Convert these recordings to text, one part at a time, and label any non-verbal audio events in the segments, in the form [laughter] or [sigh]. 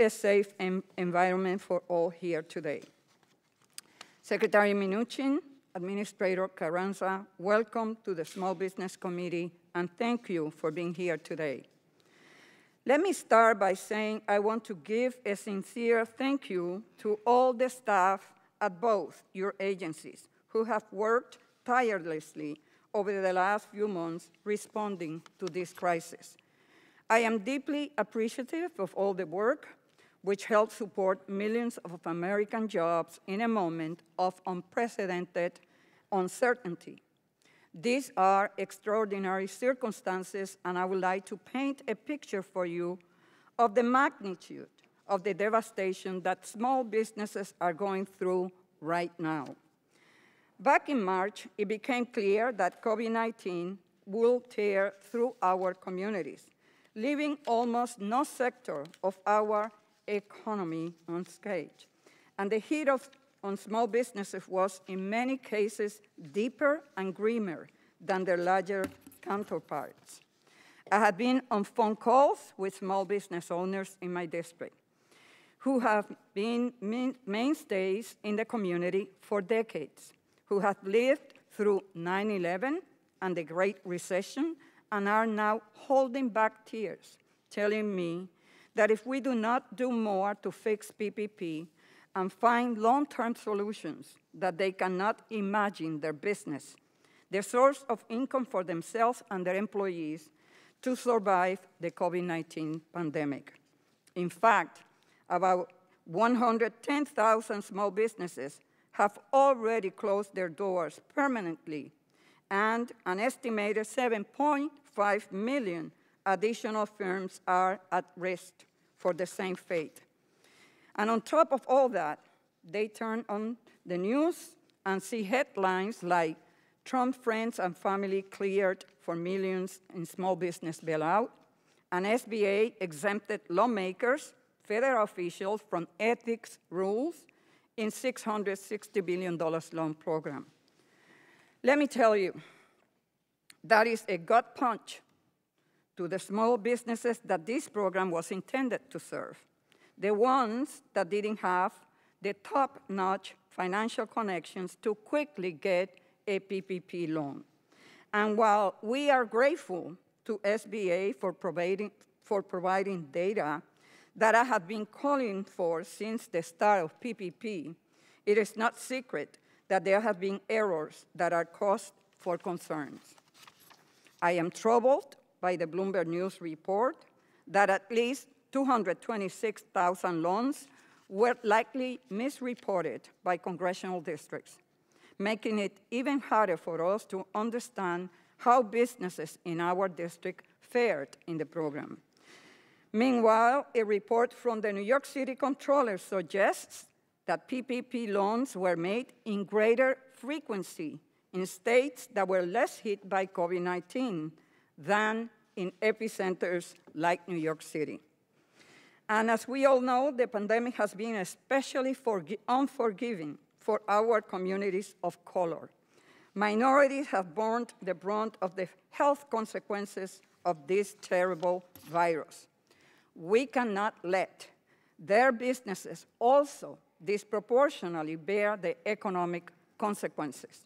a safe environment for all here today. Secretary Mnuchin, Administrator Carranza, welcome to the Small Business Committee, and thank you for being here today. Let me start by saying I want to give a sincere thank you to all the staff at both your agencies who have worked tirelessly over the last few months responding to this crisis. I am deeply appreciative of all the work which helped support millions of American jobs in a moment of unprecedented uncertainty. These are extraordinary circumstances, and I would like to paint a picture for you of the magnitude of the devastation that small businesses are going through right now. Back in March, it became clear that COVID-19 will tear through our communities, leaving almost no sector of our economy unscathed. And the hit of on small businesses was, in many cases, deeper and grimmer than their larger counterparts. I have been on phone calls with small business owners in my district who have been mainstays in the community for decades, who have lived through 9-11 and the Great Recession and are now holding back tears, telling me that if we do not do more to fix PPP, and find long-term solutions that they cannot imagine their business, their source of income for themselves and their employees to survive the COVID-19 pandemic. In fact, about 110,000 small businesses have already closed their doors permanently, and an estimated 7.5 million additional firms are at risk for the same fate. And on top of all that, they turn on the news and see headlines like Trump friends and family cleared for millions in small business bailout, and SBA exempted lawmakers, federal officials from ethics rules in $660 billion loan program. Let me tell you, that is a gut punch to the small businesses that this program was intended to serve the ones that didn't have the top-notch financial connections to quickly get a PPP loan. And while we are grateful to SBA for providing, for providing data that I have been calling for since the start of PPP, it is not secret that there have been errors that are cause for concerns. I am troubled by the Bloomberg News report that at least 226,000 loans were likely misreported by congressional districts, making it even harder for us to understand how businesses in our district fared in the program. Meanwhile, a report from the New York City Comptroller suggests that PPP loans were made in greater frequency in states that were less hit by COVID-19 than in epicenters like New York City. And as we all know, the pandemic has been especially unforgiving for our communities of color. Minorities have borne the brunt of the health consequences of this terrible virus. We cannot let their businesses also disproportionately bear the economic consequences.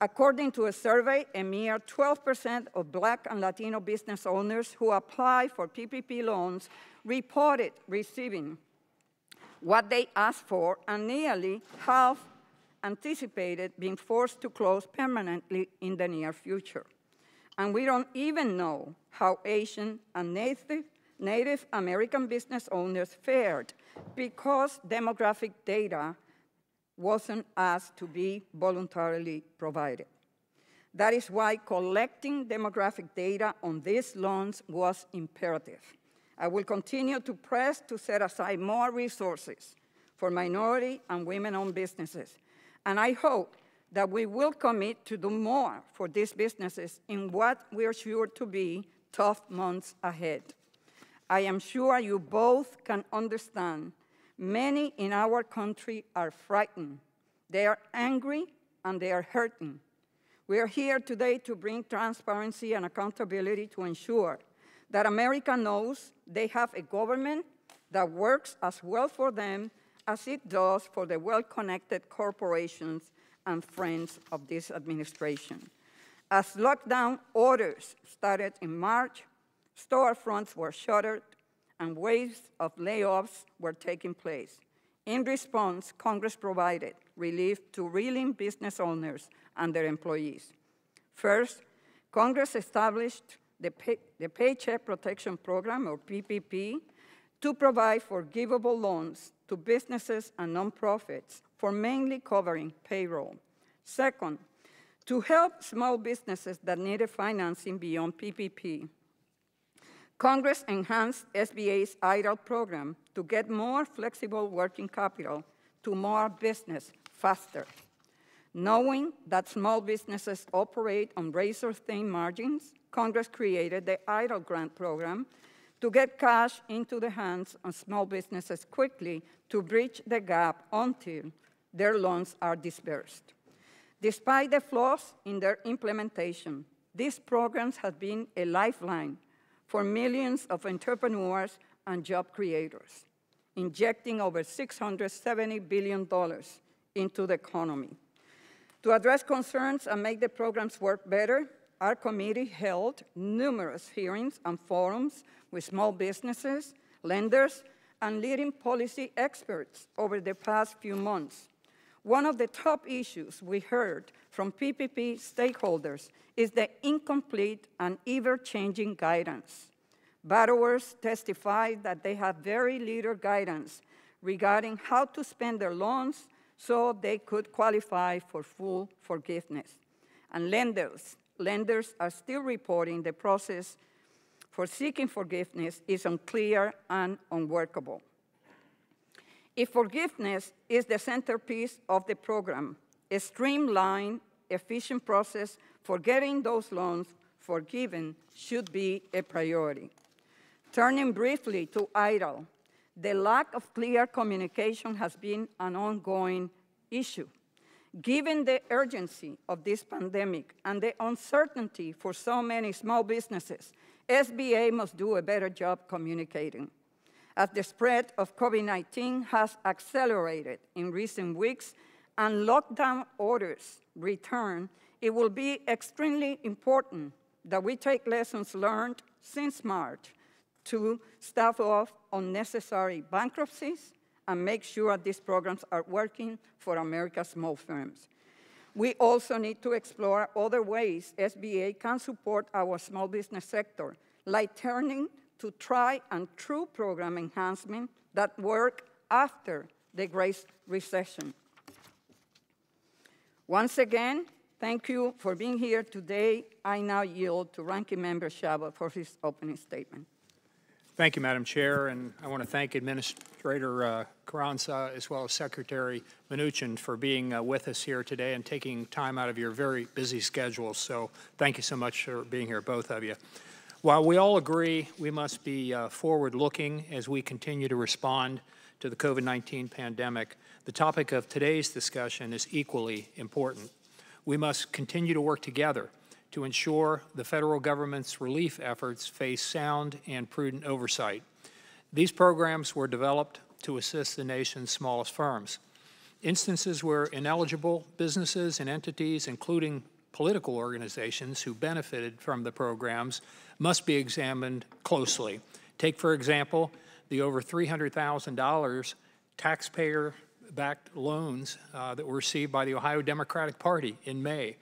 According to a survey, a mere 12% of Black and Latino business owners who apply for PPP loans reported receiving what they asked for, and nearly half anticipated being forced to close permanently in the near future. And we don't even know how Asian and Native, Native American business owners fared because demographic data wasn't asked to be voluntarily provided. That is why collecting demographic data on these loans was imperative. I will continue to press to set aside more resources for minority and women-owned businesses. And I hope that we will commit to do more for these businesses in what we are sure to be tough months ahead. I am sure you both can understand Many in our country are frightened. They are angry and they are hurting. We are here today to bring transparency and accountability to ensure that America knows they have a government that works as well for them as it does for the well-connected corporations and friends of this administration. As lockdown orders started in March, storefronts were shuttered and waves of layoffs were taking place. In response, Congress provided relief to reeling business owners and their employees. First, Congress established the, Pay the Paycheck Protection Program, or PPP, to provide forgivable loans to businesses and nonprofits for mainly covering payroll. Second, to help small businesses that needed financing beyond PPP, Congress enhanced SBA's EIDL program to get more flexible working capital to more business faster. Knowing that small businesses operate on razor-thin margins, Congress created the EIDL grant program to get cash into the hands of small businesses quickly to bridge the gap until their loans are disbursed. Despite the flaws in their implementation, these programs have been a lifeline for millions of entrepreneurs and job creators, injecting over $670 billion into the economy. To address concerns and make the programs work better, our committee held numerous hearings and forums with small businesses, lenders, and leading policy experts over the past few months. One of the top issues we heard from PPP stakeholders is the incomplete and ever-changing guidance. Borrowers testified that they have very little guidance regarding how to spend their loans so they could qualify for full forgiveness. And lenders, lenders are still reporting the process for seeking forgiveness is unclear and unworkable. If forgiveness is the centerpiece of the program, a streamlined, efficient process for getting those loans forgiven should be a priority. Turning briefly to EIDL, the lack of clear communication has been an ongoing issue. Given the urgency of this pandemic and the uncertainty for so many small businesses, SBA must do a better job communicating. As the spread of COVID-19 has accelerated in recent weeks and lockdown orders return, it will be extremely important that we take lessons learned since March to stave off unnecessary bankruptcies and make sure these programs are working for America's small firms. We also need to explore other ways SBA can support our small business sector, like turning to try and true program enhancement that work after the Great Recession. Once again, thank you for being here today. I now yield to Ranking Member Chabot for his opening statement. Thank you, Madam Chair, and I want to thank Administrator uh, Carranza as well as Secretary Mnuchin for being uh, with us here today and taking time out of your very busy schedule. So thank you so much for being here, both of you. While we all agree we must be uh, forward-looking as we continue to respond to the COVID-19 pandemic, the topic of today's discussion is equally important. We must continue to work together to ensure the federal government's relief efforts face sound and prudent oversight. These programs were developed to assist the nation's smallest firms. Instances where ineligible businesses and entities, including political organizations who benefited from the programs, must be examined closely. Take, for example, the over $300,000 taxpayer-backed loans uh, that were received by the Ohio Democratic Party in May.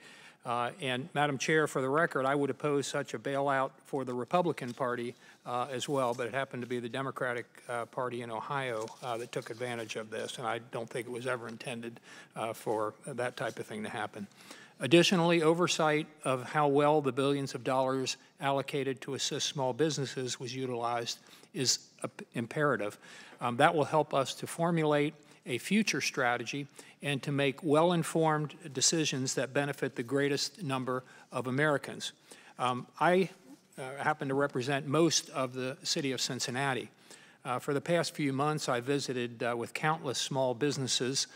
Uh, and Madam Chair, for the record, I would oppose such a bailout for the Republican Party uh, as well, but it happened to be the Democratic uh, Party in Ohio uh, that took advantage of this, and I don't think it was ever intended uh, for that type of thing to happen. Additionally, oversight of how well the billions of dollars allocated to assist small businesses was utilized is imperative. Um, that will help us to formulate a future strategy and to make well-informed decisions that benefit the greatest number of Americans. Um, I uh, happen to represent most of the city of Cincinnati. Uh, for the past few months, I visited uh, with countless small businesses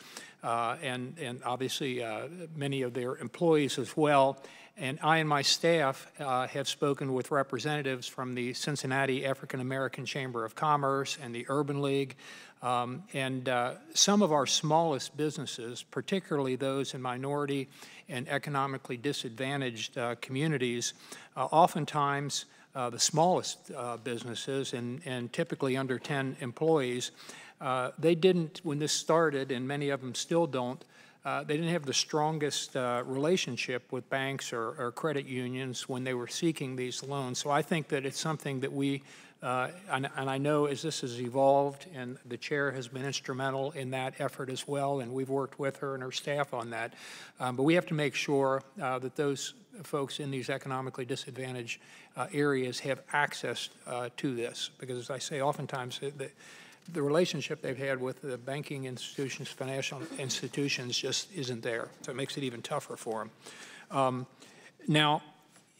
and, and obviously uh, many of their employees as well. And I and my staff uh, have spoken with representatives from the Cincinnati African American Chamber of Commerce and the Urban League. Um, and uh, some of our smallest businesses, particularly those in minority and economically disadvantaged uh, communities, uh, oftentimes the smallest businesses and, and typically under 10 employees, uh, they didn't, when this started, and many of them still don't, uh, they didn't have the strongest uh, relationship with banks or, or, credit unions when they were seeking these loans. So I think that it's something that we, uh, and, and, I know as this has evolved, and the chair has been instrumental in that effort as well, and we've worked with her and her staff on that. Um, but we have to make sure uh, that those folks in these economically disadvantaged uh, areas have access to this, because as I say, oftentimes the, the relationship they've had with the banking institutions, financial institutions, just isn't there. So it makes it even tougher for them. Um, now,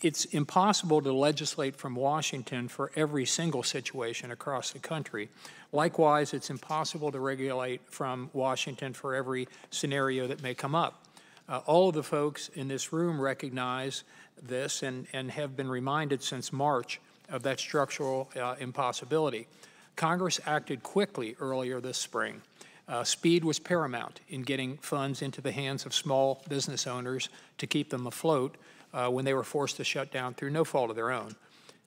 it's impossible to legislate from Washington for every single situation across the country. Likewise, it's impossible to regulate from Washington for every scenario that may come up. Uh, all of the folks in this room recognize this and, and have been reminded since March of that structural uh, impossibility. Congress acted quickly earlier this spring. Uh, speed was paramount in getting funds into the hands of small business owners to keep them afloat uh, when they were forced to shut down through no fault of their own.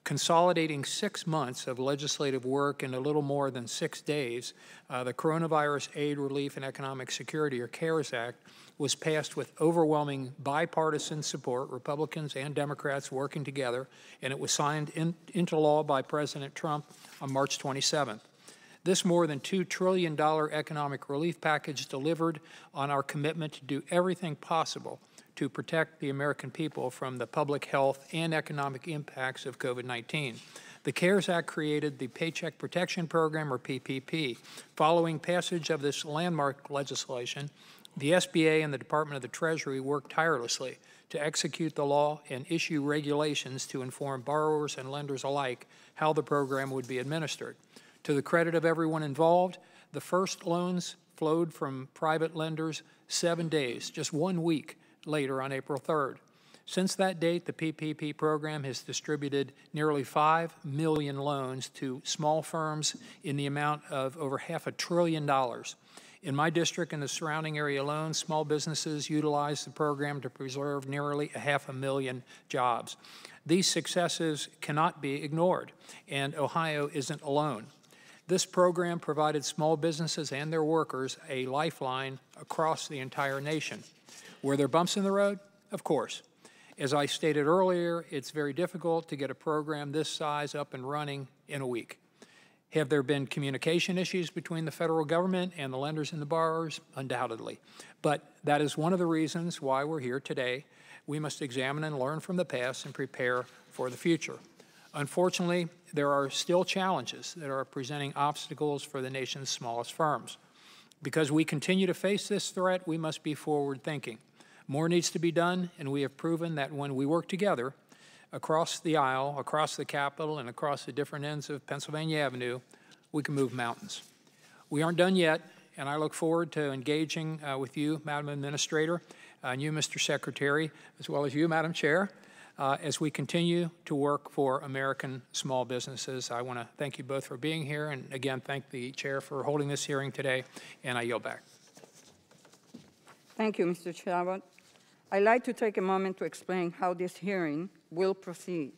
Consolidating six months of legislative work in a little more than six days, uh, the Coronavirus Aid, Relief, and Economic Security, or CARES Act, was passed with overwhelming bipartisan support, Republicans and Democrats working together, and it was signed in, into law by President Trump on March 27th. This more than $2 trillion economic relief package delivered on our commitment to do everything possible to protect the American people from the public health and economic impacts of COVID-19. The CARES Act created the Paycheck Protection Program, or PPP. Following passage of this landmark legislation, the SBA and the Department of the Treasury worked tirelessly to execute the law and issue regulations to inform borrowers and lenders alike how the program would be administered. To the credit of everyone involved, the first loans flowed from private lenders seven days, just one week later on April 3rd. Since that date, the PPP program has distributed nearly 5 million loans to small firms in the amount of over half a trillion dollars. In my district and the surrounding area alone, small businesses utilize the program to preserve nearly a half a million jobs. These successes cannot be ignored, and Ohio isn't alone. This program provided small businesses and their workers a lifeline across the entire nation. Were there bumps in the road? Of course. As I stated earlier, it's very difficult to get a program this size up and running in a week. Have there been communication issues between the federal government and the lenders and the borrowers? Undoubtedly. But that is one of the reasons why we're here today. We must examine and learn from the past and prepare for the future. Unfortunately, there are still challenges that are presenting obstacles for the nation's smallest firms. Because we continue to face this threat, we must be forward thinking. More needs to be done, and we have proven that when we work together, across the aisle, across the Capitol, and across the different ends of Pennsylvania Avenue, we can move mountains. We aren't done yet, and I look forward to engaging uh, with you, Madam Administrator, uh, and you, Mr. Secretary, as well as you, Madam Chair, uh, as we continue to work for American small businesses. I want to thank you both for being here, and again, thank the Chair for holding this hearing today, and I yield back. Thank you, Mr. Chabot. I'd like to take a moment to explain how this hearing will proceed.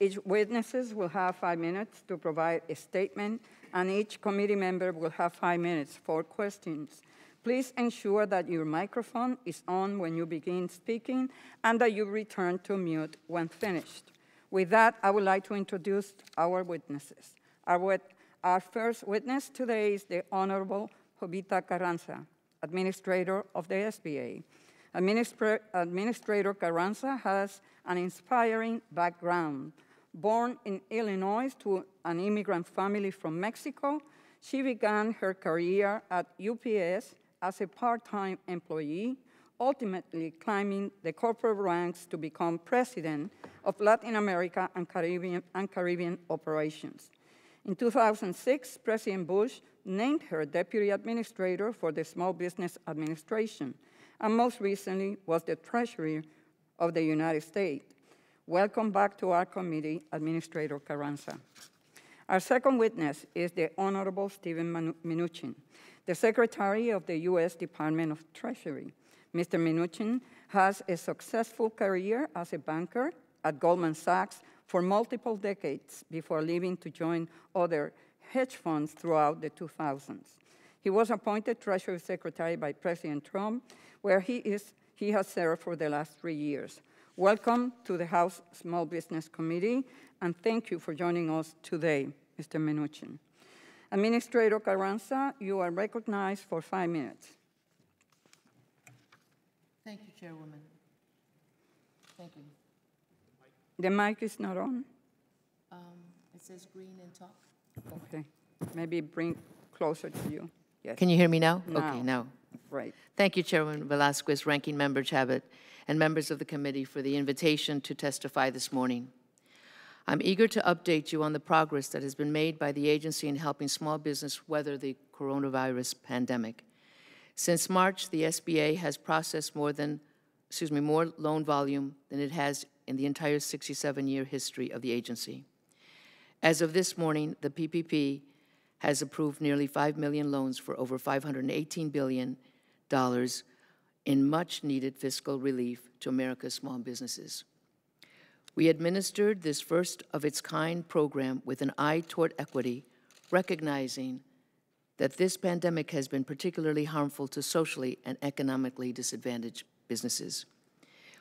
Each witnesses will have five minutes to provide a statement, and each committee member will have five minutes for questions. Please ensure that your microphone is on when you begin speaking and that you return to mute when finished. With that, I would like to introduce our witnesses. Our, our first witness today is the Honorable Jovita Carranza, Administrator of the SBA. Administra Administrator Carranza has an inspiring background. Born in Illinois to an immigrant family from Mexico, she began her career at UPS as a part-time employee, ultimately climbing the corporate ranks to become president of Latin America and Caribbean, and Caribbean operations. In 2006, President Bush named her Deputy Administrator for the Small Business Administration, and most recently was the Treasury of the United States. Welcome back to our committee, Administrator Carranza. Our second witness is the Honorable Steven Mnuchin, the Secretary of the U.S. Department of Treasury. Mr. Mnuchin has a successful career as a banker at Goldman Sachs for multiple decades before leaving to join other hedge funds throughout the 2000s. He was appointed Treasury Secretary by President Trump, where he, is, he has served for the last three years. Welcome to the House Small Business Committee, and thank you for joining us today, Mr. Mnuchin. Administrator Carranza, you are recognized for five minutes. Thank you, Chairwoman. Thank you. The mic is not on? Um, It says green and talk. Okay. Maybe bring closer to you. Yes, Can you hear me now? Now. Okay, now. right. Thank you, Chairman Velázquez, Ranking Member Chabot, and members of the committee for the invitation to testify this morning. I'm eager to update you on the progress that has been made by the agency in helping small business weather the coronavirus pandemic. Since March, the SBA has processed more than, excuse me, more loan volume than it has in the entire 67-year history of the agency. As of this morning, the PPP has approved nearly 5 million loans for over $518 billion in much-needed fiscal relief to America's small businesses. We administered this first-of-its-kind program with an eye toward equity, recognizing that this pandemic has been particularly harmful to socially and economically disadvantaged businesses.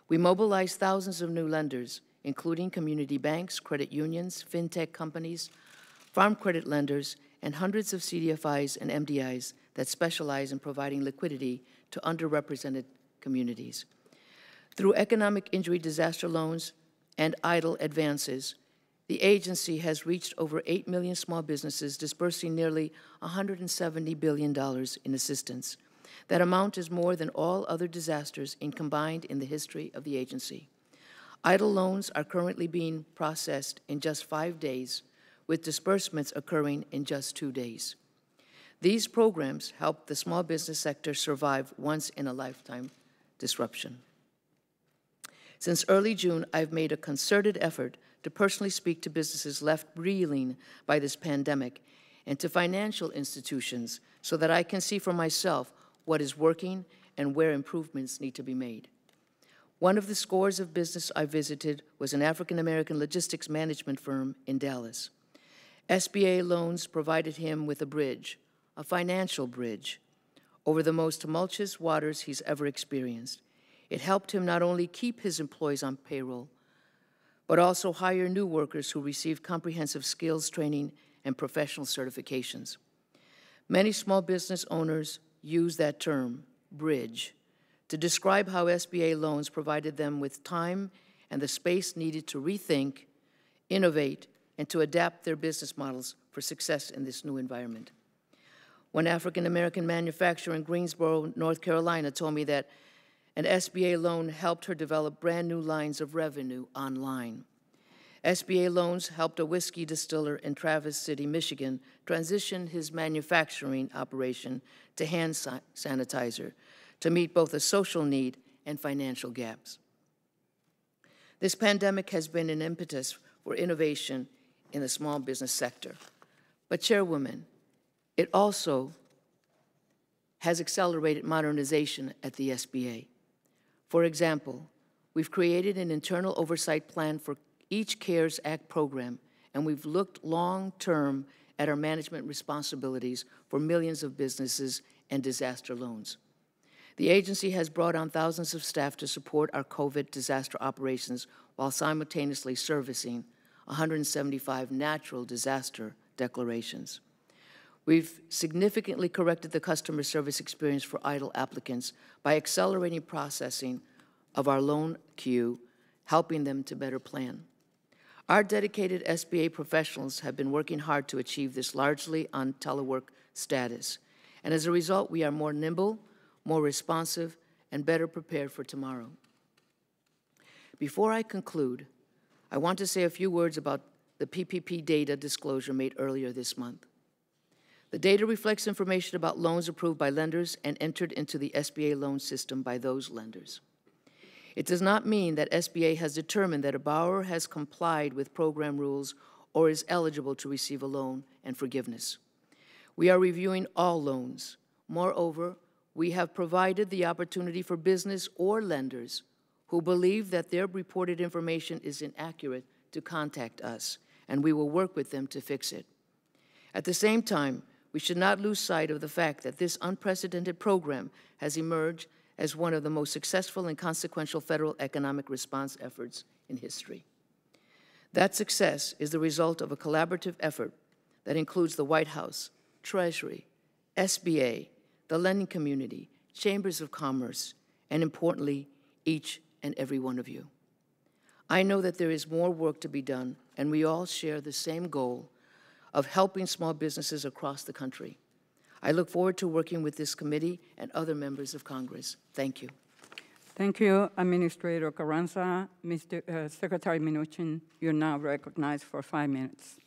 We mobilized thousands of new lenders, including community banks, credit unions, fintech companies, farm credit lenders, and hundreds of CDFIs and MDIs that specialize in providing liquidity to underrepresented communities. Through economic injury disaster loans and EIDL advances, the agency has reached over 8 million small businesses, dispersing nearly $170 billion in assistance. That amount is more than all other disasters in combined in the history of the agency. EIDL loans are currently being processed in just five days, with disbursements occurring in just two days. These programs help the small business sector survive once in a lifetime disruption. Since early June, I've made a concerted effort to personally speak to businesses left reeling by this pandemic and to financial institutions so that I can see for myself what is working and where improvements need to be made. One of the scores of business I visited was an African American logistics management firm in Dallas. SBA loans provided him with a bridge, a financial bridge, over the most tumultuous waters he's ever experienced. It helped him not only keep his employees on payroll, but also hire new workers who received comprehensive skills training and professional certifications. Many small business owners use that term, bridge, to describe how SBA loans provided them with time and the space needed to rethink, innovate, and to adapt their business models for success in this new environment. One African American manufacturer in Greensboro, North Carolina, told me that an SBA loan helped her develop brand new lines of revenue online. SBA loans helped a whiskey distiller in Traverse City, Michigan, transition his manufacturing operation to hand sa- sanitizer to meet both a social need and financial gaps. This pandemic has been an impetus for innovation in the small business sector. But, Chairwoman, it also has accelerated modernization at the SBA. For example, we've created an internal oversight plan for each CARES Act program, and we've looked long-term at our management responsibilities for millions of businesses and disaster loans. The agency has brought on thousands of staff to support our COVID disaster operations while simultaneously servicing 175 natural disaster declarations. We've significantly corrected the customer service experience for EIDL applicants by accelerating processing of our loan queue, helping them to better plan. Our dedicated SBA professionals have been working hard to achieve this largely on telework status. And as a result, we are more nimble, more responsive, and better prepared for tomorrow. Before I conclude, I want to say a few words about the PPP data disclosure made earlier this month. The data reflects information about loans approved by lenders and entered into the SBA loan system by those lenders. It does not mean that SBA has determined that a borrower has complied with program rules or is eligible to receive a loan and forgiveness. We are reviewing all loans. Moreover, we have provided the opportunity for business or lenders who believe that their reported information is inaccurate to contact us, and we will work with them to fix it. At the same time, we should not lose sight of the fact that this unprecedented program has emerged as one of the most successful and consequential federal economic response efforts in history. That success is the result of a collaborative effort that includes the White House, Treasury, SBA, the lending community, chambers of commerce, and importantly, each and every one of you. I know that there is more work to be done, and we all share the same goal of helping small businesses across the country. I look forward to working with this committee and other members of Congress. Thank you. Thank you, Administrator Carranza. Mr. Uh, Secretary Mnuchin, you're now recognized for five minutes.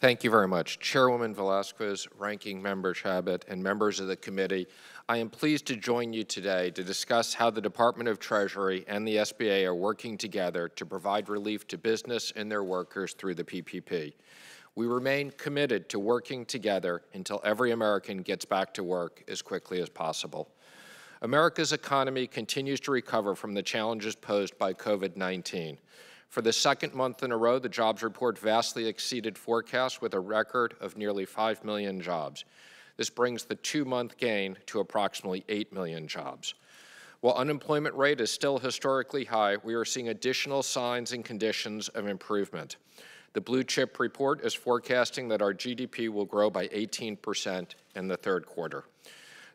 Thank you very much. Chairwoman Velázquez, Ranking Member Chabot, and members of the committee, I am pleased to join you today to discuss how the Department of Treasury and the SBA are working together to provide relief to business and their workers through the PPP. We remain committed to working together until every American gets back to work as quickly as possible. America's economy continues to recover from the challenges posed by COVID-19. For the second month in a row, the jobs report vastly exceeded forecasts with a record of nearly 5 million jobs. This brings the two-month gain to approximately 8 million jobs. While unemployment rate is still historically high, we are seeing additional signs and conditions of improvement. The Blue Chip report is forecasting that our GDP will grow by 18% in the third quarter.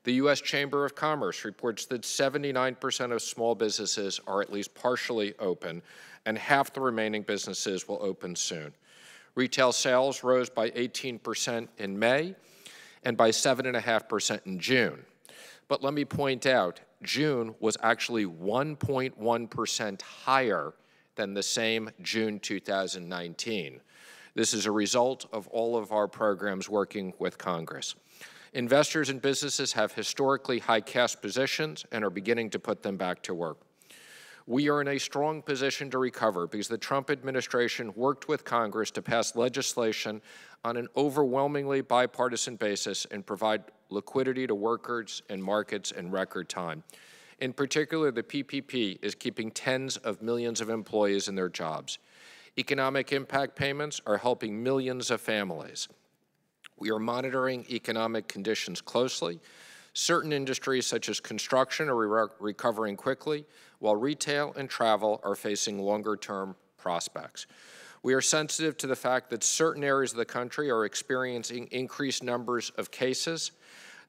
The U.S. Chamber of Commerce reports that 79% of small businesses are at least partially open, and half the remaining businesses will open soon. Retail sales rose by 18% in May and by 7.5% in June. But let me point out, June was actually 1.1% higher than the same June 2019. This is a result of all of our programs working with Congress. Investors and businesses have historically high cash positions and are beginning to put them back to work. We are in a strong position to recover because the Trump administration worked with Congress to pass legislation on an overwhelmingly bipartisan basis and provide liquidity to workers and markets in record time. In particular, the PPP is keeping tens of millions of employees in their jobs. Economic impact payments are helping millions of families. We are monitoring economic conditions closely. Certain industries, such as construction, are re recovering quickly, while retail and travel are facing longer-term prospects. We are sensitive to the fact that certain areas of the country are experiencing increased numbers of cases.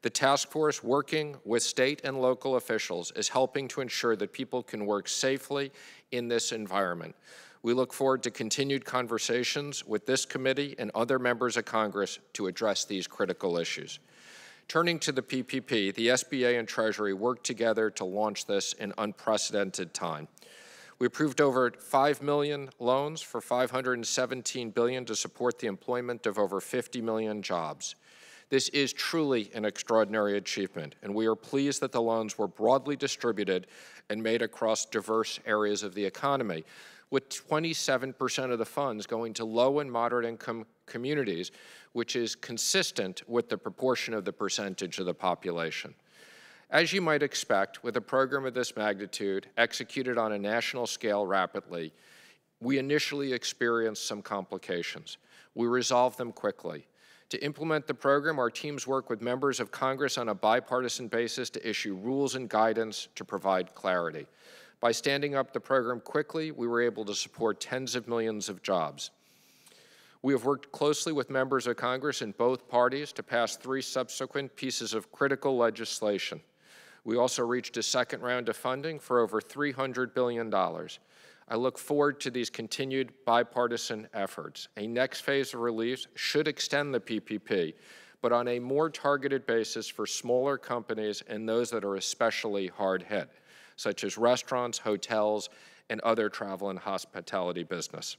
The task force working with state and local officials is helping to ensure that people can work safely in this environment. We look forward to continued conversations with this committee and other members of Congress to address these critical issues. Turning to the PPP, the SBA and Treasury worked together to launch this in unprecedented time. We approved over 5 million loans for 517 billion to support the employment of over 50 million jobs. This is truly an extraordinary achievement, and we are pleased that the loans were broadly distributed and made across diverse areas of the economy, with 27% of the funds going to low and moderate income communities, which is consistent with the proportion of the percentage of the population. As you might expect, with a program of this magnitude executed on a national scale rapidly, we initially experienced some complications. We resolved them quickly. To implement the program, our teams work with members of Congress on a bipartisan basis to issue rules and guidance to provide clarity. By standing up the program quickly, we were able to support tens of millions of jobs. We have worked closely with members of Congress in both parties to pass three subsequent pieces of critical legislation. We also reached a second round of funding for over $300 billion. I look forward to these continued bipartisan efforts. A next phase of relief should extend the PPP, but on a more targeted basis for smaller companies and those that are especially hard hit, such as restaurants, hotels, and other travel and hospitality business.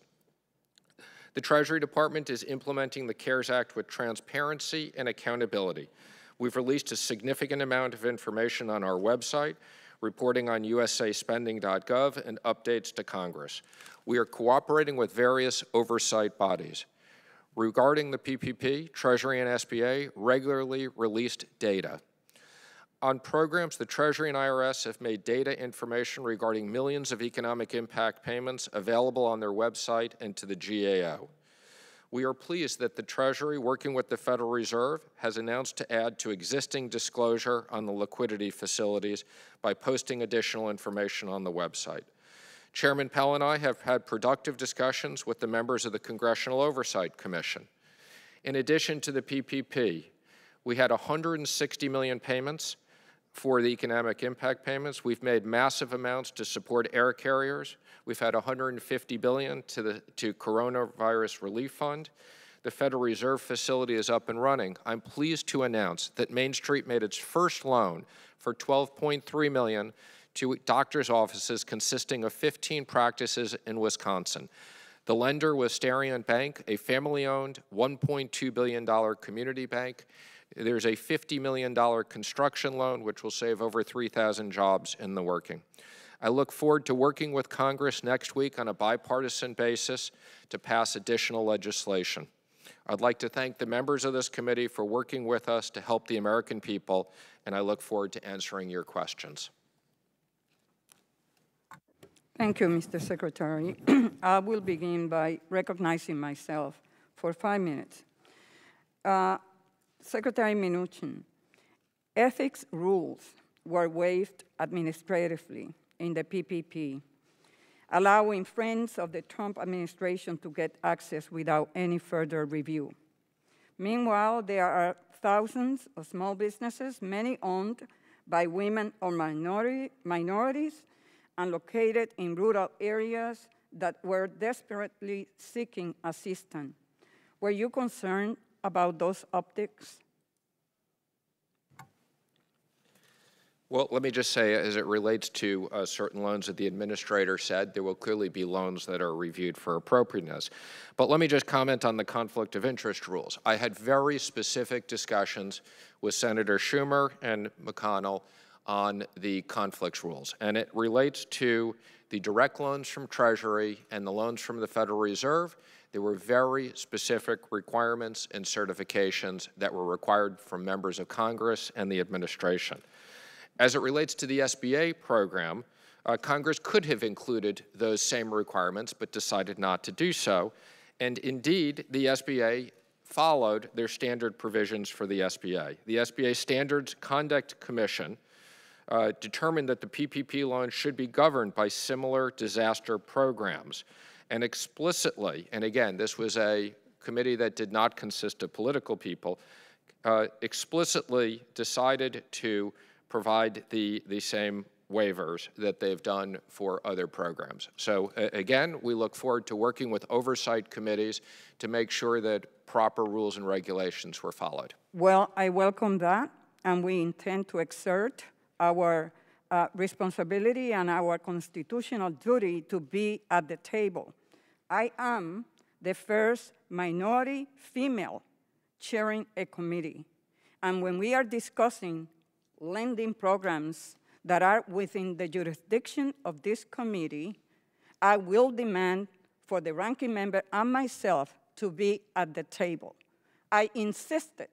The Treasury Department is implementing the CARES Act with transparency and accountability. We've released a significant amount of information on our website, reporting on usaspending.gov, and updates to Congress. We are cooperating with various oversight bodies. Regarding the PPP, Treasury and SBA regularly released data. On programs, the Treasury and IRS have made data information regarding millions of economic impact payments available on their website and to the GAO. We are pleased that the Treasury, working with the Federal Reserve, has announced to add to existing disclosure on the liquidity facilities by posting additional information on the website. Chairman Powell and I have had productive discussions with the members of the Congressional Oversight Commission. In addition to the PPP, we had 160 million payments for the economic impact payments. We've made massive amounts to support air carriers. We've had 150 billion to the to coronavirus relief fund. The Federal Reserve facility is up and running. I'm pleased to announce that Main Street made its first loan for 12.3 million to doctors' offices consisting of 15 practices in Wisconsin. The lender was Starion Bank, a family-owned $1.2 billion community bank. There's a $50 million construction loan, which will save over 3,000 jobs in the working. I look forward to working with Congress next week on a bipartisan basis to pass additional legislation. I'd like to thank the members of this committee for working with us to help the American people, and I look forward to answering your questions. Thank you, Mr. Secretary. [clears throat] I will begin by recognizing myself for five minutes. Uh, Secretary Mnuchin, ethics rules were waived administratively in the PPP, allowing friends of the Trump administration to get access without any further review. Meanwhile, there are thousands of small businesses, many owned by women or minority, minorities, and located in rural areas that were desperately seeking assistance. Were you concerned about those optics? Well, let me just say, as it relates to uh, certain loans that the administrator said, there will clearly be loans that are reviewed for appropriateness. But let me just comment on the conflict of interest rules. I had very specific discussions with Senator Schumer and McConnell on the conflicts rules, and it relates to the direct loans from Treasury and the loans from the Federal Reserve. There were very specific requirements and certifications that were required from members of Congress and the administration. As it relates to the SBA program, uh, Congress could have included those same requirements but decided not to do so. And indeed, the SBA followed their standard provisions for the SBA. The SBA Standards Conduct Commission uh, determined that the PPP loan should be governed by similar disaster programs. And explicitly, and again, this was a committee that did not consist of political people, uh, explicitly decided to provide the, the same waivers that they've done for other programs. So uh, again, we look forward to working with oversight committees to make sure that proper rules and regulations were followed. Well, I welcome that, and we intend to exert our uh, responsibility and our constitutional duty to be at the table. I am the first minority female chairing a committee. And when we are discussing lending programs that are within the jurisdiction of this committee, I will demand for the ranking member and myself to be at the table. I insisted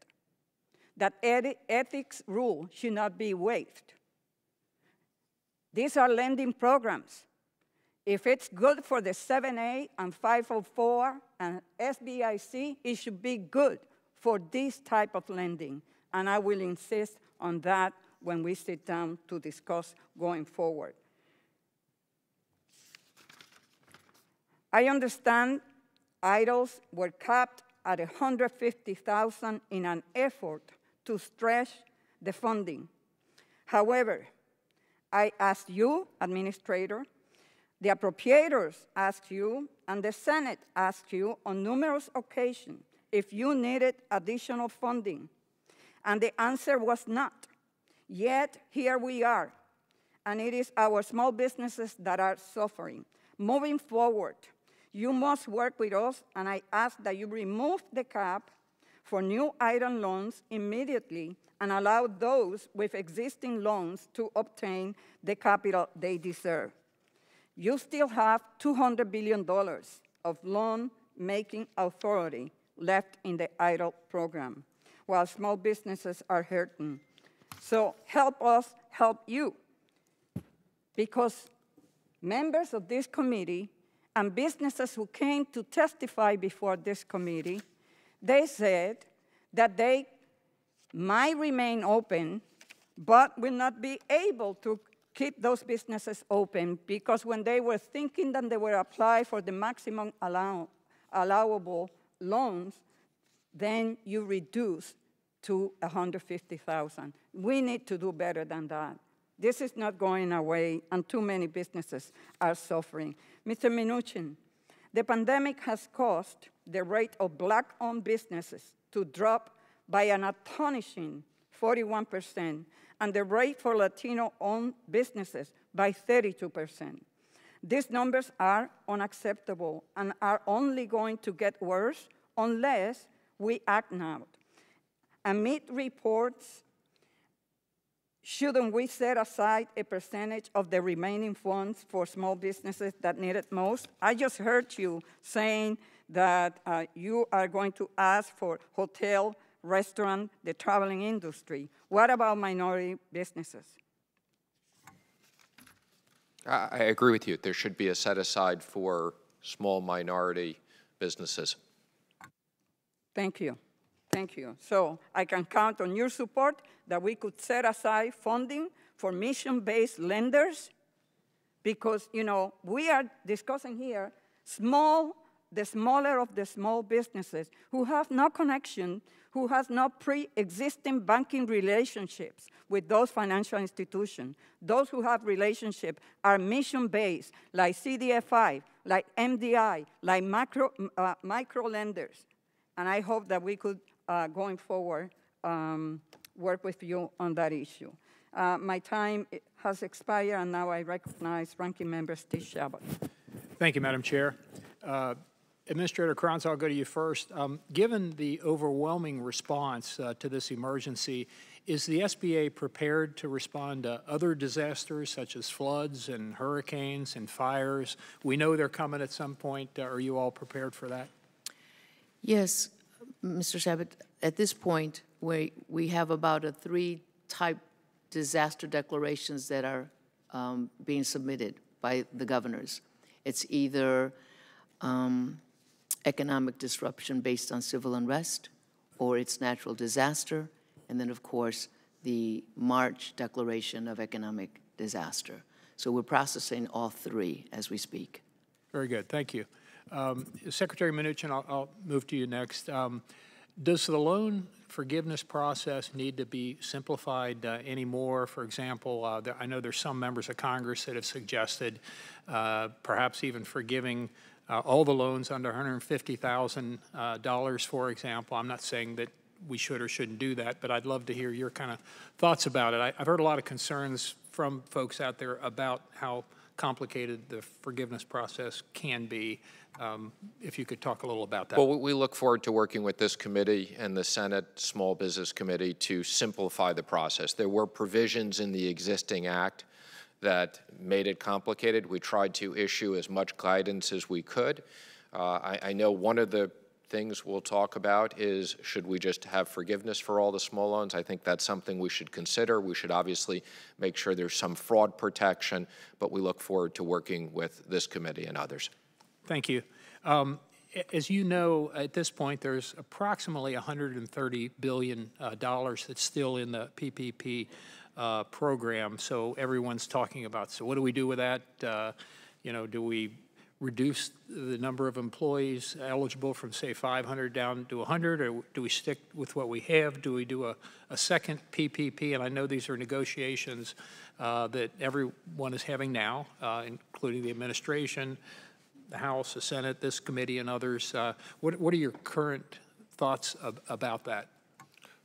that ethics rule should not be waived. These are lending programs. If it's good for the 7A and 504 and SBIC, it should be good for this type of lending. And I will insist on that when we sit down to discuss going forward. I understand EIDLs were capped at 150,000 in an effort to stretch the funding. However, I ask you, Administrator, the appropriators asked you, and the Senate asked you on numerous occasions if you needed additional funding, and the answer was not. Yet, here we are, and it is our small businesses that are suffering. Moving forward, You must work with us, and I ask that you remove the cap for new item loans immediately and allow those with existing loans to obtain the capital they deserve. You still have $200 billion of loan-making authority left in the EIDL program, while small businesses are hurting. So help us help you, because members of this committee and businesses who came to testify before this committee, they said that they might remain open, but will not be able to keep those businesses open because when they were thinking that they were apply for the maximum allow, allowable loans, then you reduce to 150,000. We need to do better than that. This is not going away, and too many businesses are suffering. Mr. Mnuchin, the pandemic has caused the rate of black-owned businesses to drop by an astonishing 41%, and the rate for Latino-owned businesses by 32%. These numbers are unacceptable and are only going to get worse unless we act now. Amid reports, shouldn't we set aside a percentage of the remaining funds for small businesses that need it most? I just heard you saying that uh, you are going to ask for hotel, restaurant, the traveling industry. What about minority businesses? I agree with you. There should be a set aside for small minority businesses. Thank you. Thank you. So I can count on your support that we could set aside funding for mission-based lenders because, you know, we are discussing here small, the smaller of the small businesses who have no connection, who has no pre-existing banking relationships with those financial institutions. Those who have relationship are mission-based, like CDFI, like MDI, like macro, uh, micro lenders. And I hope that we could, uh, going forward, um, work with you on that issue. Uh, my time has expired, and now I recognize Ranking Member Steve Chabot. Thank you, Madam Chair. Administrator Carranza, I'll go to you first. Um, given the overwhelming response uh, to this emergency, is the SBA prepared to respond to other disasters such as floods and hurricanes and fires? We know they're coming at some point. Uh, are you all prepared for that? Yes, Mr. Chabot, at this point, we, we have about a three type disaster declarations that are um, being submitted by the governors. It's either um, economic disruption based on civil unrest, or it's natural disaster, and then, of course, the March declaration of economic disaster. So we're processing all three as we speak. Very good, thank you. Um, Secretary Mnuchin, I'll, I'll, move to you next. Um, does the loan forgiveness process need to be simplified uh, anymore? For example, uh, there, I know there's some members of Congress that have suggested uh, perhaps even forgiving uh, all the loans under $150,000, uh, for example. I'm not saying that we should or shouldn't do that, but I'd love to hear your kind of thoughts about it. I, have heard a lot of concerns from folks out there about how complicated the forgiveness process can be. Um, if you could talk a little about that. Well, we look forward to working with this committee and the Senate Small Business Committee to simplify the process. There were provisions in the existing act that made it complicated. We tried to issue as much guidance as we could. Uh, I, I know one of the things we'll talk about is should we just have forgiveness for all the small loans? I think that's something we should consider. We should obviously make sure there's some fraud protection, but we look forward to working with this committee and others. Thank you. Um, as you know, at this point, there's approximately $130 billion uh, that's still in the PPP uh, program. So everyone's talking about, so what do we do with that? Uh, you know, do we reduce the number of employees eligible from, say, 500 down to 100, or do we stick with what we have? Do we do a, a second PPP? And I know these are negotiations uh, that everyone is having now, uh, including the administration, the House, the Senate, this committee, and others. Uh, what, what are your current thoughts about that?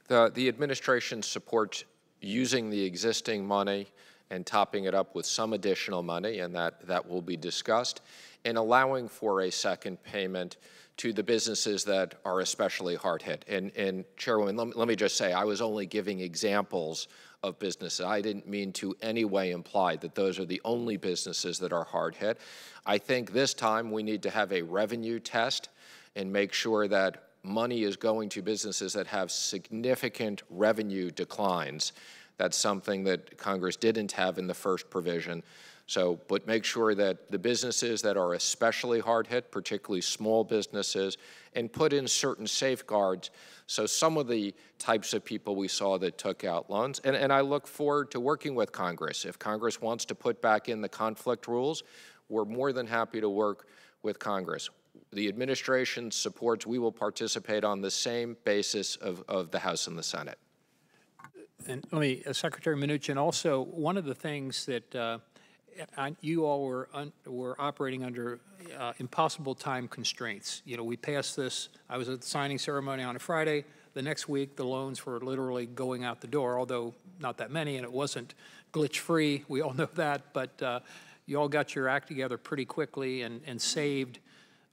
The, the administration supports using the existing money and topping it up with some additional money, and that, that will be discussed, and allowing for a second payment to the businesses that are especially hard hit. And, and Chairwoman, let me, let me just say, I was only giving examples of businesses. I didn't mean to any way imply that those are the only businesses that are hard hit. I think this time we need to have a revenue test and make sure that money is going to businesses that have significant revenue declines. That's something that Congress didn't have in the first provision. So, but make sure that the businesses that are especially hard hit, particularly small businesses, and put in certain safeguards. So some of the types of people we saw that took out loans, and, and I look forward to working with Congress. If Congress wants to put back in the conflict rules, we're more than happy to work with Congress. The administration supports, we will participate on the same basis of, of the House and the Senate. And let me, uh, Secretary Mnuchin, also, one of the things that uh, I, you all were, were operating under uh, impossible time constraints. You know, we passed this, I was at the signing ceremony on a Friday. The next week, the loans were literally going out the door, although not that many, and it wasn't glitch-free. We all [laughs] know that, but uh, you all got your act together pretty quickly and, and saved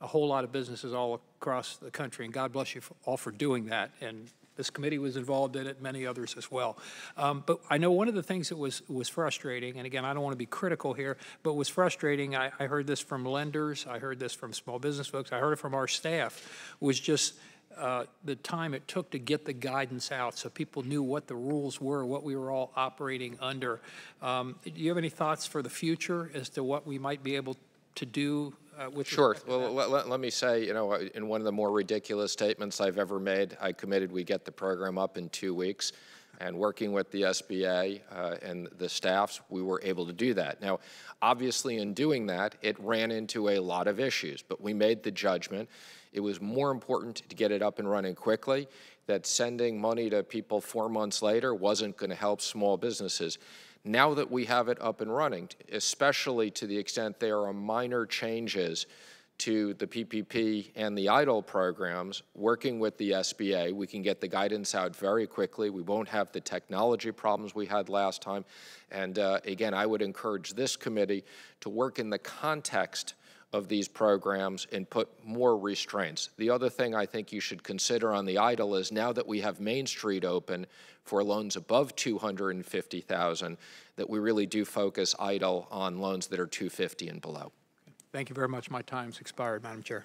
a whole lot of businesses all across the country, and God bless you all for doing that. And this committee was involved in it, many others as well. Um, but I know one of the things that was, was frustrating, and again, I don't want to be critical here, but was frustrating, I, I heard this from lenders, I heard this from small business folks, I heard it from our staff, was just uh, the time it took to get the guidance out so people knew what the rules were, what we were all operating under. Um, do you have any thoughts for the future as to what we might be able to do uh, Sure. Well, let, let, let, me say, you know, in one of the more ridiculous statements I've ever made, I committed we get the program up in two weeks. And working with the SBA uh, and the staffs, we were able to do that. Now, obviously, in doing that, it ran into a lot of issues, but we made the judgment. It was more important to get it up and running quickly, that sending money to people four months later wasn't going to help small businesses now that we have it up and running, especially to the extent there are minor changes to the PPP and the EIDL programs, working with the SBA, we can get the guidance out very quickly. We won't have the technology problems we had last time. And uh, again, I would encourage this committee to work in the context of these programs and put more restraints. The other thing I think you should consider on the EIDL is now that we have Main Street open for loans above 250,000, that we really do focus EIDL on loans that are 250 and below. Thank you very much. My time's expired, Madam Chair.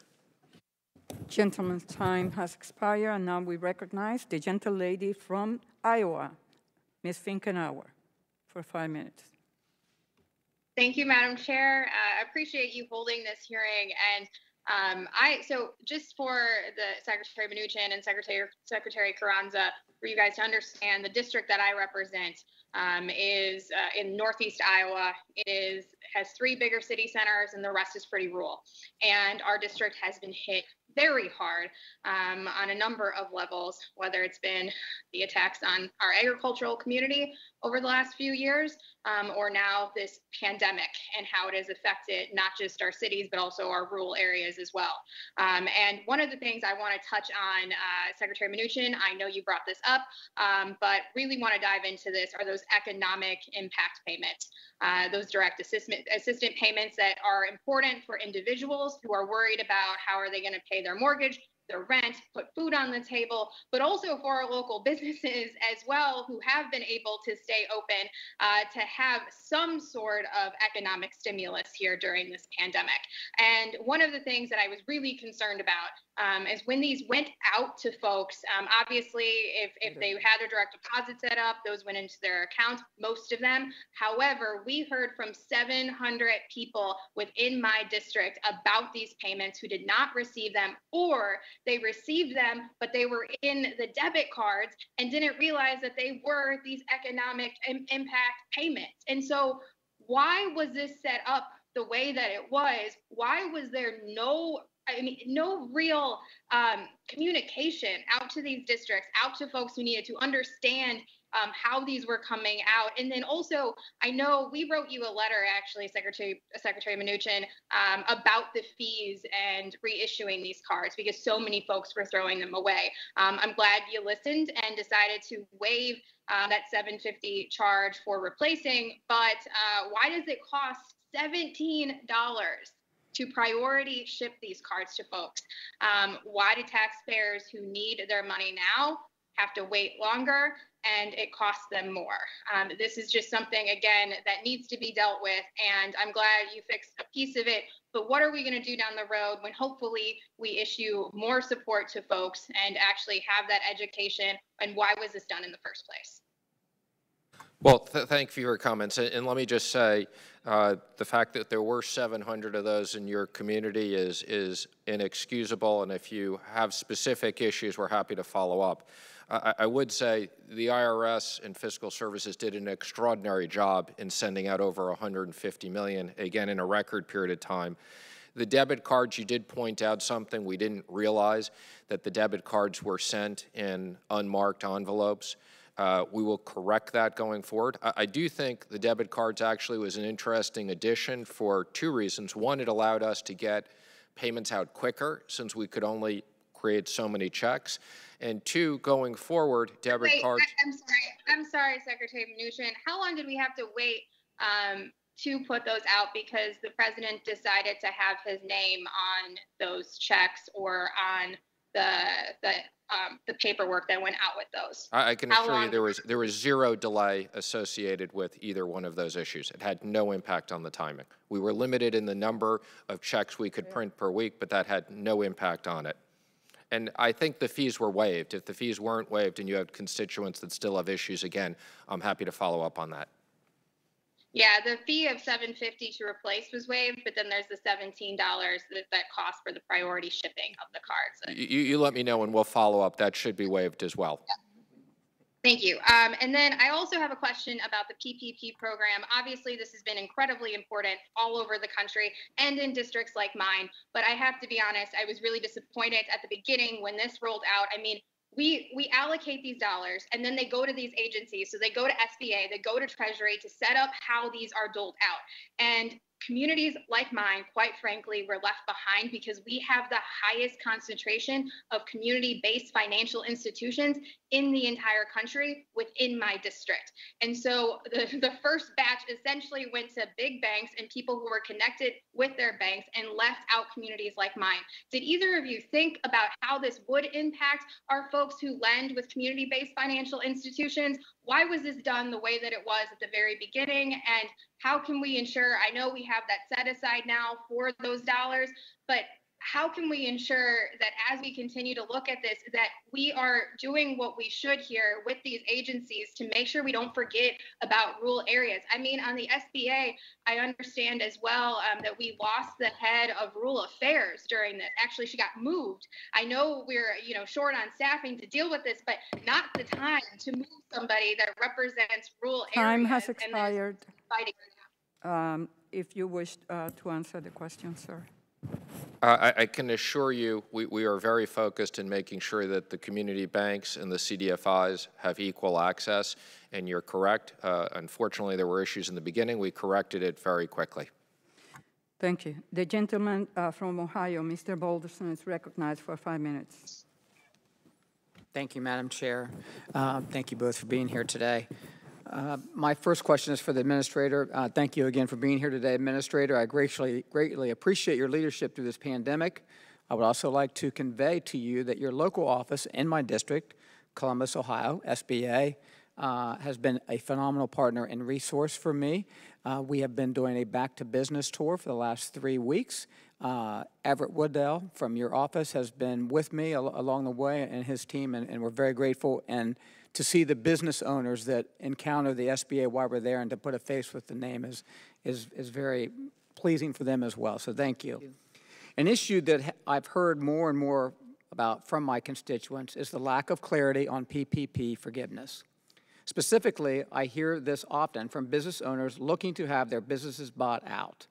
Gentleman's time has expired, and now we recognize the gentle lady from Iowa, Ms. Finkenauer, for five minutes. Thank you, Madam Chair. Uh, I appreciate you holding this hearing. And um, I so just for the Secretary Mnuchin and Secretary Secretary Carranza, for you guys to understand, the district that I represent um, is uh, in Northeast Iowa. It is has three bigger city centers, and the rest is pretty rural. And our district has been hit very hard um, on a number of levels, whether it's been the attacks on our agricultural community over the last few years, um, or now this pandemic and how it has affected not just our cities, but also our rural areas as well. Um, and one of the things I want to touch on, uh, Secretary Mnuchin, I know you brought this up, um, but really want to dive into this are those economic impact payments. Uh, those direct assistant, assistant payments that are important for individuals who are worried about how are they going to pay their mortgage, their rent, put food on the table, but also for our local [laughs] businesses as well who have been able to stay open uh, to have some sort of economic stimulus here during this pandemic. And one of the things that I was really concerned about um, is when these went out to folks, um, obviously, if, if they had their direct deposit set up, those went into their accounts, most of them. However, we heard from 700 people within my district about these payments who did not receive them or they received them, but they were in the debit cards and didn't realize that they were these economic Im- impact payments. And so, why was this set up the way that it was? Why was there no I mean, no real um, communication out to these districts, out to folks who needed to understand um, how these were coming out. And then also, I know we wrote you a letter, actually, Secretary Secretary Mnuchin, um, about the fees and reissuing these cards because so many folks were throwing them away. Um, I'm glad you listened and decided to waive uh, that 750 charge for replacing. But uh, why does it cost $17 to priority ship these cards to folks? Um, why do taxpayers who need their money now have to wait longer and it costs them more? Um, this is just something, again, that needs to be dealt with. And I'm glad you fixed a piece of it. But what are we going to do down the road when hopefully we issue more support to folks and actually have that education? And why was this done in the first place? Well, th thank you for your comments. And, and let me just say, uh, the fact that there were 700 of those in your community is, is inexcusable. And if you have specific issues, we're happy to follow up. I, would say the IRS and fiscal services did an extraordinary job in sending out over 150 million, again, in a record period of time. The debit cards, you did point out something. We didn't realize that the debit cards were sent in unmarked envelopes. Uh, we will correct that going forward. I, I, do think the debit cards actually was an interesting addition for two reasons. One, it allowed us to get payments out quicker since we could only create so many checks. And two, going forward, debit wait, cards. I, am sorry. I'm sorry, Secretary Mnuchin. How long did we have to wait um, to put those out because the president decided to have his name on those checks or on the the um, the paperwork that went out with those. I, I can How assure you there was there was zero delay associated with either one of those issues. It had no impact on the timing. We were limited in the number of checks we could print per week, but that had no impact on it. And I think the fees were waived. If the fees weren't waived and you have constituents that still have issues, again, I'm happy to follow up on that. Yeah, the fee of 750 to replace was waived, but then there's the $17 that, that cost for the priority shipping of the cards. You, you let me know and we'll follow up. That should be waived as well. Yeah. Thank you. Um, and then I also have a question about the PPP program. Obviously, this has been incredibly important all over the country and in districts like mine. But I have to be honest, I was really disappointed at the beginning when this rolled out. I mean, we we allocate these dollars and then they go to these agencies so they go to sba they go to treasury to set up how these are doled out and communities like mine, quite frankly, were left behind because we have the highest concentration of community based financial institutions in the entire country within my district. And so the, the first batch essentially went to big banks and people who were connected with their banks and left out communities like mine. Did either of you think about how this would impact our folks who lend with community based financial institutions? Why was this done the way that it was at the very beginning? And how can we ensure? I know we have that set aside now for those dollars, but how can we ensure that as we continue to look at this that we are doing what we should here with these agencies to make sure we don't forget about rural areas? I mean on the sba i understand as well um, that we lost the head of rural affairs during this. Actually she got moved. I know we're you know short on staffing to deal with this but not the time to move somebody that represents rural time areas time has expired fighting um, if you wish uh, to answer the question, sir. Uh, I, I, can assure you we, we are very focused in making sure that the community banks and the CDFIs have equal access, and you're correct. Uh, unfortunately, there were issues in the beginning. We corrected it very quickly. Thank you. The gentleman uh, from Ohio, Mr. Balderson, is recognized for five minutes. Thank you, Madam Chair. Uh, thank you both for being here today. Uh, my first question is for the administrator. Uh, thank you again for being here today, administrator. I greatly, greatly appreciate your leadership through this pandemic. I would also like to convey to you that your local office in my district, Columbus, Ohio, SBA, uh, has been a phenomenal partner and resource for me. Uh, we have been doing a back to business tour for the last three weeks. Uh, Everett Woodell from your office has been with me al along the way and his team, and, and we're very grateful. And to see the business owners that encounter the SBA while we're there and to put a face with the name is, is, is very pleasing for them as well. So thank you. Thank you. An issue that I've heard more and more about from my constituents is the lack of clarity on PPP forgiveness. Specifically, I hear this often from business owners looking to have their businesses bought out.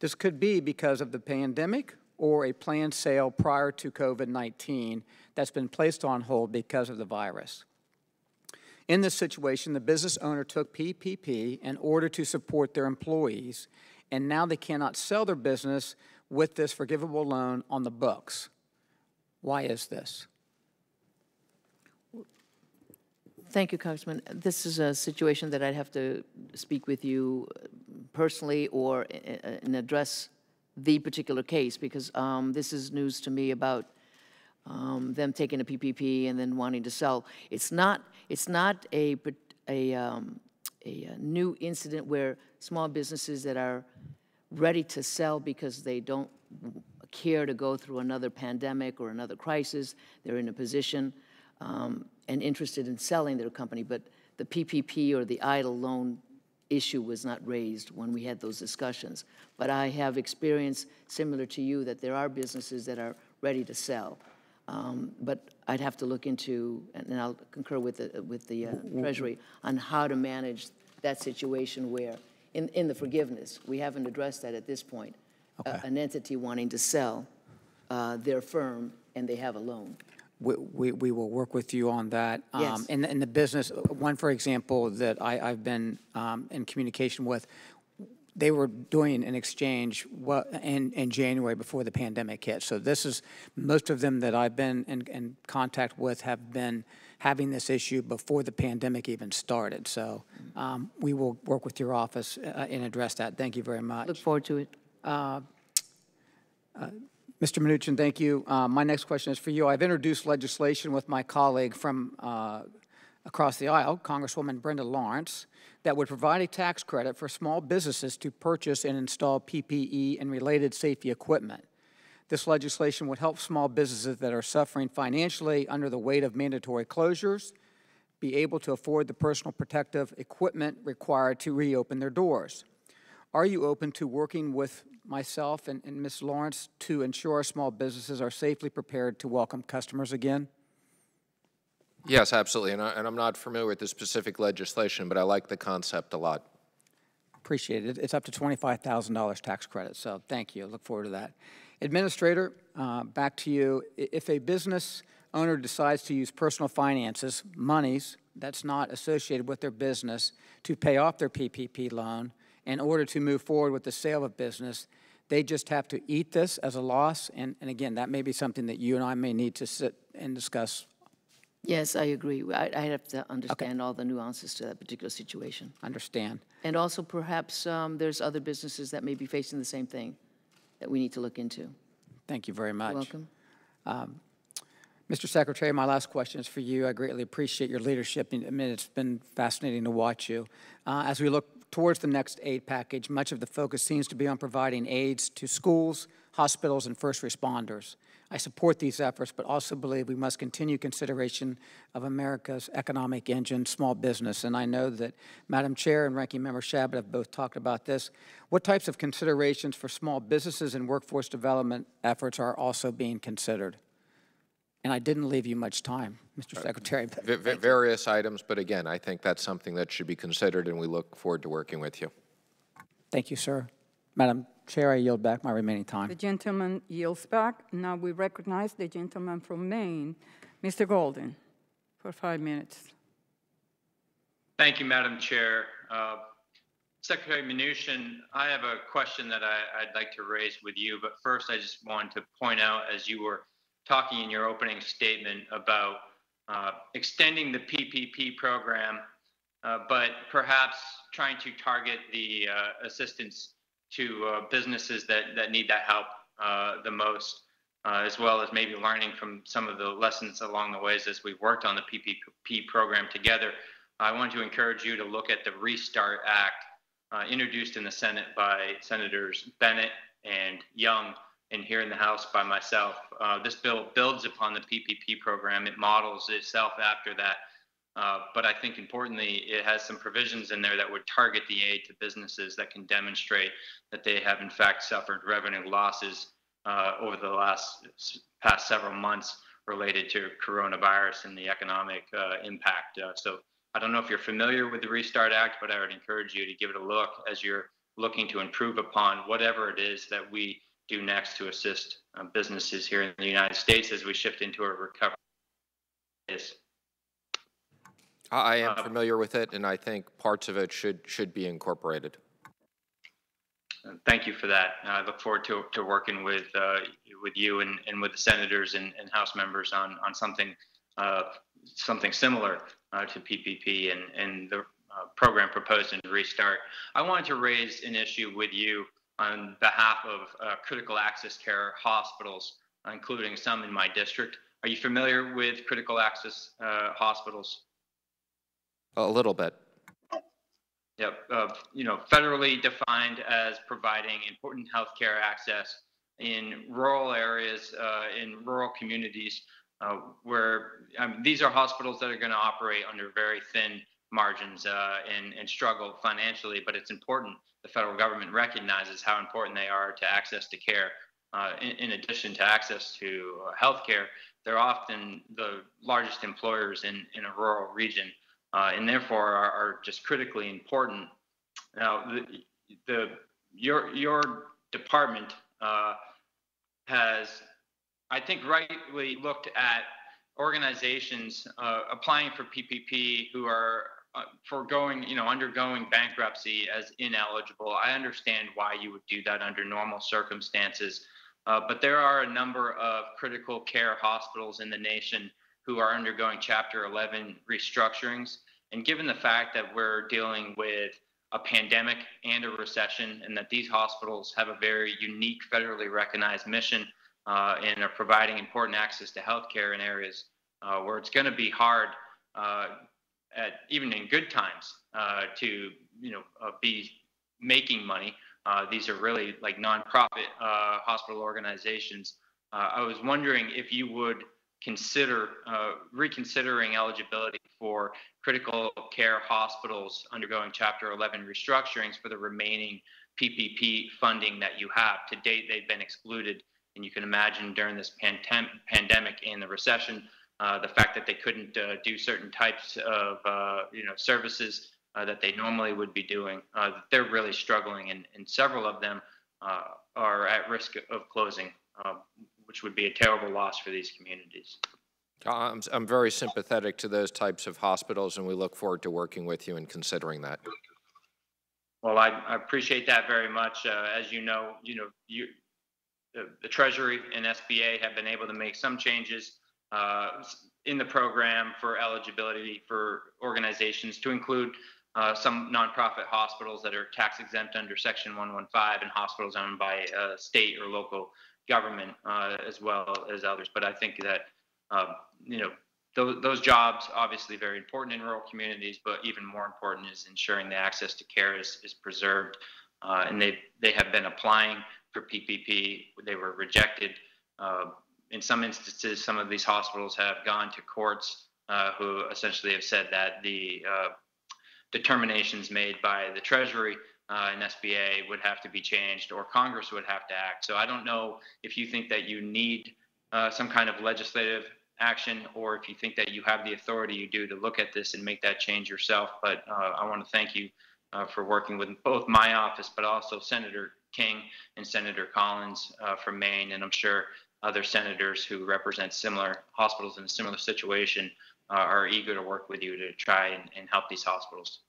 This could be because of the pandemic or a planned sale prior to COVID 19 that's been placed on hold because of the virus. In this situation, the business owner took PPP in order to support their employees, and now they cannot sell their business with this forgivable loan on the books. Why is this? Thank you, Congressman. This is a situation that I'd have to speak with you personally or i- i- and address the particular case, because um, this is news to me about um, them taking a PPP and then wanting to sell. It's not, it's not a, a, um, a uh, new incident where small businesses that are ready to sell because they don't care to go through another pandemic or another crisis, they're in a position um, and interested in selling their company, but the PPP or the EIDL loan issue was not raised when we had those discussions. But I have experience similar to you that there are businesses that are ready to sell. Um, But I'd have to look into, and I'll concur with the, with the uh, Treasury, on how to manage that situation where, in, in the forgiveness, we haven't addressed that at this point. A- An entity wanting to sell uh, their firm and they have a loan. We, we, we will work with you on that. Um, Yes. In, the- in the business, one, for example, that I, I've been um, in communication with, they were doing an exchange in, in January before the pandemic hit. So this is, most of them that I've been in, in contact with have been having this issue before the pandemic even started. So um, we will work with your office uh, and address that. Thank you very much. Look forward to it. Mr. Mnuchin, thank you. Uh, My next question is for you. I've introduced legislation with my colleague from uh, across the aisle, Congresswoman Brenda Lawrence, that would provide a tax credit for small businesses to purchase and install PPE and related safety equipment. This legislation would help small businesses that are suffering financially under the weight of mandatory closures be able to afford the personal protective equipment required to reopen their doors. Are you open to working with myself and, and Ms. Lawrence to ensure small businesses are safely prepared to welcome customers again? Yes, absolutely, and, I, and I'm not familiar with the specific legislation, but I like the concept a lot. Appreciate it. It's up to $25,000 tax credit, so thank you. Look forward to that. Administrator, uh, back to you. If a business owner decides to use personal finances, monies that's not associated with their business, to pay off their PPP loan in order to move forward with the sale of business, they just have to eat this as a loss? And, and again, that may be something that you and I may need to sit and discuss. Yes, I agree. I, I have to understand all the nuances to that particular situation. Understand. And also perhaps um, there's other businesses that may be facing the same thing that we need to look into. Thank you very much. Welcome. Mr. Secretary, my last question is for you. I greatly appreciate your leadership. I mean, it's been fascinating to watch you. Uh, As we look towards the next aid package, much of the focus seems to be on providing aids to schools, hospitals, and first responders. I support these efforts, but also believe we must continue consideration of America's economic engine, small business. And I know that Madam Chair and Ranking Member Chabot have both talked about this. What types of considerations for small businesses and workforce development efforts are also being considered? And I didn't leave you much time, Mr. Uh, Secretary. but V- v- various items, but again, I think that's something that should be considered, and we look forward to working with you. Thank you, sir. Madam Chair, I yield back my remaining time. The gentleman yields back. Now we recognize the gentleman from Maine, Mr. Golden, for five minutes. Thank you, Madam Chair. Uh, Secretary Mnuchin, I have a question that I, I'd like to raise with you, but first I just wanted to point out, as you were talking in your opening statement about uh, extending the PPP program, uh, but perhaps trying to target the uh, assistance to uh, businesses that, that need that help uh, the most, uh, as well as maybe learning from some of the lessons along the ways as we've worked on the PPP program together. I want to encourage you to look at the Restart Act uh, introduced in the Senate by Senators Bennet and Young, and here in the House by myself. Uh, this bill builds upon the PPP program. It models itself after that. Uh, but I think importantly, it has some provisions in there that would target the aid to businesses that can demonstrate that they have in fact suffered revenue losses uh, over the last past several months related to coronavirus and the economic uh, impact. Uh, so I don't know if you're familiar with the Restart Act, but I would encourage you to give it a look as you're looking to improve upon whatever it is that we do next to assist uh, businesses here in the United States as we shift into a recovery. I am Uh, familiar with it, and I think parts of it should, should be incorporated. Uh, Thank you for that. I look forward to, to working with, uh, with you and, and with the senators and, and House members on, on something, uh, something similar uh, to PPP and, and the uh, program proposed in Restart. I wanted to raise an issue with you on behalf of uh, critical access care hospitals, including some in my district. Are you familiar with critical access uh, hospitals? A little bit. Yep, uh, you know, federally defined as providing important healthcare access in rural areas, uh, in rural communities, uh, where um, these are hospitals that are going to operate under very thin margins uh, and, and struggle financially. But it's important the federal government recognizes how important they are to access to care. Uh, in, in addition to access to uh, healthcare, they're often the largest employers in, in a rural region uh, and therefore are, are just critically important. Now, the, the your your department uh, has, I think, rightly looked at organizations uh, applying for PPP who are uh, foregoing, you know, undergoing bankruptcy as ineligible. I understand why you would do that under normal circumstances, uh, but there are a number of critical care hospitals in the nation who are undergoing Chapter 11 restructurings. And given the fact that we're dealing with a pandemic and a recession, and that these hospitals have a very unique federally recognized mission uh, and are providing important access to healthcare in areas uh, where it's going to be hard, uh, at, even in good times, uh, to you know uh, be making money. Uh, these are really like nonprofit hospital organizations. I was wondering if you would consider reconsidering eligibility for critical care hospitals undergoing Chapter 11 restructurings for the remaining PPP funding that you have. To date, they've been excluded. And you can imagine during this pandem- pandemic and the recession, uh, the fact that they couldn't uh, do certain types of uh, you know services uh, that they normally would be doing, uh, they're really struggling, and, and several of them uh, are at risk of closing, which would be a terrible loss for these communities. I'm, I'm very sympathetic to those types of hospitals, and we look forward to working with you and considering that. Well, I, I appreciate that very much. Uh, as you know, you know, you, the, the, Treasury and SBA have been able to make some changes uh, in the program for eligibility for organizations to include uh, some nonprofit hospitals that are tax exempt under Section 115 and hospitals owned by uh, state or local government uh, as well as others. But I think that um, you know, those, those jobs obviously very important in rural communities, but even more important is ensuring the access to care is, is preserved. Uh, and they they have been applying for PPP. They were rejected. Uh, in some instances, some of these hospitals have gone to courts uh, who essentially have said that the uh, determinations made by the Treasury uh, and SBA would have to be changed, or Congress would have to act. So I don't know if you think that you need uh, some kind of legislative action, or if you think that you have the authority you do to look at this and make that change yourself. But uh, I want to thank you uh, for working with both my office, but also Senator King and Senator Collins uh, from Maine, and I'm sure other senators who represent similar hospitals in a similar situation uh, are eager to work with you to try and, and help these hospitals.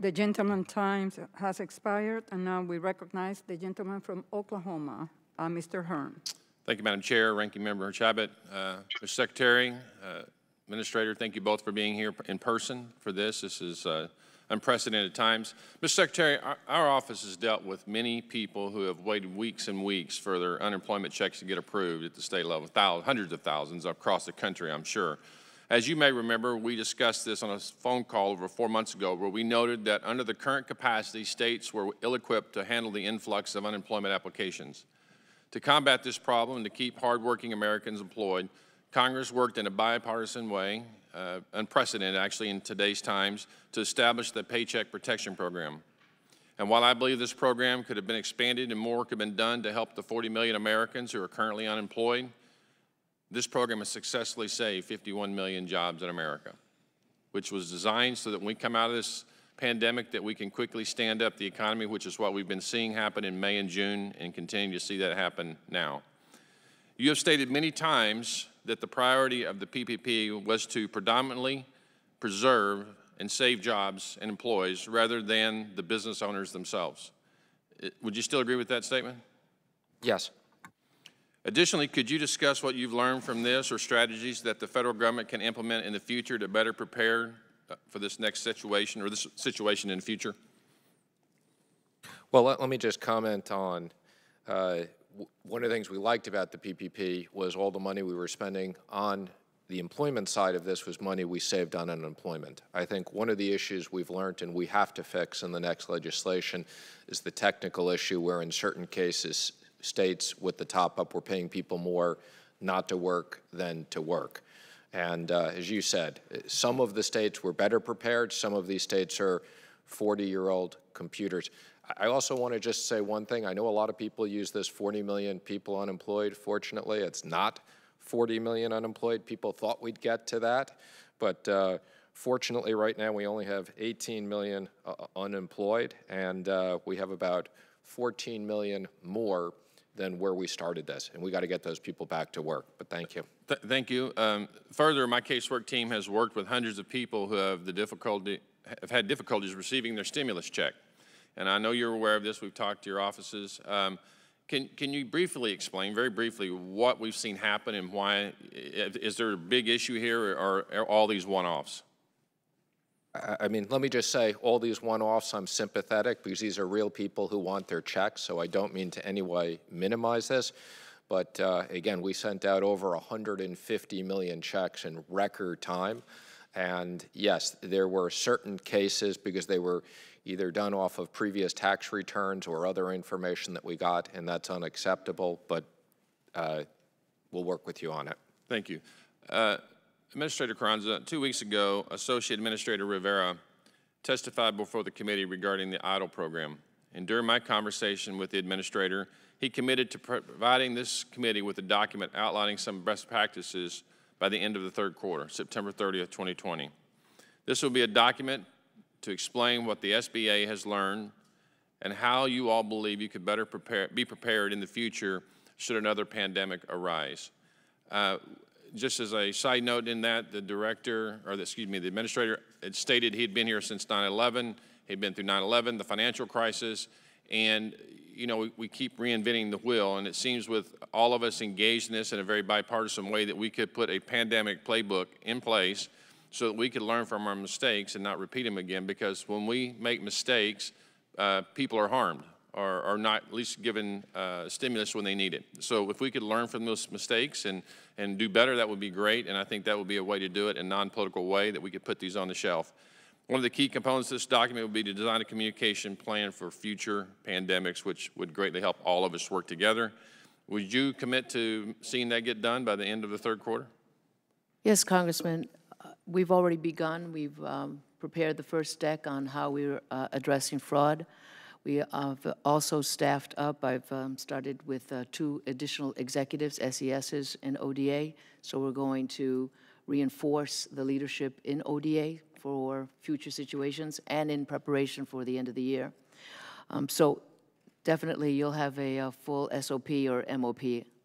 The gentleman time has expired, and now we recognize the gentleman from Oklahoma, uh, Mr. Hern. Thank you, Madam Chair, Ranking Member Chabot, uh, Mr. Secretary, uh, Administrator, thank you both for being here in person for this. This is uh, unprecedented times. Mr. Secretary, our, our, office has dealt with many people who have waited weeks and weeks for their unemployment checks to get approved at the state level, hundreds of thousands across the country, I'm sure. As you may remember, we discussed this on a phone call over four months ago where we noted that under the current capacity, states were ill-equipped to handle the influx of unemployment applications. To combat this problem and to keep hardworking Americans employed, Congress worked in a bipartisan way, uh, unprecedented actually in today's times, to establish the Paycheck Protection Program. And while I believe this program could have been expanded and more could have been done to help the 40 million Americans who are currently unemployed, this program has successfully saved 51 million jobs in America, which was designed so that when we come out of this pandemic that we can quickly stand up the economy, which is what we've been seeing happen in May and June and continue to see that happen now. You have stated many times that the priority of the PPP was to predominantly preserve and save jobs and employees rather than the business owners themselves. Would you still agree with that statement? Yes. Additionally, could you discuss what you've learned from this or strategies that the federal government can implement in the future to better prepare uh, for this next situation or this situation in the future? Well, let, let me just comment on, uh, one of the things we liked about the PPP was all the money we were spending on the employment side of this was money we saved on unemployment. I think one of the issues we've learned and we have to fix in the next legislation is the technical issue where in certain cases, states with the top up were paying people more not to work than to work. And uh, as you said, some of the states were better prepared. Some of these states are 40-year-old computers. I I also want to just say one thing. I know a lot of people use this 40 million people unemployed. Fortunately, it's not 40 million unemployed. People thought we'd get to that. But uh, fortunately, right now, we only have 18 million uh, unemployed, and uh, we have about 14 million more than where we started this. And we got to get those people back to work. But thank you. Th- Thank you. Um, Further, my casework team has worked with hundreds of people who have the difficulty, have had difficulties receiving their stimulus check. And I know you're aware of this, we've talked to your offices. Um, Can, can you briefly explain, very briefly, what we've seen happen and why? Is there a big issue here, or are all these one-offs? I I mean, let me just say, all these one-offs, I'm sympathetic because these are real people who want their checks, so I don't mean to any way minimize this. But uh, again, we sent out over 150 million checks in record time. And yes, there were certain cases because they were either done off of previous tax returns or other information that we got, and that's unacceptable, but uh, we'll work with you on it. Thank you. Uh, Administrator Carranza, two weeks ago, Associate Administrator Rivera testified before the committee regarding the EIDL program. And during my conversation with the administrator, he committed to providing this committee with a document outlining some best practices by the end of the third quarter, September 30th, 2020. This will be a document to explain what the SBA has learned and how you all believe you could better prepare, be prepared in the future should another pandemic arise. Uh, just as a side note in that, the director, or the, excuse me, the administrator had stated he'd been here since 9/11. He'd been through 9/11, the financial crisis, and you know we, we keep reinventing the wheel. And it seems with all of us engaged in this in a very bipartisan way that we could put a pandemic playbook in place so that we could learn from our mistakes and not repeat them again. Because when we make mistakes, uh, people are harmed or are not at least given uh, stimulus when they need it. So if we could learn from those mistakes and, and do better, that would be great. And I think that would be a way to do it in a non-political way that we could put these on the shelf. One of the key components of this document would be to design a communication plan for future pandemics, which would greatly help all of us work together. Would you commit to seeing that get done by the end of the third quarter? Yes, Congressman, uh, we've already begun. We've um, prepared the first deck on how we're uh, addressing fraud. We have also staffed up. I've um, started with uh, two additional executives, SESs and ODA. So we're going to reinforce the leadership in ODA for future situations and in preparation for the end of the year. Um, So definitely, you'll have a uh, full SOP or MOP.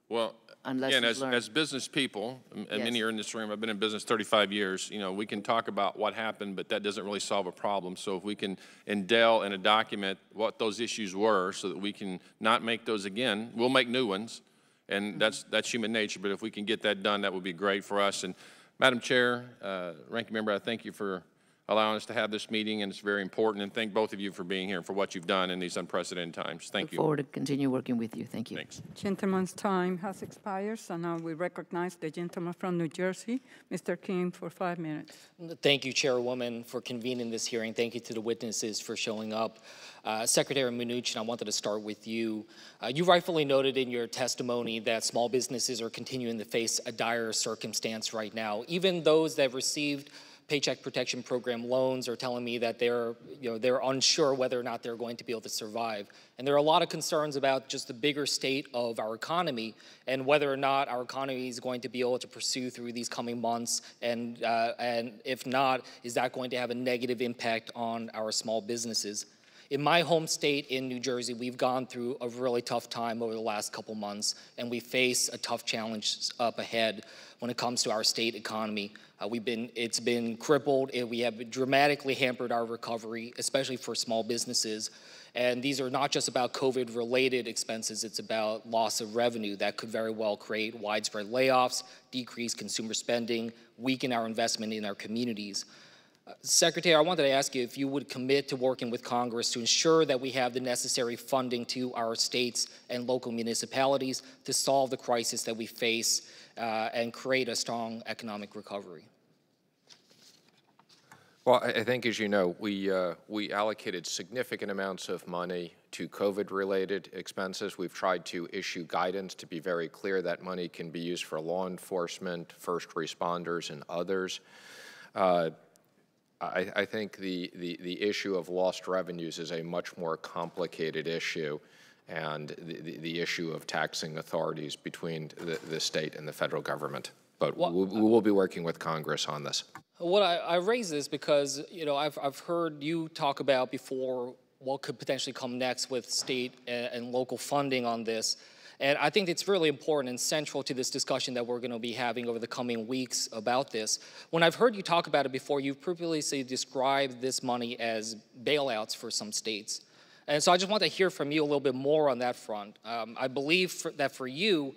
Well, On again, as, learned. as business people, and and many Yes. are in this room, I've been in business 35 years, you know, we can talk about what happened, but that doesn't really solve a problem. So if we can endeal in a document what those issues were so that we can not make those again, we'll make new ones. And that's, that's human nature, but if we can get that done, that would be great for us. And Madam Chair, uh, Ranking Member, I thank you for allowing us to have this meeting, and it's very important. And thank both of you for being here and for what you've done in these unprecedented times. Thank Look you. forward to continue working with you. Thank you. Thanks. Gentleman's time has expired, so now we recognize the gentleman from New Jersey, Mr. Kim, for five minutes. Thank you, Chairwoman, for convening this hearing. Thank you to the witnesses for showing up. Uh, Secretary Mnuchin, I wanted to start with you. Uh, you rightfully noted in your testimony that small businesses are continuing to face a dire circumstance right now. Even those that have received Paycheck Protection Program loans are telling me that they're, you know, they're unsure whether or not they're going to be able to survive. And there are a lot of concerns about just the bigger state of our economy and whether or not our economy is going to be able to pursue through these coming months. And, uh, and if not, is that going to have a negative impact on our small businesses? In my home state in New Jersey, we've gone through a really tough time over the last couple months, and we face a tough challenge up ahead when it comes to our state economy. Uh, we've been, it's been crippled. and we have dramatically hampered our recovery, especially for small businesses. And these are not just about COVID related expenses, it's about loss of revenue that could very well create widespread layoffs, decrease consumer spending, weaken our investment in our communities. Secretary, I wanted to ask you if you would commit to working with Congress to ensure that we have the necessary funding to our states and local municipalities to solve the crisis that we face uh, and create a strong economic recovery. Well, I, I think, as you know, we, uh, we allocated significant amounts of money to COVID-related expenses. We've tried to issue guidance to be very clear that money can be used for law enforcement, first responders, and others. Uh, I, I, think the, the, the, issue of lost revenues is a much more complicated issue and the, the, the issue of taxing authorities between the, the, state and the federal government. But we, we will be working with Congress on this. What I, I raise this because you know I've, I've heard you talk about before what could potentially come next with state and, and local funding on this. And I think it's really important and central to this discussion that we're going to be having over the coming weeks about this. When I've heard you talk about it before, you've previously described this money as bailouts for some states. And so I just want to hear from you a little bit more on that front. Um, I believe for, that for you,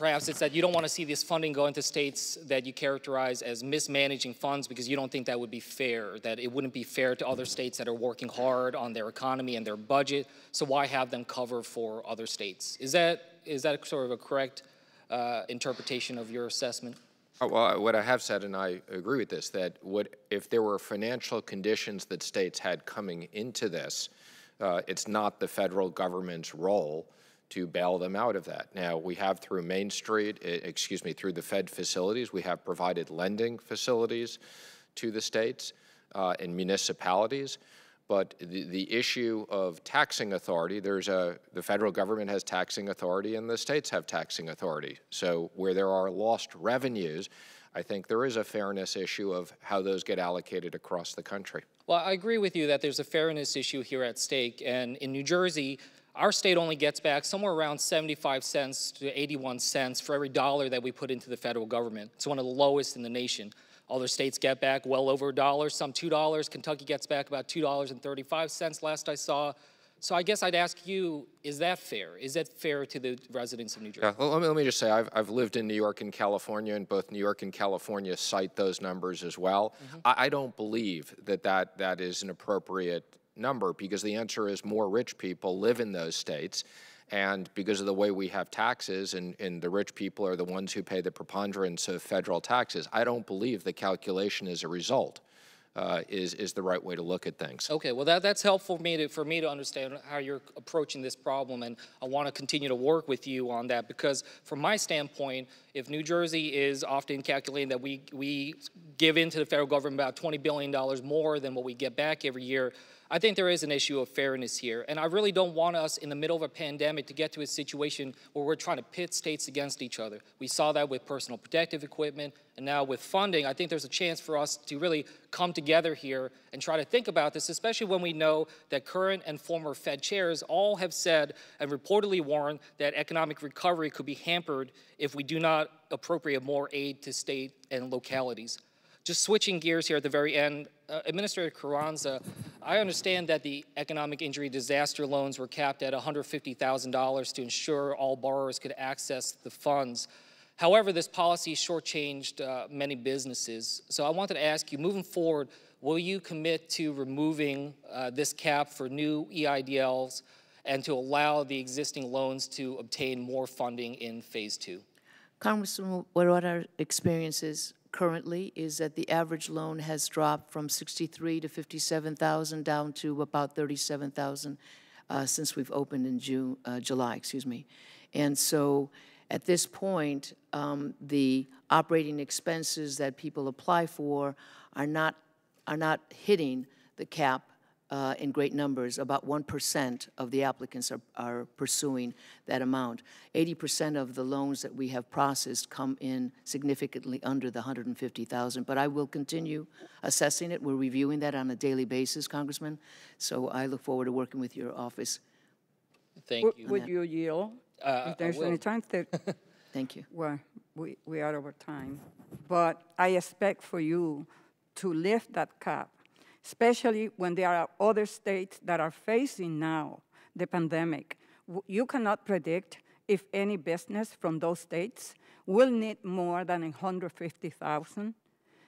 Perhaps it's that you don't want to see this funding go into states that you characterize as mismanaging funds because you don't think that would be fair, that it wouldn't be fair to other states that are working hard on their economy and their budget. So why have them cover for other states? Is that is that sort of a correct uh, interpretation of your assessment? Uh, well, what I have said, and I agree with this, that what if there were financial conditions that states had coming into this, uh, it's not the federal government's role to bail them out of that. Now, we have through Main Street, excuse me, through the Fed facilities, we have provided lending facilities to the states uh, and municipalities. But the, the issue of taxing authority, there's a, the federal government has taxing authority and the states have taxing authority. So where there are lost revenues, I think there is a fairness issue of how those get allocated across the country. Well, I agree with you that there's a fairness issue here at stake. And in New Jersey, our state only gets back somewhere around 75 cents to 81 cents for every dollar that we put into the federal government. It's one of the lowest in the nation. Other states get back well over a dollar, some $2. Kentucky gets back about $2.35 last I saw. So I guess I'd ask you, is that fair? Is that fair to the residents of New Jersey? Yeah, well, let me, let me just say, I've, I've lived in New York and California, and both New York and California cite those numbers as well. Mm -hmm. I, I, don't believe that, that that is an appropriate number because the answer is more rich people live in those states. And because of the way we have taxes and, and the rich people are the ones who pay the preponderance of federal taxes, I don't believe the calculation is a result. Uh, is is the right way to look at things. Okay, well that, that's helpful for me to for me to understand how you're approaching this problem, and I want to continue to work with you on that because from my standpoint, if New Jersey is often calculating that we we give into the federal government about 20 billion dollars more than what we get back every year, I think there is an issue of fairness here, and I really don't want us in the middle of a pandemic to get to a situation where we're trying to pit states against each other. We saw that with personal protective equipment, and now with funding, I think there's a chance for us to really come together here and try to think about this, especially when we know that current and former Fed chairs all have said and reportedly warned that economic recovery could be hampered if we do not appropriate more aid to state and localities. Just switching gears here at the very end, uh, Administrator Carranza, I understand that the economic injury disaster loans were capped at $150,000 to ensure all borrowers could access the funds. However, this policy shortchanged uh, many businesses. So I wanted to ask you, moving forward, will you commit to removing uh, this cap for new EIDLs and to allow the existing loans to obtain more funding in phase two? Congressman, what are our experiences currently is that the average loan has dropped from 63 to 57,000 down to about 37,000 uh, since we've opened in June, uh, July, excuse me. And so at this point, um, the operating expenses that people apply for are not, are not hitting the cap uh, in great numbers. About 1% of the applicants are, are pursuing that amount. 80% of the loans that we have processed come in significantly under the 150,000. But I will continue assessing it. We're reviewing that on a daily basis, Congressman. So I look forward to working with your office. Thank Would- you. Would you yield? Uh, If there's any time, that- [laughs] Thank you. well, we, we are over time. But I expect for you to lift that cap, especially when there are other states that are facing now the pandemic. You cannot predict if any business from those states will need more than 150,000.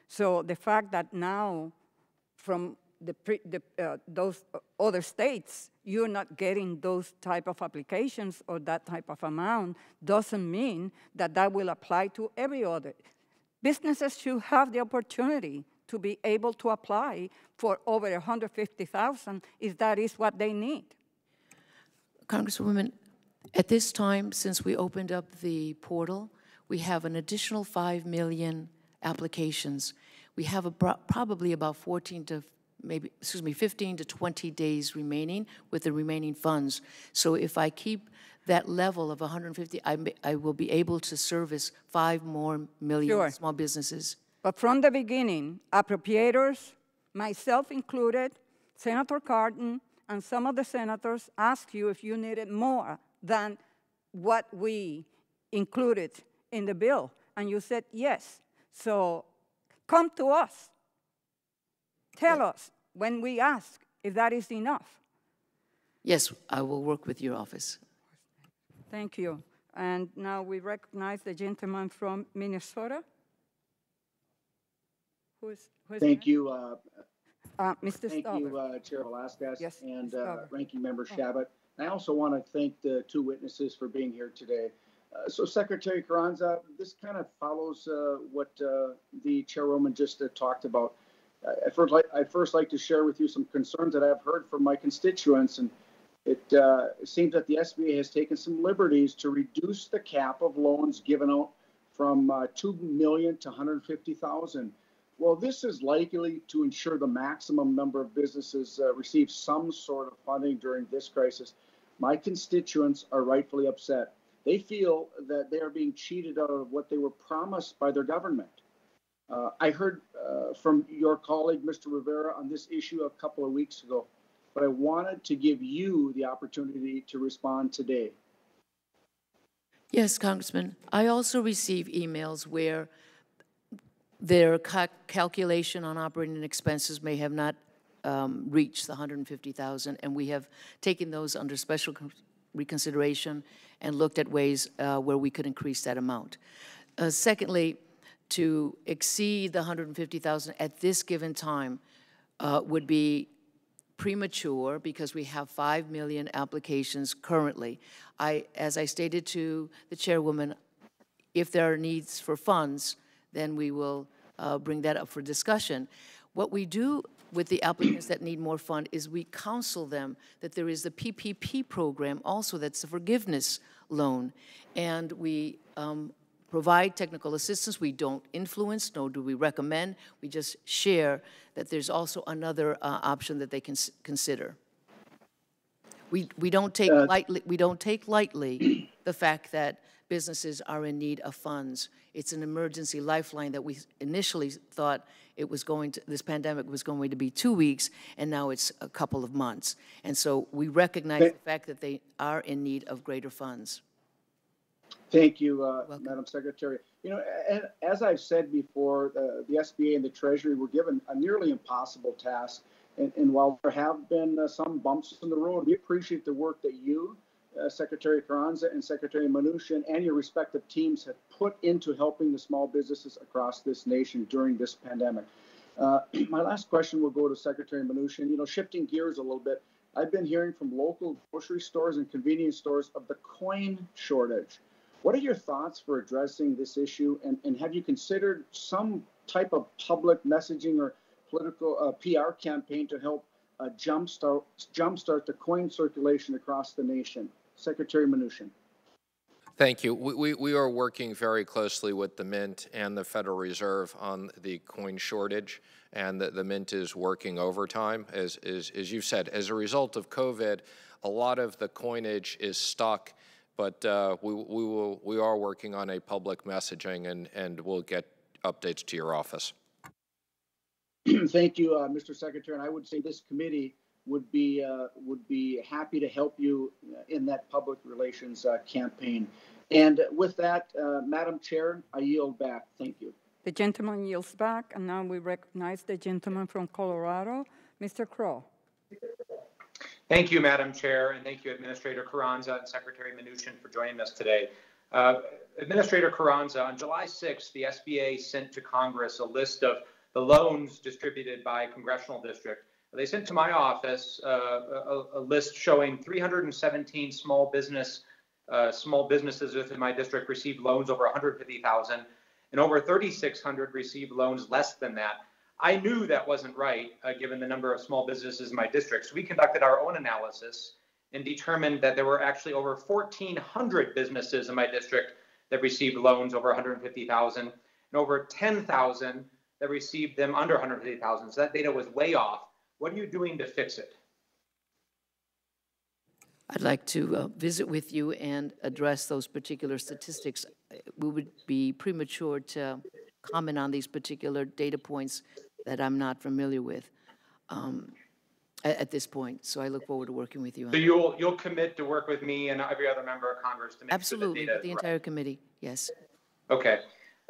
So the fact that now from the, the, uh, those other states, you're not getting those type of applications or that type of amount doesn't mean that that will apply to every other. Businesses should have the opportunity to be able to apply for over 150,000 if that is what they need. Congresswoman, at this time, since we opened up the portal, we have an additional 5 million applications. We have probably about 14 to maybe, excuse me, 15 to 20 days remaining with the remaining funds. So if I keep that level of 150, I, may- I will be able to service 5 more million Sure. small businesses. But from the beginning, appropriators, myself included, Senator Cardin, and some of the senators asked you if you needed more than what we included in the bill. And you said yes. So come to us. Tell us when we ask if that is enough. Yes, I will work with your office. Thank you. And now we recognize the gentleman from Minnesota. Who is, who is Thank you, uh, Uh, Mr. thank Stauber. you, uh, Chair Velázquez Yes, and uh, Ranking Member Chabot. I also want to thank the two witnesses for being here today. Uh, So Secretary Carranza, this kind of follows uh, what uh, the chairwoman just uh, talked about. Uh, I first like, I first like to share with you some concerns that I've heard from my constituents, and it uh, seems that the SBA has taken some liberties to reduce the cap of loans given out from uh, 2 million to 150,000. Well, this is likely to ensure the maximum number of businesses uh, receive some sort of funding during this crisis. My constituents are rightfully upset. They feel that they are being cheated out of what they were promised by their government. Uh, I heard uh, from your colleague, Mr. Rivera, on this issue a couple of weeks ago, but I wanted to give you the opportunity to respond today. Yes, Congressman. I also receive emails where their ca- calculation on operating expenses may have not um, reached the 150,000, and we have taken those under special reconsideration and looked at ways uh, where we could increase that amount. Uh, Secondly, to exceed the 150,000 at this given time uh, would be premature because we have 5 million applications currently. I, as I stated to the chairwoman, if there are needs for funds, then we will uh, bring that up for discussion. What we do with the applicants that need more fund is we counsel them that there is the PPP program also that's a forgiveness loan. And we um, provide technical assistance. We don't influence, nor do we recommend. We just share that there's also another uh, option that they can consider. We, we don't take lightly, we don't take lightly the fact that businesses are in need of funds. It's an emergency lifeline that we initially thought it was going to, this pandemic was going to be two weeks, and now it's a couple of months. And so we recognize the fact that they are in need of greater funds. Thank you, uh, Madam Secretary. You know, as I've said before, uh, the SBA and the Treasury were given a nearly impossible task. And, and while there have been uh, some bumps in the road, we appreciate the work that you, uh, Secretary Carranza and Secretary Mnuchin, and your respective teams have put into helping the small businesses across this nation during this pandemic. Uh, [clears throat] my last question will go to Secretary Mnuchin. You know, shifting gears a little bit, I've been hearing from local grocery stores and convenience stores of the coin shortage. What are your thoughts for addressing this issue? And, and have you considered some type of public messaging or political uh, PR campaign to help uh, jumpstart, jumpstart the coin circulation across the nation? Secretary Mnuchin. Thank you. We, we, we are working very closely with the Mint and the Federal Reserve on the coin shortage, and the, the Mint is working overtime. As, as, as you've said, as a result of COVID, a lot of the coinage is stuck, but uh, we, we, will, we are working on a public messaging, and, and we'll get updates to your office. [clears throat] Thank you, uh, Mr. Secretary. And I would say this committee would be uh, would be happy to help you in that public relations uh, campaign. And with that, uh, Madam Chair, I yield back. Thank you. The gentleman yields back, and now we recognize the gentleman from Colorado, Mr. Crow. Thank you, Madam Chair, and thank you, Administrator Carranza and Secretary Mnuchin for joining us today. Uh, Administrator Carranza, on July 6th, the SBA sent to Congress a list of the loans distributed by congressional district. They sent to my office uh, a, a, list showing 317 small business uh, small businesses within my district received loans over 150,000, and over 3,600 received loans less than that. I knew that wasn't right, uh, given the number of small businesses in my district. So we conducted our own analysis and determined that there were actually over 1,400 businesses in my district that received loans over 150,000, and over 10,000 that received them under 150,000. So that data was way off. What are you doing to fix it? I'd like to uh, visit with you and address those particular statistics. We would be premature to comment on these particular data points that I'm not familiar with um, at, at, this point. So I look forward to working with you. so you'll you'll commit to work with me and every other member of Congress to make absolutely sure the, the entire right. committee. Yes. Okay.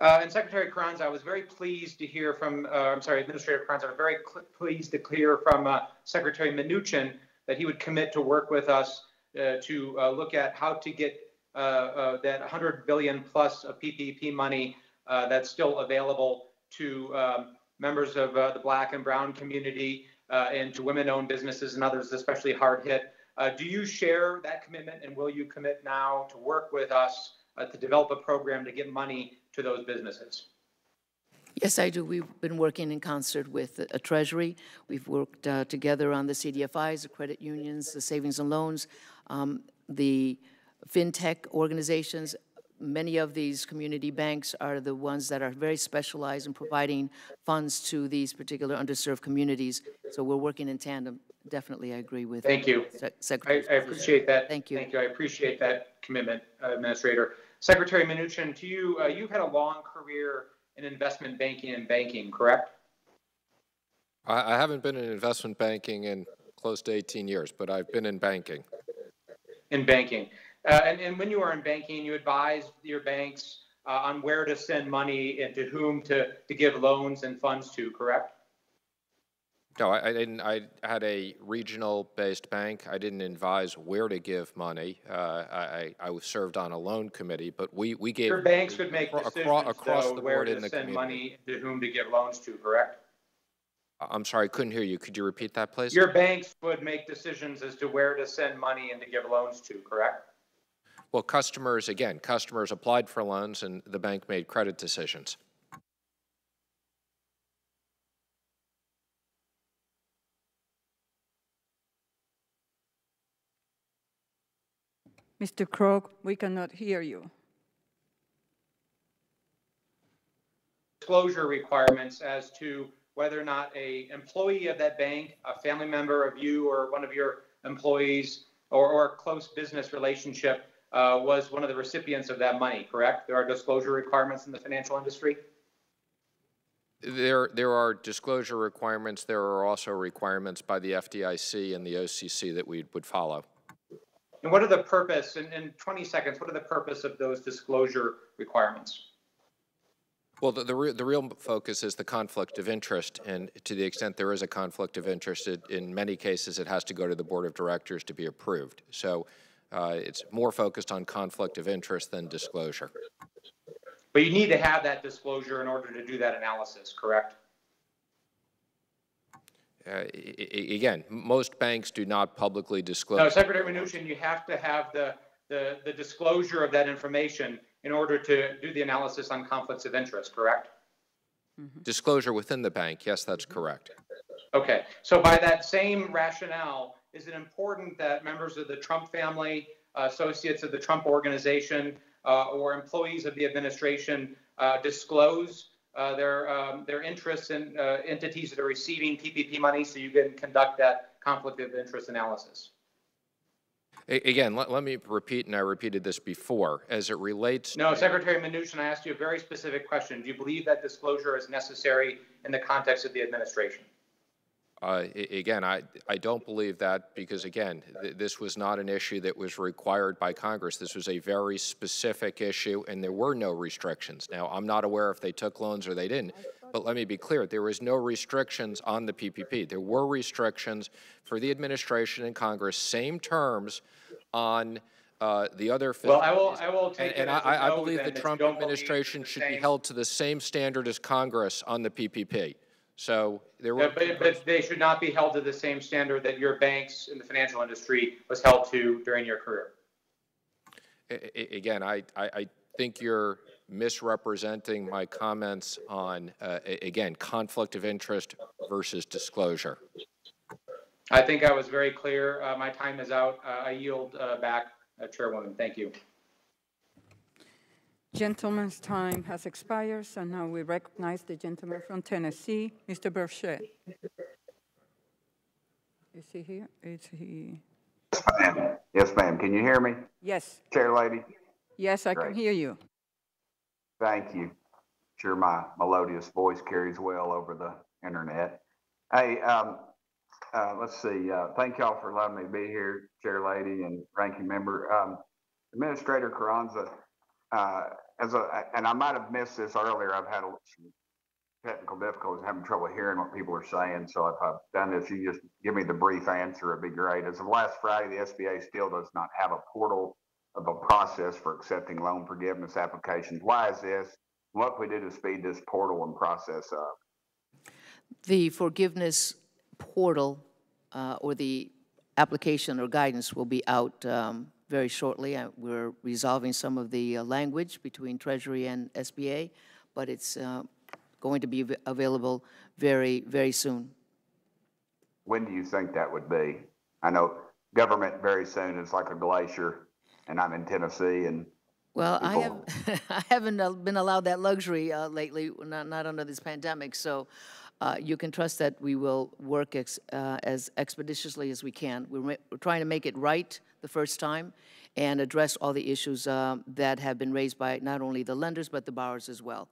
Uh, and Secretary Carranza, I was very pleased to hear from, uh, I'm sorry, Administrator Carranza, I was very pleased to hear from uh, Secretary Mnuchin that he would commit to work with us uh, to uh, look at how to get uh, that 100 billion plus of PPP money that's still available to um, members of the Black and Brown community and to women-owned businesses and others, especially hard hit. do you share that commitment, and will you commit now to work with us to develop a program to get money to those businesses? Yes, I do. We've been working in concert with a Treasury. We've worked uh, together on the CDFIs, the credit unions, the savings and loans, um, the fintech organizations. Many of these community banks are the ones that are very specialized in providing funds to these particular underserved communities. So we're working in tandem. Definitely, I agree with. Thank you. Secretary. I, I, appreciate that. Thank you. Thank you. I appreciate that commitment, uh, Administrator. Secretary Mnuchin, to you, uh, you've had a long career in investment banking and banking, correct? I, I haven't been in investment banking in close to 18 years, but I've been in banking. In banking. Uh, and, and when you were in banking, you advised your banks uh, on where to send money and to whom to, to give loans and funds to, correct? No, I, I, didn't. I had a regional-based bank. I didn't advise where to give money. Uh, I, I served on a loan committee, but we, we gave. Your banks would make decisions across, across though, the where board to in the send community. money to whom to give loans to, correct? I'm sorry, I couldn't hear you. Could you repeat that, please? Your banks would make decisions as to where to send money and to give loans to, correct? Well, customers, again, customers applied for loans and the bank made credit decisions. Mr. Crow, we cannot hear you. Disclosure requirements as to whether or not a employee of that bank, a family member of you or one of your employees or, or a close business relationship uh, was one of the recipients of that money, correct? There are disclosure requirements in the financial industry? There, there are disclosure requirements. There are also requirements by the FDIC and the OCC that we would follow. And what are the purpose, in, in 20 seconds, what are the purpose of those disclosure requirements? Well, the, the, re the, real focus is the conflict of interest, and to the extent there is a conflict of interest, it, in many cases it has to go to the board of directors to be approved. So uh, it's more focused on conflict of interest than disclosure. But you need to have that disclosure in order to do that analysis, correct? Uh, again, most banks do not publicly disclose. No, Secretary Mnuchin, you have to have the, the, the disclosure of that information in order to do the analysis on conflicts of interest, correct? Mm-hmm. Disclosure within the bank, yes, that's correct. Okay, so by that same rationale, is it important that members of the Trump family, uh, associates of the Trump organization, uh, or employees of the administration uh, disclose uh, their um, their interests in uh, entities that are receiving PPP money, so you can conduct that conflict of interest analysis. Again, let, let me repeat, and I repeated this before, as it relates. No, Secretary Mnuchin, I asked you a very specific question. Do you believe that disclosure is necessary in the context of the administration? Uh, again, I, I don't believe that because, again, th this was not an issue that was required by Congress. This was a very specific issue, and there were no restrictions. Now, I'm not aware if they took loans or they didn't, but let me be clear there was no restrictions on the PPP. There were restrictions for the administration and Congress, same terms on uh, the other. Well, I will, I will take and, and I, I believe the Trump administration should be held to the same standard as Congress on the PPP. So there were. but, but they should not be held to the same standard that your banks in the financial industry was held to during your career. Again, I, I, I think you're misrepresenting my comments on, uh, again, conflict of interest versus disclosure. I think I was very clear. Uh, my time is out. Uh, I yield uh, back, uh, Chairwoman. Thank you. Gentleman's time has expired, so now we recognize the gentleman from Tennessee, Mr. Burchett. Is he here? Is he? Yes, ma'am. Yes, ma'am. Can you hear me? Yes. Chair lady? Yes, I Great. can hear you. Thank you. Sure, my melodious voice carries well over the internet. Hey, um, uh, let's see. Uh, thank y'all for letting me be here, Chair Lady and Ranking Member. Um, Administrator Carranza, uh, as a, and I might have missed this earlier. I've had some technical difficulties, having trouble hearing what people are saying. So if I've done this, you just give me the brief answer. It'd be great. As of last Friday, the SBA still does not have a portal of a process for accepting loan forgiveness applications. Why is this? What we do to speed this portal and process up? The forgiveness portal uh, or the application or guidance will be out um, very shortly. Uh, We're resolving some of the uh, language between Treasury and SBA, but it's uh, going to be available very, very soon. When do you think that would be? I know government very soon is like a glacier, and I'm in Tennessee, and Well, I have, [laughs] I haven't uh, been allowed that luxury uh, lately, not, not under this pandemic, so uh, you can trust that we will work ex- uh, as expeditiously as we can. We're, we're trying to make it right the first time and address all the issues um, that have been raised by not only the lenders, but the borrowers as well.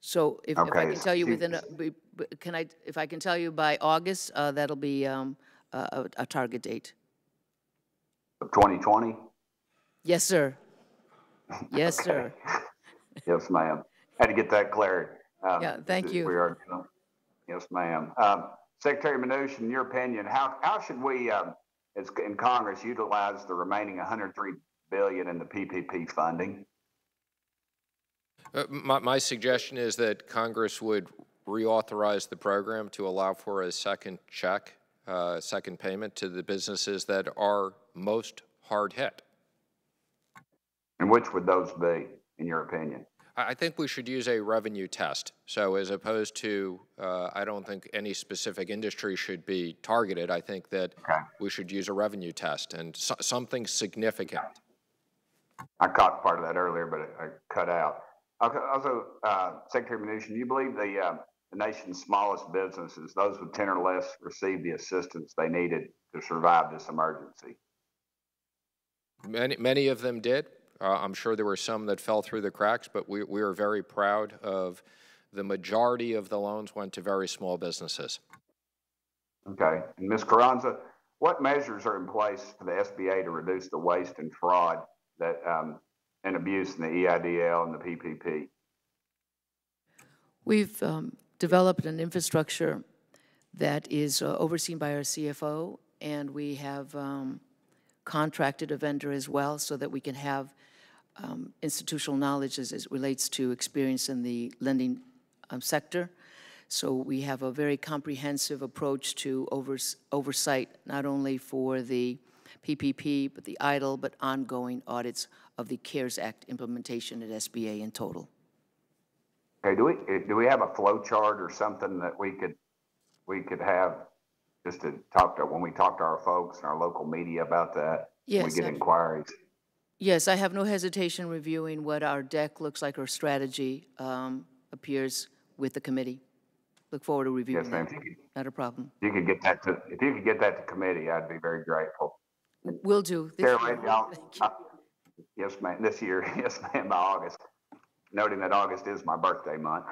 So if, if I can tell you within, a- can I, if I can tell you by August, uh, that'll be um, a, a- target date. of 2020? Yes, sir. [laughs] Yes, sir. Yes, ma'am. Had to get that cleared. Um, Yeah, thank we you. are, yes, ma'am. Um, Secretary Mnuchin, in your opinion, how, how should we, um, as in Congress, utilize the remaining 103 billion in the PPP funding? Uh, My, my suggestion is that Congress would reauthorize the program to allow for a second check, uh, second payment to the businesses that are most hard hit. And which would those be, in your opinion? I think we should use a revenue test. So as opposed to, uh, I don't think any specific industry should be targeted. I think that Okay. we should use a revenue test and so, something significant. I caught part of that earlier, but it, I cut out. Okay, Also, uh, Secretary Mnuchin, do you believe the, uh, the nation's smallest businesses, those with 10 or less, received the assistance they needed to survive this emergency? Many, many of them did. Uh, I'm sure there were some that fell through the cracks, but we, we are very proud of the majority of the loans went to very small businesses. Okay. And Ms. Carranza, what measures are in place for the SBA to reduce the waste and fraud that, um, and abuse in the EIDL and the PPP? We've um, developed an infrastructure that is uh, overseen by our CFO, and we have um, contracted a vendor as well so that we can have um, institutional knowledge as it relates to experience in the lending um, sector. So we have a very comprehensive approach to overs- oversight, not only for the PPP, but the EIDL, but ongoing audits of the CARES Act implementation at SBA in total. Okay, do we, do we have a flow chart or something that we could, we could have just to talk to, when we talk to our folks and our local media about that? Yes, We get inquiries. Yes, I have no hesitation reviewing what our deck looks like, or strategy um, appears with the committee. Look forward to reviewing Yes, ma'am. that. If you could- Not a problem. if you could get that to, if you could get that to committee, I'd be very grateful. We'll do. This Chair year. Lady, I'll- Thank you. Yes, ma'am, this year, [laughs] yes, ma'am, by August. Noting that August is my birthday month,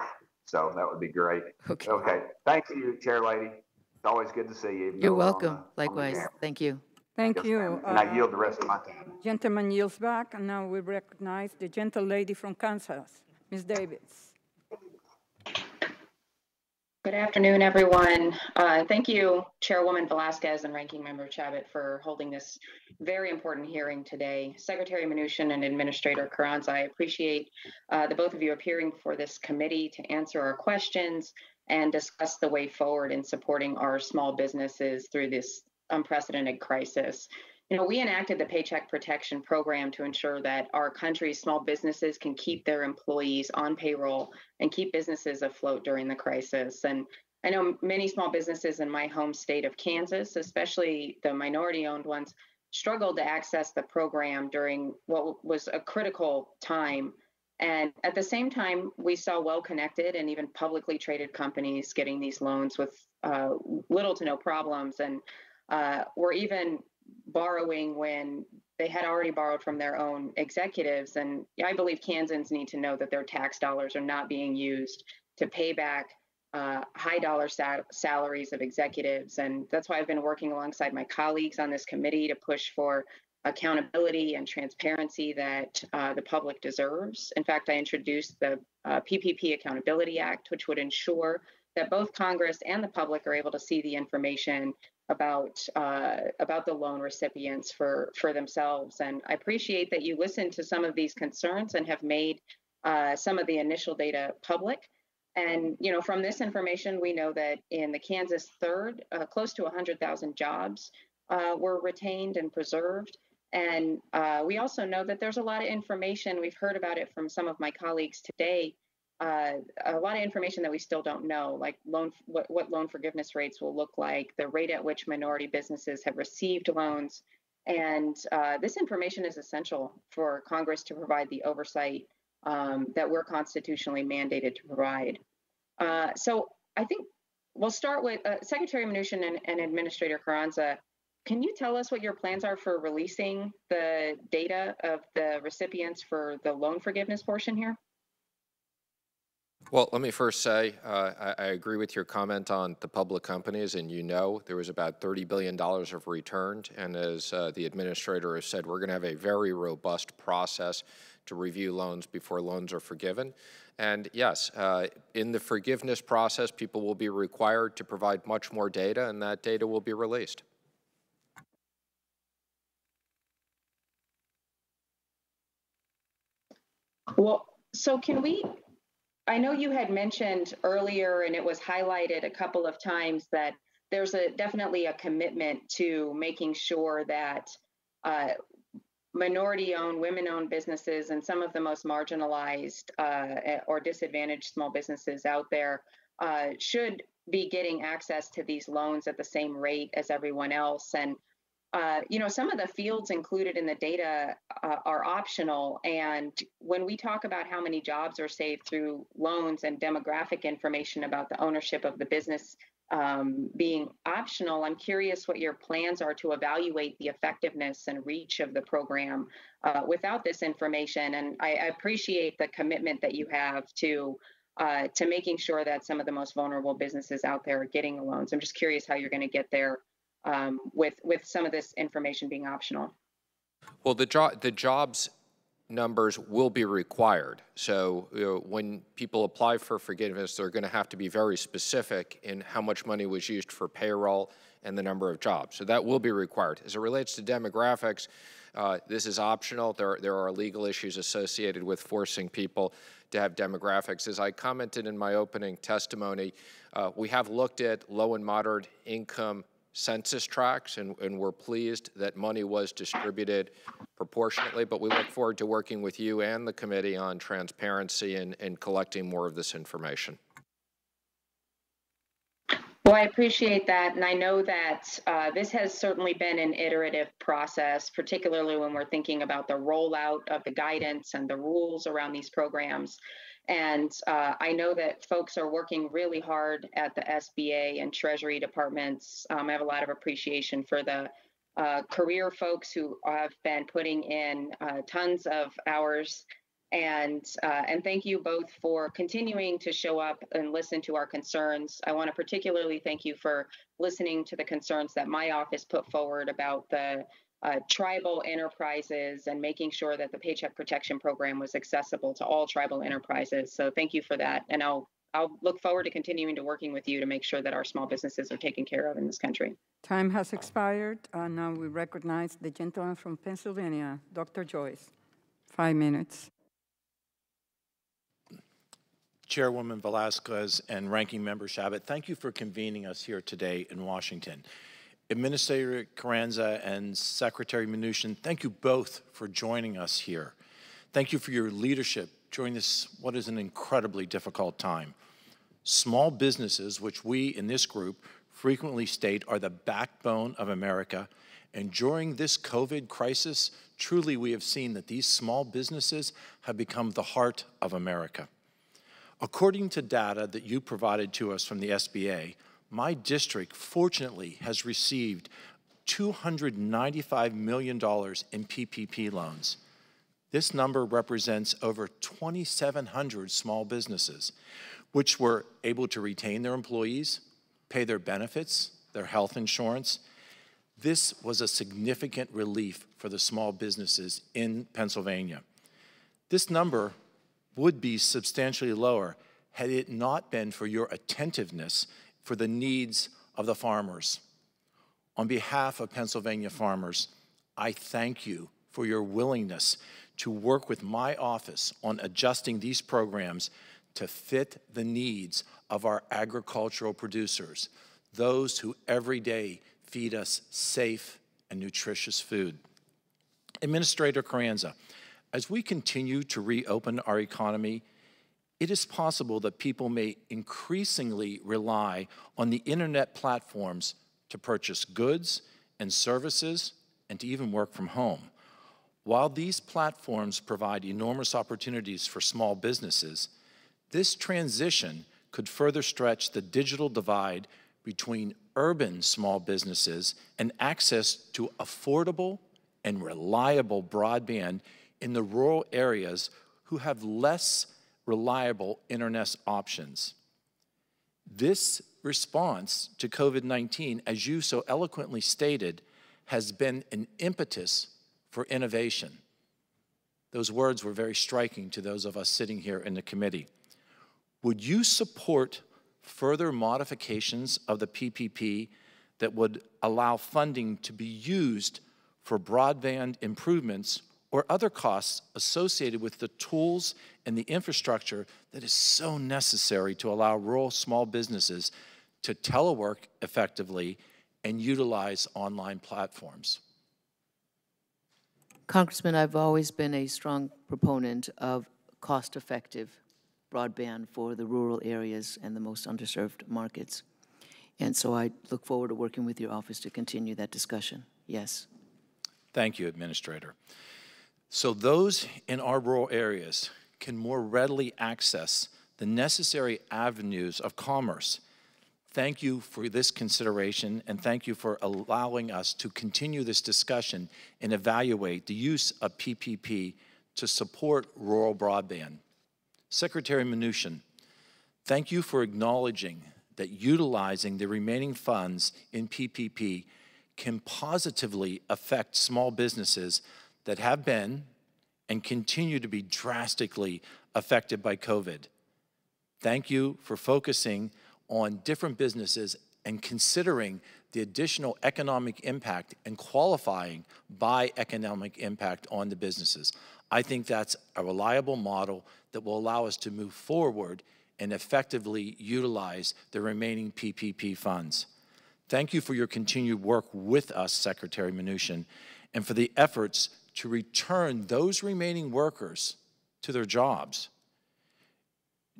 so that would be great. Okay. Okay, thank you, Chair Lady. It's always good to see you. You're though we're on welcome. on Likewise. Thank you. Thank Yes, you. ma'am. And I Uh, yield the rest of my time. Gentleman yields back, and now we recognize the gentle lady from Kansas, Ms. Davids. Good afternoon, everyone. Uh, Thank you, Chairwoman Velázquez and Ranking Member Chabot for holding this very important hearing today. Secretary Mnuchin and Administrator Carranza, I appreciate uh, the both of you appearing for this committee to answer our questions and discuss the way forward in supporting our small businesses through this unprecedented crisis. You know, we enacted the Paycheck Protection Program to ensure that our country's small businesses can keep their employees on payroll and keep businesses afloat during the crisis. And I know many small businesses in my home state of Kansas, especially the minority owned ones, struggled to access the program during what was a critical time. And at the same time, we saw well connected and even publicly traded companies getting these loans with uh, little to no problems. And uh, were even borrowing when they had already borrowed from their own executives. And I believe Kansans need to know that their tax dollars are not being used to pay back uh, high dollar sal- salaries of executives. And that's why I've been working alongside my colleagues on this committee to push for accountability and transparency that uh, the public deserves. In fact, I introduced the uh, PPP Accountability Act, which would ensure that both Congress and the public are able to see the information about uh, about the loan recipients for for themselves. And I appreciate that you listened to some of these concerns and have made uh, some of the initial data public. And you know, from this information, we know that in the Kansas third, uh, close to 100,000 jobs uh, were retained and preserved. And uh, we also know that there's a lot of information. We've heard about it from some of my colleagues today uh, a lot of information that we still don't know, like loan what, what loan forgiveness rates will look like, the rate at which minority businesses have received loans, and uh, this information is essential for Congress to provide the oversight um, that we're constitutionally mandated to provide. Uh, so I think we'll start with uh, Secretary Mnuchin and, and Administrator Carranza. Can you tell us what your plans are for releasing the data of the recipients for the loan forgiveness portion here? Well, let me first say, uh, I, I agree with your comment on the public companies, and you know there was about $30 billion of returned. And as uh, the administrator has said, we're going to have a very robust process to review loans before loans are forgiven. And yes, uh, in the forgiveness process, people will be required to provide much more data, and that data will be released. Well, so can we I know you had mentioned earlier, and it was highlighted a couple of times that there's a definitely a commitment to making sure that uh, minority-owned, women-owned businesses, and some of the most marginalized uh, or disadvantaged small businesses out there uh, should be getting access to these loans at the same rate as everyone else. And uh, you know, some of the fields included in the data uh, are optional. And when we talk about how many jobs are saved through loans and demographic information about the ownership of the business um, being optional, I'm curious what your plans are to evaluate the effectiveness and reach of the program uh, without this information. And I, I, appreciate the commitment that you have to. Uh, to making sure that some of the most vulnerable businesses out there are getting the loans. I'm just curious how you're going to get there um, with with some of this information being optional? Well, the the jobs numbers will be required. So you know, when people apply for forgiveness, they're going to have to be very specific in how much money was used for payroll and the number of jobs. So that will be required. As it relates to demographics, uh, this is optional. There, there are legal issues associated with forcing people to have demographics. As I commented in my opening testimony, uh, we have looked at low and moderate income census tracts, and, and, we're pleased that money was distributed proportionately, but we look forward to working with you and the committee on transparency and, and collecting more of this information. Well, I appreciate that. And I know that uh, this has certainly been an iterative process, particularly when we're thinking about the rollout of the guidance and the rules around these programs. And uh, I know that folks are working really hard at the SBA and Treasury departments. Um, I have a lot of appreciation for the uh, career folks who have been putting in uh, tons of hours and uh, and thank you both for continuing to show up and listen to our concerns. I want to particularly thank you for listening to the concerns that my office put forward about the uh, tribal enterprises and making sure that the Paycheck Protection Program was accessible to all tribal enterprises. So thank you for that, and I'll I'll look forward to continuing to working with you to make sure that our small businesses are taken care of in this country. Time has expired. Uh, now we recognize the gentleman from Pennsylvania, Dr. Joyce. Five minutes. Chairwoman Velázquez and Ranking Member Chabot, thank you for convening us here today in Washington. Administrator Carranza and Secretary Mnuchin, thank you both for joining us here. Thank you for your leadership during this, what is an incredibly difficult time. Small businesses, which we in this group frequently state are the backbone of America, and during this COVID crisis, truly we have seen that these small businesses have become the heart of America. According to data that you provided to us from the SBA, my district fortunately has received $295 million in PPP loans. This number represents over 2,700 small businesses, which were able to retain their employees, pay their benefits, their health insurance. This was a significant relief for the small businesses in Pennsylvania. This number would be substantially lower had it not been for your attentiveness for the needs of the farmers. On behalf of Pennsylvania farmers, I thank you for your willingness to work with my office on adjusting these programs to fit the needs of our agricultural producers, those who every day feed us safe and nutritious food. Administrator Carranza, as we continue to reopen our economy, it is possible that people may increasingly rely on the internet platforms to purchase goods and services and to even work from home. While these platforms provide enormous opportunities for small businesses, this transition could further stretch the digital divide between urban small businesses and access to affordable and reliable broadband in the rural areas who have less reliable internet options. This response to COVID 19, as you so eloquently stated, has been an impetus for innovation. Those words were very striking to those of us sitting here in the committee. Would you support further modifications of the PPP that would allow funding to be used for broadband improvements or other costs associated with the tools and the infrastructure that is so necessary to allow rural small businesses to telework effectively and utilize online platforms. Congressman, I've always been a strong proponent of cost-effective broadband for the rural areas and the most underserved markets. And so I look forward to working with your office to continue that discussion. Yes. Thank you, Administrator. So those in our rural areas can more readily access the necessary avenues of commerce. Thank you for this consideration and thank you for allowing us to continue this discussion and evaluate the use of PPP to support rural broadband. Secretary Mnuchin, thank you for acknowledging that utilizing the remaining funds in PPP can positively affect small businesses that have been and continue to be drastically affected by COVID. Thank you for focusing on different businesses and considering the additional economic impact and qualifying by economic impact on the businesses. I think that's a reliable model that will allow us to move forward and effectively utilize the remaining PPP funds. Thank you for your continued work with us, Secretary Mnuchin, and for the efforts to return those remaining workers to their jobs.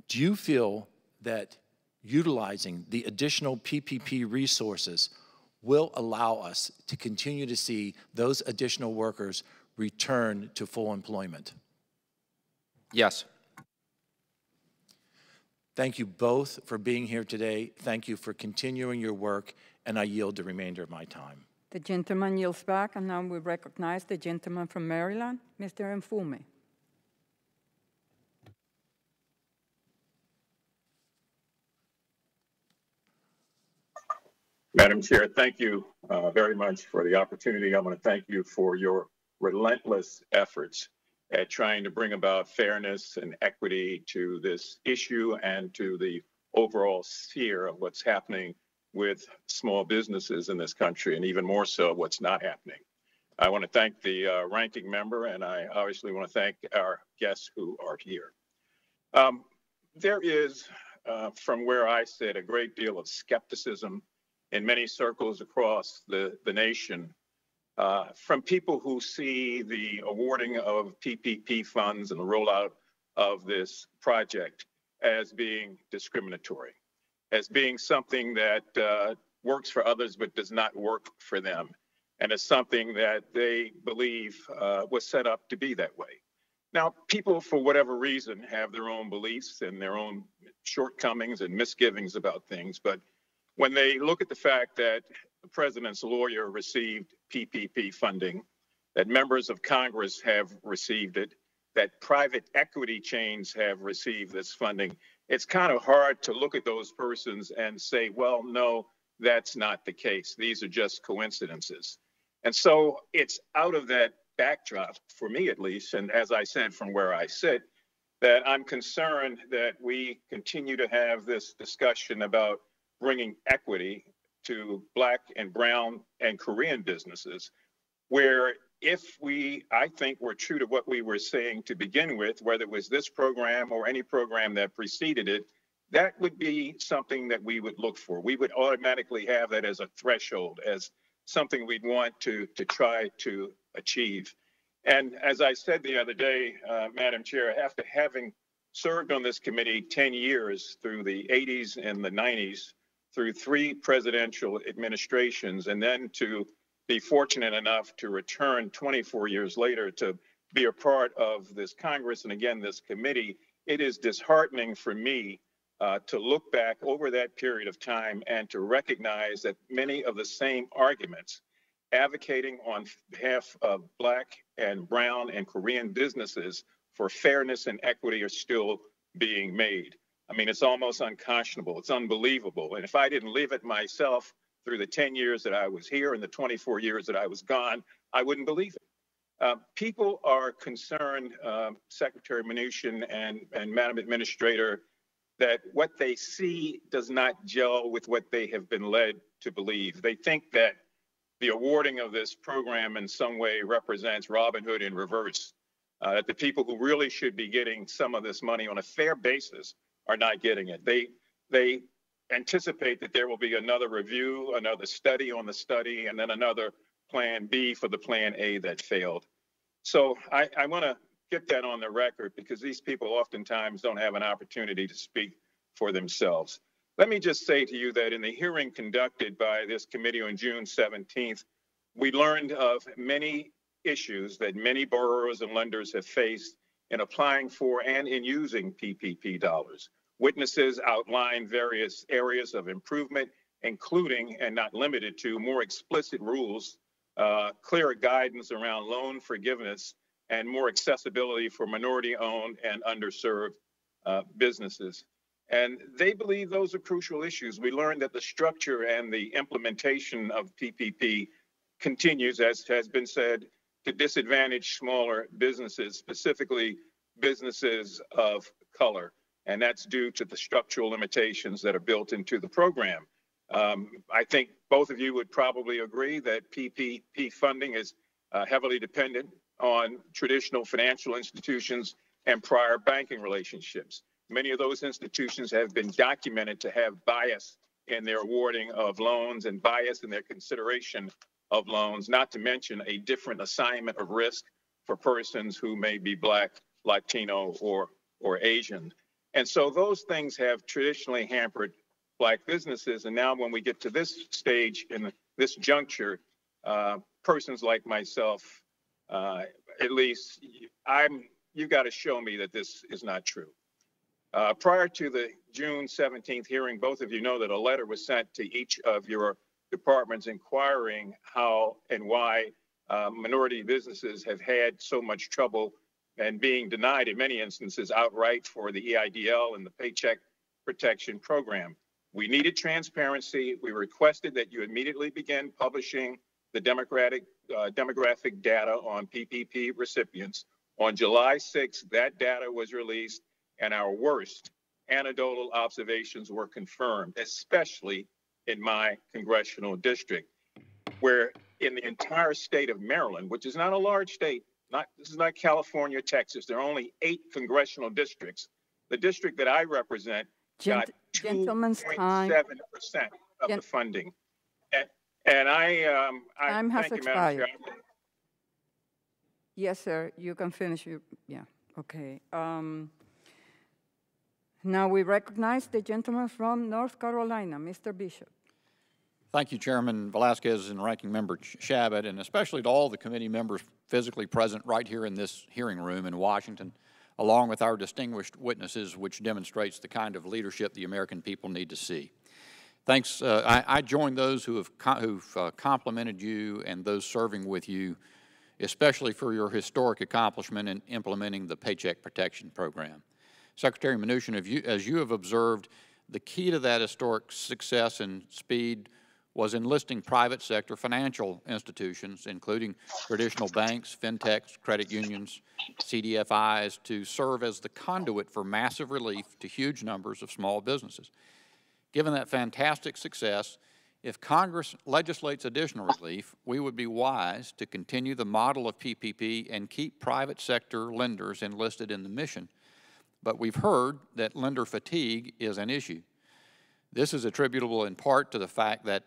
Do you feel that utilizing the additional PPP resources will allow us to continue to see those additional workers return to full employment. Yes. Thank you both for being here today. Thank you for continuing your work, and I yield the remainder of my time. The gentleman yields back, and now we recognize the gentleman from Maryland, Mr. Mfume. Madam Chair, thank you uh, very much for the opportunity. I want to thank you for your relentless efforts at trying to bring about fairness and equity to this issue and to the overall sphere of what's happening with small businesses in this country, and even more so, what's not happening. I want to thank the uh, ranking member, and I obviously want to thank our guests who are here. Um, there is, uh, from where I sit, a great deal of skepticism in many circles across the, the nation uh, from people who see the awarding of PPP funds and the rollout of this project as being discriminatory, as being something that uh, works for others but does not work for them, and as something that they believe uh, was set up to be that way. Now, people, for whatever reason, have their own beliefs and their own shortcomings and misgivings about things, but when they look at the fact that the president's lawyer received PPP funding, that members of Congress have received it, that private equity chains have received this funding, it's kind of hard to look at those persons and say, well, no, that's not the case. These are just coincidences. And so it's out of that backdrop, for me at least, and as I said from where I sit, that I'm concerned that we continue to have this discussion about bringing equity to Black and Brown and Korean businesses, where if we, I think, were true to what we were saying to begin with, whether it was this program or any program that preceded it, that would be something that we would look for. We would automatically have that as a threshold, as something we'd want to, to try to achieve. And as I said the other day, uh, Madam Chair, after having served on this committee 10 years through the 80s and the 90s, through three presidential administrations and then to be fortunate enough to return 24 years later to be a part of this Congress and again this committee, it is disheartening for me uh, to look back over that period of time and to recognize that many of the same arguments advocating on behalf of Black and Brown and Korean businesses for fairness and equity are still being made. I mean, it's almost unconscionable. It's unbelievable. And if I didn't live it myself through the 10 years that I was here and the 24 years that I was gone, I wouldn't believe it. Uh, people are concerned, uh, Secretary Mnuchin and, and Madam Administrator, that what they see does not gel with what they have been led to believe. They think that the awarding of this program in some way represents Robin Hood in reverse, uh, that the people who really should be getting some of this money on a fair basis are not getting it. They they anticipate that there will be another review, another study on the study, and then another plan B for the plan A that failed. So I, I want to get that on the record because these people oftentimes don't have an opportunity to speak for themselves. Let me just say to you that in the hearing conducted by this committee on June 17th, we learned of many issues that many borrowers and lenders have faced in applying for and in using PPP dollars. Witnesses outlined various areas of improvement, including and not limited to more explicit rules, uh, clearer guidance around loan forgiveness, and more accessibility for minority owned and underserved uh, businesses. And they believe those are crucial issues. We learned that the structure and the implementation of PPP continues, as has been said, to disadvantage smaller businesses, specifically businesses of color and that's due to the structural limitations that are built into the program. Um, I think both of you would probably agree that PPP funding is uh, heavily dependent on traditional financial institutions and prior banking relationships. Many of those institutions have been documented to have bias in their awarding of loans and bias in their consideration of loans, not to mention a different assignment of risk for persons who may be Black, Latino, or, or Asian. And so those things have traditionally hampered black businesses. And now when we get to this stage in this juncture, uh, persons like myself, uh, at least I'm, you've got to show me that this is not true. Uh, prior to the June 17th hearing, both of you know that a letter was sent to each of your departments inquiring how and why uh, minority businesses have had so much trouble and being denied in many instances outright for the EIDL and the Paycheck Protection Program. We needed transparency. We requested that you immediately begin publishing the democratic, uh, demographic data on PPP recipients. On July 6th, that data was released, and our worst anecdotal observations were confirmed, especially in my congressional district, where in the entire state of Maryland, which is not a large state, not this is not California, Texas. There are only eight congressional districts. The district that I represent Gent- got gentleman's time. 2.7 percent of Gen- the funding, and, and I, um, I Time has you, expired. Chair. Yes, sir, you can finish your, yeah, okay. Um, Now we recognize the gentleman from North Carolina, Mr. Bishop. Thank you, Chairman Velázquez and Ranking Member Chabot, and especially to all the committee members physically present right here in this hearing room in Washington, along with our distinguished witnesses, which demonstrates the kind of leadership the American people need to see. Thanks. Uh, I, I join those who have who've uh, complimented you and those serving with you, especially for your historic accomplishment in implementing the Paycheck Protection Program. Secretary Mnuchin, you, as you have observed, the key to that historic success and speed was enlisting private sector financial institutions, including traditional banks, fintechs, credit unions, CDFIs, to serve as the conduit for massive relief to huge numbers of small businesses. Given that fantastic success, if Congress legislates additional relief, we would be wise to continue the model of PPP and keep private sector lenders enlisted in the mission. But we've heard that lender fatigue is an issue. This is attributable in part to the fact that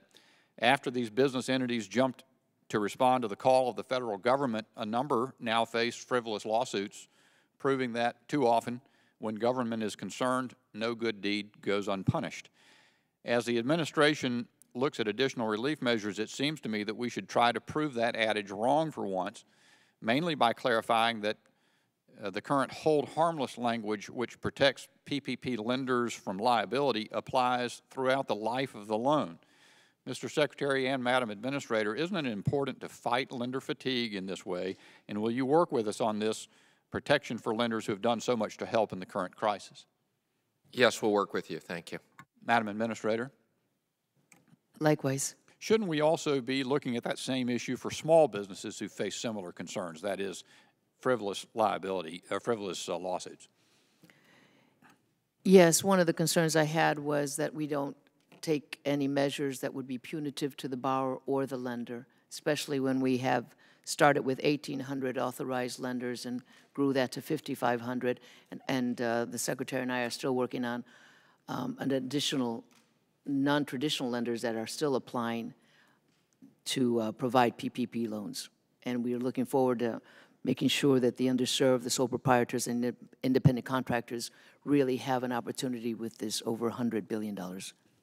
after these business entities jumped to respond to the call of the federal government, a number now face frivolous lawsuits, proving that too often, when government is concerned, no good deed goes unpunished. As the administration looks at additional relief measures, it seems to me that we should try to prove that adage wrong for once, mainly by clarifying that uh, the current hold harmless language, which protects PPP lenders from liability, applies throughout the life of the loan. Mr. Secretary and Madam Administrator, isn't it important to fight lender fatigue in this way? And will you work with us on this protection for lenders who have done so much to help in the current crisis? Yes, we'll work with you. Thank you. Madam Administrator? Likewise. Shouldn't we also be looking at that same issue for small businesses who face similar concerns, that is, frivolous liability, uh, frivolous uh, lawsuits? Yes, one of the concerns I had was that we don't take any measures that would be punitive to the borrower or the lender, especially when we have started with 1,800 authorized lenders and grew that to 5,500. And, and uh, the Secretary and I are still working on um, an additional non-traditional lenders that are still applying to uh, provide PPP loans. And we are looking forward to making sure that the underserved, the sole proprietors, and the independent contractors really have an opportunity with this over $100 billion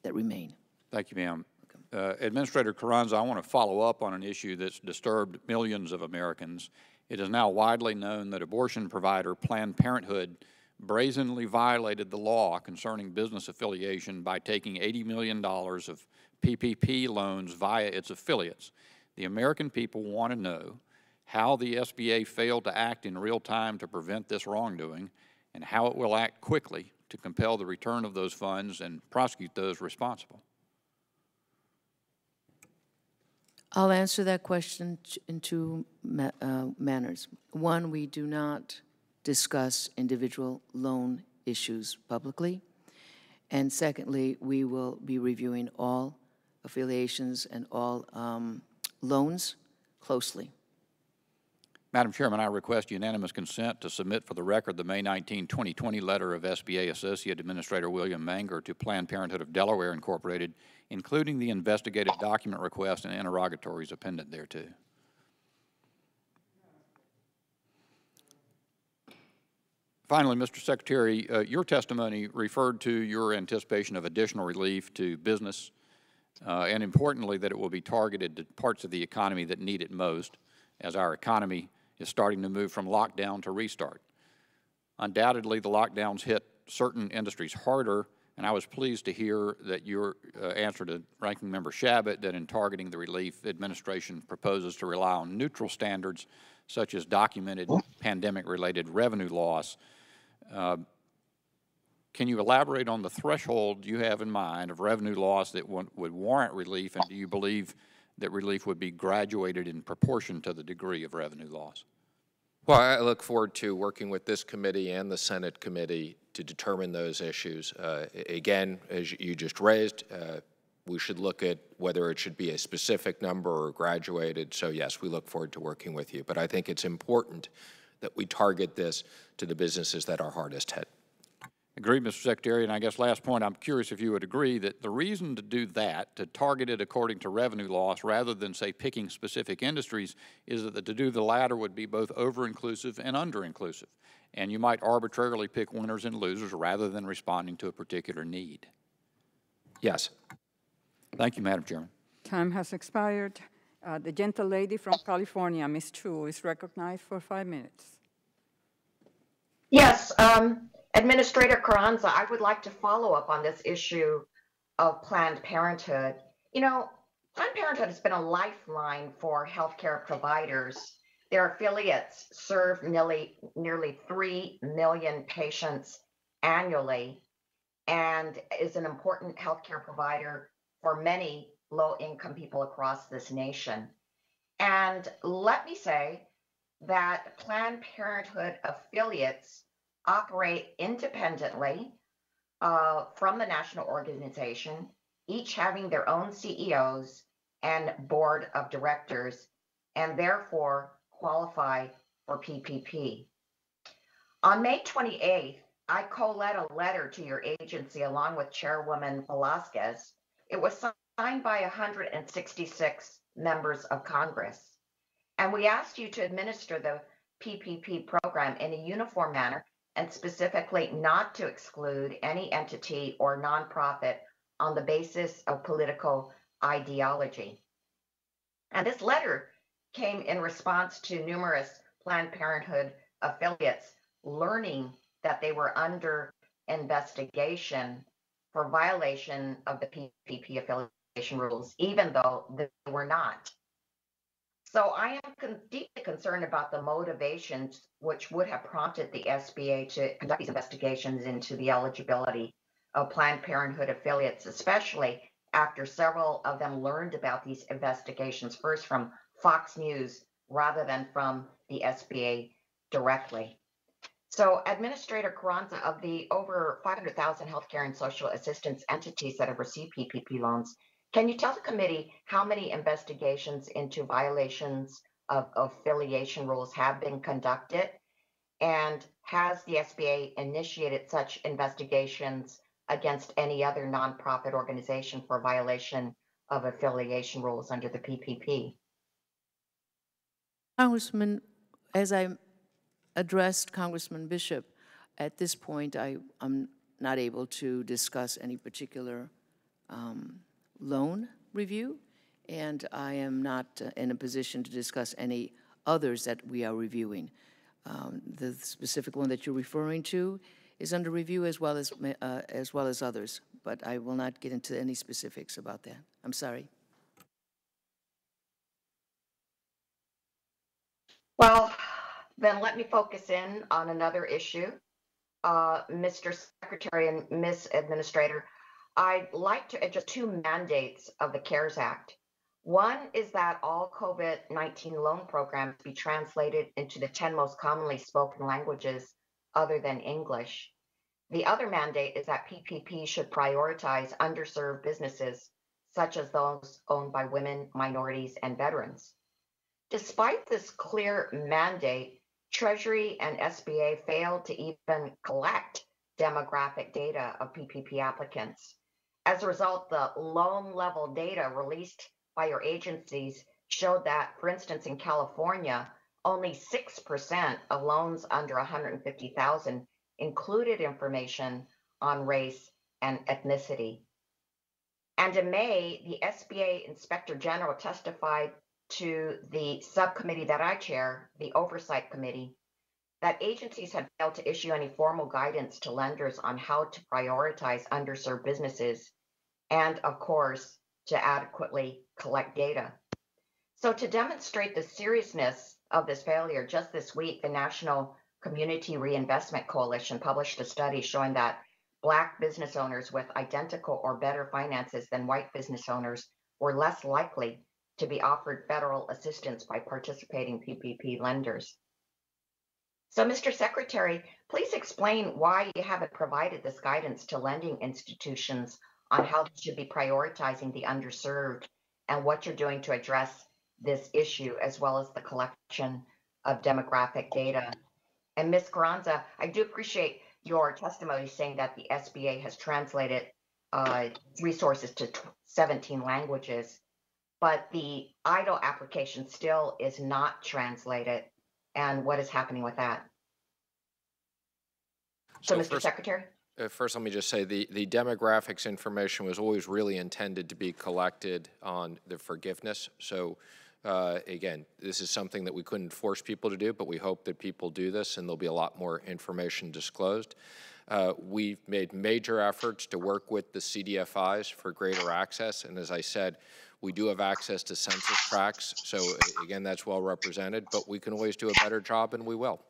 that remain. Thank you, ma'am. Uh, Administrator Carranza, I want to follow up on an issue that's disturbed millions of Americans. It is now widely known that abortion provider Planned Parenthood brazenly violated the law concerning business affiliation by taking $80 million of PPP loans via its affiliates. The American people want to know how the SBA failed to act in real time to prevent this wrongdoing and how it will act quickly to compel the return of those funds and prosecute those responsible. I'll answer that question in two ma- uh, manners. One, we do not discuss individual loan issues publicly. And secondly, we will be reviewing all affiliations and all um, loans closely. Madam Chairman, I request unanimous consent to submit for the record the May 19, 2020 letter of SBA Associate Administrator William Manger to Planned Parenthood of Delaware Incorporated, including the investigative document request and interrogatories appended thereto. finally, Mr. Secretary, uh, your testimony referred to your anticipation of additional relief to business, uh, and importantly, that it will be targeted to parts of the economy that need it most, as our economy is starting to move from lockdown to restart. Undoubtedly, the lockdowns hit certain industries harder, and I was pleased to hear that your uh, answer to Ranking Member Chabot that in targeting the relief, administration proposes to rely on neutral standards such as documented pandemic-related revenue loss. Uh, can you elaborate on the threshold you have in mind of revenue loss that would warrant relief, and do you believe that relief would be graduated in proportion to the degree of revenue loss? Well, I look forward to working with this committee and the Senate committee to determine those issues. Uh, again, as you just raised, uh, we should look at whether it should be a specific number or graduated. So yes, we look forward to working with you. But I think it's important that we target this to the businesses that are hardest hit. Agreed, Mr. Secretary. And I guess last point, I'm curious if you would agree that the reason to do that, to target it according to revenue loss rather than, say, picking specific industries, is that to do the latter would be both over-inclusive and under-inclusive. And you might arbitrarily pick winners and losers rather than responding to a particular need. Yes. Thank you, Madam Chairman. Time has expired. Uh, the gentle lady from California, Ms. Chu, is recognized for five minutes. Yes, um, Administrator Carranza, I would like to follow up on this issue of Planned Parenthood. You know, Planned Parenthood has been a lifeline for healthcare providers. Their affiliates serve nearly nearly 3 million patients annually and is an important healthcare provider for many low income people across this nation. And let me say that Planned Parenthood affiliates operate independently uh, from the national organization, each having their own CEOs and board of directors, and therefore qualify for PPP. On May 28th, I co-led a letter to your agency along with Chairwoman Velázquez. It was signed by 166 members of Congress. And we asked you to administer the PPP program in a uniform manner and specifically not to exclude any entity or nonprofit on the basis of political ideology. And this letter came in response to numerous Planned Parenthood affiliates learning that they were under investigation for violation of the PPP affiliation rules, even though they were not. So I am con- deeply concerned about the motivations which would have prompted the SBA to conduct these investigations into the eligibility of Planned Parenthood affiliates, especially after several of them learned about these investigations first from Fox News rather than from the SBA directly. So, Administrator Carranza, of the over 500,000 healthcare and social assistance entities that have received PPP loans, can you tell the committee how many investigations into violations of, affiliation rules have been conducted? And has the SBA initiated such investigations against any other nonprofit organization for violation of affiliation rules under the PPP? Congressman, as I addressed Congressman Bishop, at this point I, am not able to discuss any particular um, loan review, and I am not uh, in a position to discuss any others that we are reviewing. Um, the specific one that you're referring to is under review as well as uh, as well as others, but I will not get into any specifics about that. I'm sorry. Well, then let me focus in on another issue. Uh, Mr. Secretary and Ms. Administrator, I'd like to address two mandates of the CARES Act. One is that all COVID 19 loan programs be translated into the 10 most commonly spoken languages other than English. The other mandate is that PPP should prioritize underserved businesses, such as those owned by women, minorities, and veterans. Despite this clear mandate, Treasury and SBA failed to even collect demographic data of PPP applicants. As a result, the loan level data released by your agencies showed that, for instance, in California, only 6% of loans under 150,000 included information on race and ethnicity. And in May, the SBA Inspector General testified to the subcommittee that I chair, the Oversight Committee, that agencies had failed to issue any formal guidance to lenders on how to prioritize underserved businesses and, of course, to adequately collect data. So, to demonstrate the seriousness of this failure, just this week, the National Community Reinvestment Coalition published a study showing that Black business owners with identical or better finances than white business owners were less likely to be offered federal assistance by participating PPP lenders. So, Mr. Secretary, please explain why you haven't provided this guidance to lending institutions on how they should be prioritizing the underserved and what you're doing to address this issue, as well as the collection of demographic data. And Ms. Carranza, I do appreciate your testimony saying that the SBA has translated uh, resources to 17 languages, but the EIDL application still is not translated. And what is happening with that? So, So Mr. first- Secretary? Uh, First, let me just say, the, the demographics information was always really intended to be collected on the forgiveness. So, uh, again, this is something that we couldn't force people to do, but we hope that people do this, and there'll be a lot more information disclosed. Uh, We've made major efforts to work with the CDFIs for greater access, and as I said, we do have access to census tracts, so again, that's well represented, but we can always do a better job, and we will.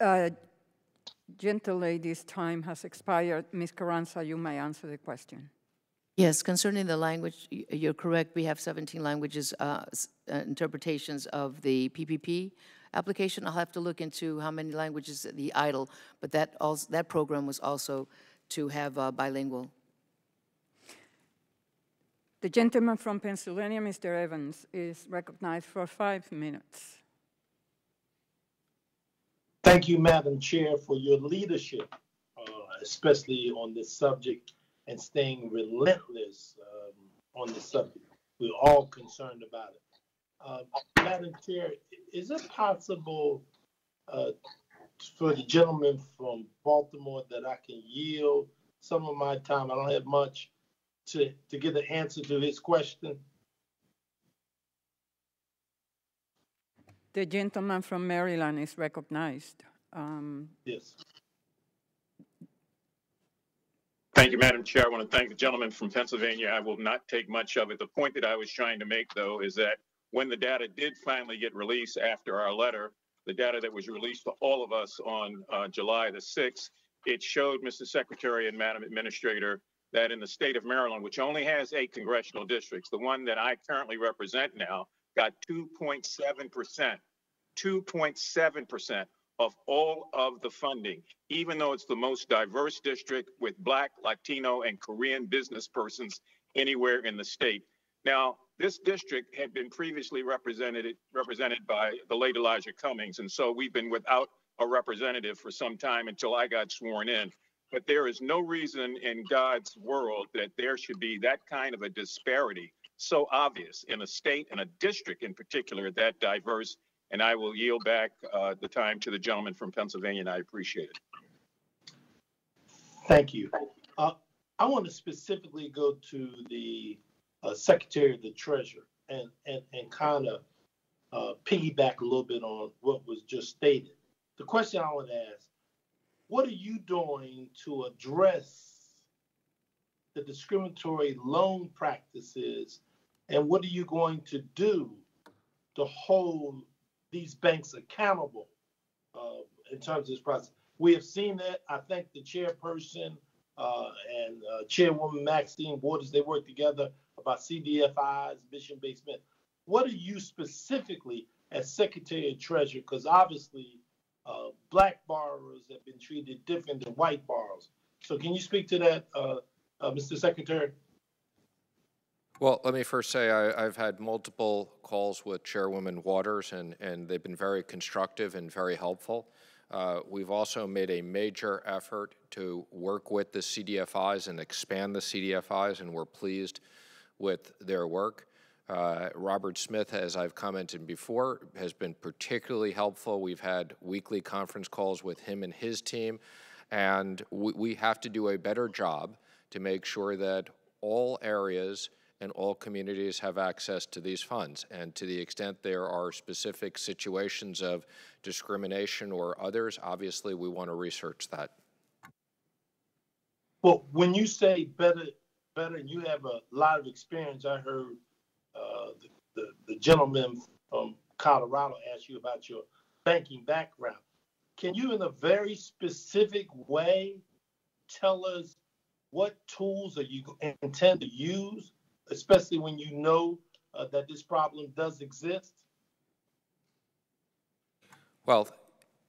Uh, Gentle lady's time has expired. Ms. Carranza, you may answer the question. Yes, concerning the language, you're correct. We have 17 languages, uh, uh, interpretations of the PPP application. I'll have to look into how many languages the EIDL, but that also, that program was also to have uh, bilingual. The gentleman from Pennsylvania, Mr. Evans, is recognized for five minutes. Thank you, Madam Chair, for your leadership, uh, especially on this subject and staying relentless um, on this subject. We're all concerned about it. Uh, Madam Chair, is it possible uh, for the gentleman from Baltimore that I can yield some of my time? I don't have much to, to get an answer to his question. The gentleman from Maryland is recognized. Um, Yes. Thank you, Madam Chair. I want to thank the gentleman from Pennsylvania. I will not take much of it. The point that I was trying to make, though, is that when the data did finally get released after our letter, the data that was released to all of us on uh, July the 6th, it showed, Mr. Secretary and Madam Administrator, that in the state of Maryland, which only has eight congressional districts, the one that I currently represent now got 2.7%. 2.7% of all of the funding, even though it's the most diverse district with Black, Latino, and Korean business persons anywhere in the state. Now, this district had been previously represented represented by the late Elijah Cummings, and so we've been without a representative for some time until I got sworn in. But there is no reason in God's world that there should be that kind of a disparity so obvious in a state and a district in particular that diverse. And I will yield back uh, the time to the gentleman from Pennsylvania, and I appreciate it. Thank you. Uh, I want to specifically go to the uh, Secretary of the Treasury and, and, and kind of uh, piggyback a little bit on what was just stated. The question I want to ask what are you doing to address the discriminatory loan practices, and what are you going to do to hold these banks accountable uh, in terms of this process? We have seen that. I think the chairperson uh, and uh, Chairwoman Maxine Waters, they work together about CDFIs, mission basement. What are you specifically as Secretary of Treasury? Because obviously, uh, black borrowers have been treated different than white borrowers. So, can you speak to that, uh, uh, Mr. Secretary? Well, let me first say I, I've had multiple calls with Chairwoman Waters, and, and they've been very constructive and very helpful. Uh, we've also made a major effort to work with the CDFIs and expand the CDFIs, and we're pleased with their work. Uh, Robert Smith, as I've commented before, has been particularly helpful. We've had weekly conference calls with him and his team, and we, we have to do a better job to make sure that all areas and all communities have access to these funds. And to the extent there are specific situations of discrimination or others, obviously we want to research that. Well, when you say better, better, and you have a lot of experience. I heard uh, the, the, the gentleman from Colorado ask you about your banking background. Can you, in a very specific way, tell us what tools are you intend to use, especially when you know uh, that this problem does exist? Well,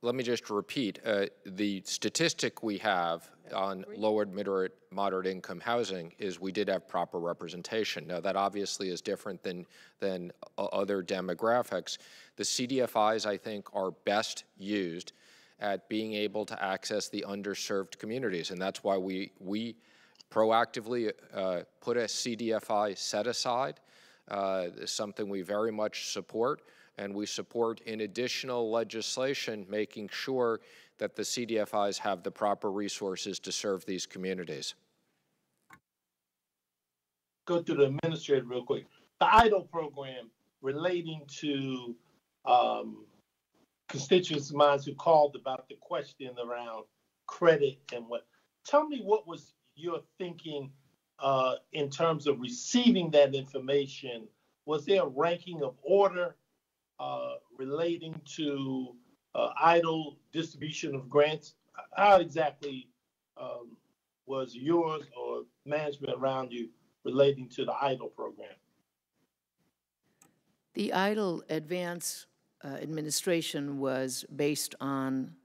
let me just repeat, uh, the statistic we have on lower moderate, moderate income housing is we did have proper representation. Now that obviously is different than, than other demographics. The CDFIs, I think, are best used at being able to access the underserved communities. And that's why we, we proactively uh, put a CDFI set aside, uh, something we very much support and we support in additional legislation making sure that the CDFIs have the proper resources to serve these communities. Go to the administrator real quick. The EIDL program relating to um, constituents of mine who called about the question around credit and what. Tell me what was your thinking uh, in terms of receiving that information? Was there a ranking of order uh, relating to uh, EIDL distribution of grants? How exactly um, was yours or management around you relating to the EIDL program? The EIDL advance uh, administration was based on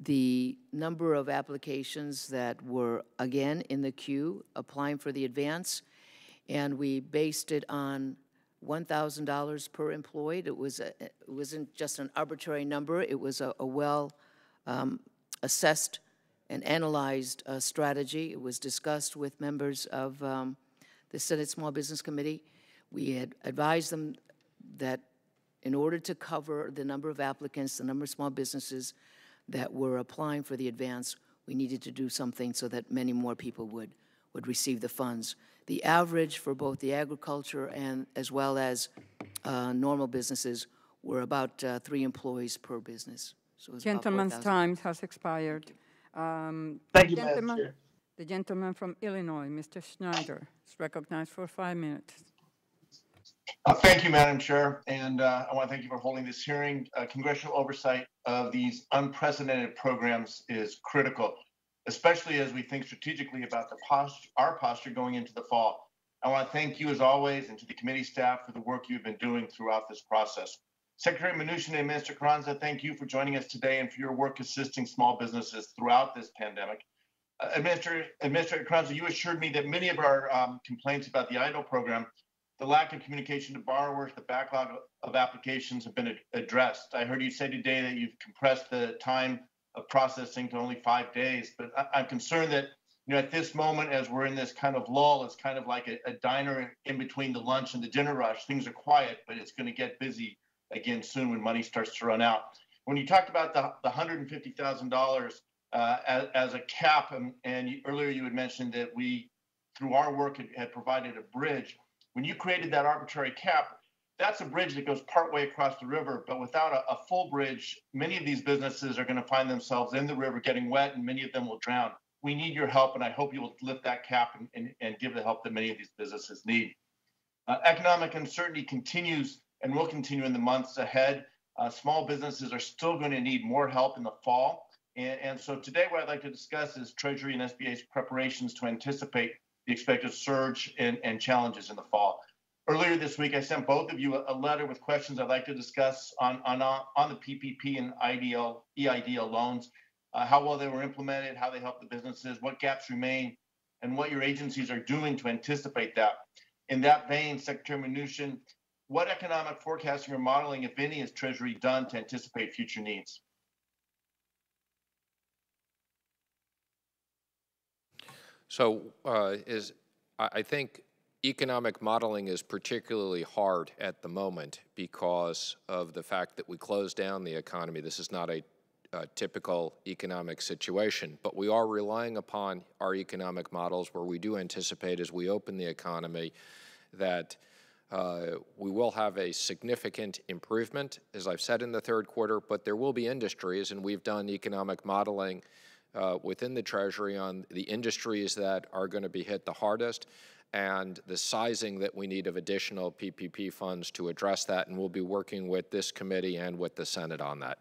the number of applications that were again in the queue applying for the advance, and we based it on $1,000 per employee. It, was a, it wasn't just an arbitrary number, it was a, a well um, assessed and analyzed uh, strategy. It was discussed with members of um, the Senate Small Business Committee. We had advised them that in order to cover the number of applicants, the number of small businesses that were applying for the advance, we needed to do something so that many more people would, would receive the funds. The average for both the agriculture and as well as uh, normal businesses were about uh, three employees per business. So Gentleman's time has expired. Um, Thank you, Madam Chair. The gentleman from Illinois, Mr. Schneider, is recognized for five minutes. Uh, thank you, Madam Chair, and uh, I want to thank you for holding this hearing. Uh, congressional oversight of these unprecedented programs is critical especially as we think strategically about the posture, our posture going into the fall. I want to thank you as always and to the committee staff for the work you've been doing throughout this process. Secretary Mnuchin and Minister Carranza, thank you for joining us today and for your work assisting small businesses throughout this pandemic. Uh, Administrator, Administrator Carranza, you assured me that many of our um, complaints about the EIDL program, the lack of communication to borrowers, the backlog of applications have been ad addressed. I heard you say today that you've compressed the time of processing to only five days. But I, am concerned that you know at this moment, as we're in this kind of lull, it's kind of like a, a diner in between the lunch and the dinner rush. Things are quiet, but it's going to get busy again soon when money starts to run out. When you talked about the, the $150,000 uh, as, as, a cap, and, and you, earlier you had mentioned that we, through our work, had, had provided a bridge. When you created that arbitrary cap, that's a bridge that goes partway across the river, but without a, a full bridge, many of these businesses are going to find themselves in the river getting wet, and many of them will drown. We need your help, and I hope you will lift that cap and, and, and give the help that many of these businesses need. Uh, economic uncertainty continues and will continue in the months ahead. Uh, small businesses are still going to need more help in the fall. And, and so today, what I'd like to discuss is Treasury and SBA's preparations to anticipate the expected surge and, and challenges in the fall. Earlier this week, I sent both of you a, a letter with questions I'd like to discuss on, on, on the PPP and IDL, EIDL loans, uh, how well they were implemented, how they help the businesses, what gaps remain, and what your agencies are doing to anticipate that. In that vein, Secretary Mnuchin, what economic forecasting or modeling, if any, has Treasury done to anticipate future needs? So, uh, is I think economic modeling is particularly hard at the moment because of the fact that we closed down the economy. This is not a, a, typical economic situation, but we are relying upon our economic models where we do anticipate as we open the economy that uh, we will have a significant improvement, as I've said in the third quarter, but there will be industries, and we've done economic modeling uh, within the Treasury on the industries that are going to be hit the hardest and the sizing that we need of additional PPP funds to address that. And we'll be working with this committee and with the Senate on that.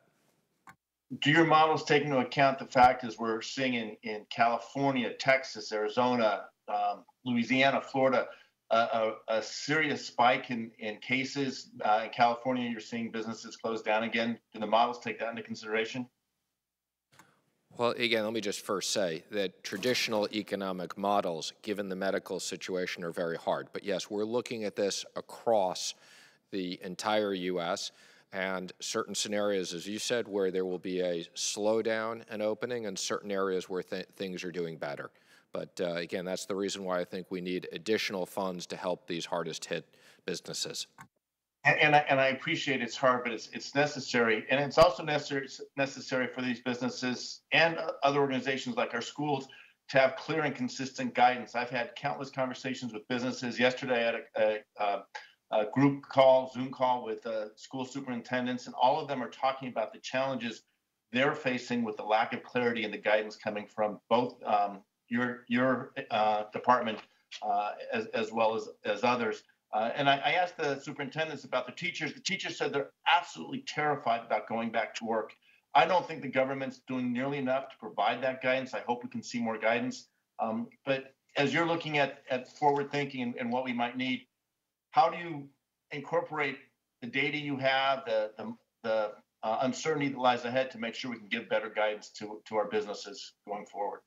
Do your models take into account the fact, as we're seeing in, in California, Texas, Arizona, um, Louisiana, Florida, a, a, serious spike in, in cases. Uh, in California, you're seeing businesses close down again. Do the models take that into consideration? Well, again, let me just first say that traditional economic models, given the medical situation, are very hard. But yes, we're looking at this across the entire U.S. and certain scenarios, as you said, where there will be a slowdown and opening, and certain areas where th things are doing better. But uh, again, that's the reason why I think we need additional funds to help these hardest hit businesses. And, and, I, and I appreciate it's hard, but it's, it's necessary. And it's also necessary, necessary for these businesses and other organizations like our schools to have clear and consistent guidance. I've had countless conversations with businesses. Yesterday, I had a, a, a group call, Zoom call with uh, school superintendents, and all of them are talking about the challenges they're facing with the lack of clarity and the guidance coming from both um, your your uh, department uh, as, as well as, as others. Uh, and I, I, asked the superintendents about the teachers. The teachers said they're absolutely terrified about going back to work. I don't think the government's doing nearly enough to provide that guidance. I hope we can see more guidance. Um, but as you're looking at, at forward thinking and, and, what we might need, how do you incorporate the data you have, the, the, the uh, uncertainty that lies ahead to make sure we can give better guidance to, to our businesses going forward?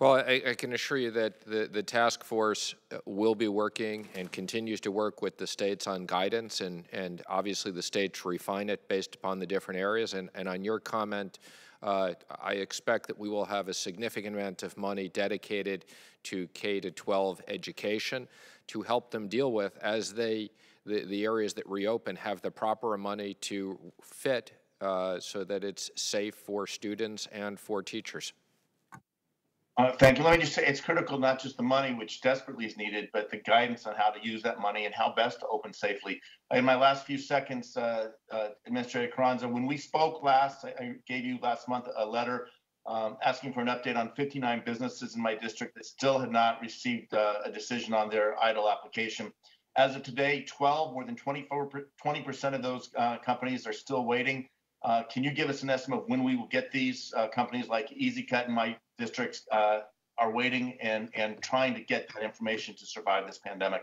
Well, I, I, can assure you that the, the task force uh, will be working and continues to work with the states on guidance, and, and obviously the states refine it based upon the different areas. And, and on your comment, uh, I expect that we will have a significant amount of money dedicated to K to 12 education to help them deal with as they the, the areas that reopen have the proper money to fit uh, so that it's safe for students and for teachers. Uh, thank you. Let me just say it's critical not just the money, which desperately is needed, but the guidance on how to use that money and how best to open safely. In my last few seconds, uh, uh, Administrator Carranza, when we spoke last, I, I, gave you last month a letter um, asking for an update on 59 businesses in my district that still had not received uh, a decision on their EIDL application. As of today, 12, more than 24, 20% of those uh, companies are still waiting. Uh, can you give us an estimate of when we will get these uh, companies like EasyCut in my district uh, are waiting and, and trying to get that information to survive this pandemic?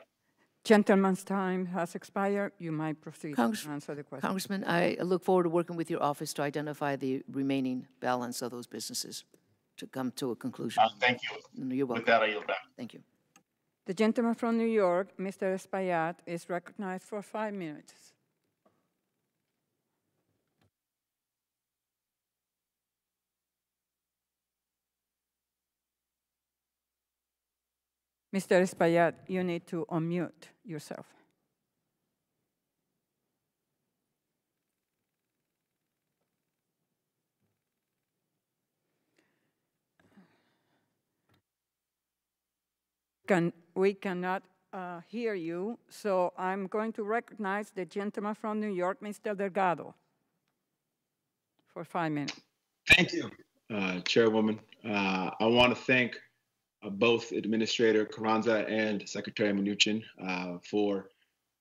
Gentleman's time has expired. You might proceed Congress, to answer the question. Congressman, I look forward to working with your office to identify the remaining balance of those businesses to come to a conclusion. Uh, thank you. You're welcome. With that, I yield back. Thank you. The gentleman from New York, Mr. Espaillat, is recognized for five minutes. Mr. Espaillat, you need to unmute yourself. Can, we cannot uh, hear you, so I'm going to recognize the gentleman from New York, Mr. Delgado, for five minutes. Thank you, uh, Chairwoman. Uh, I want to thank both Administrator Carranza and Secretary Mnuchin uh, for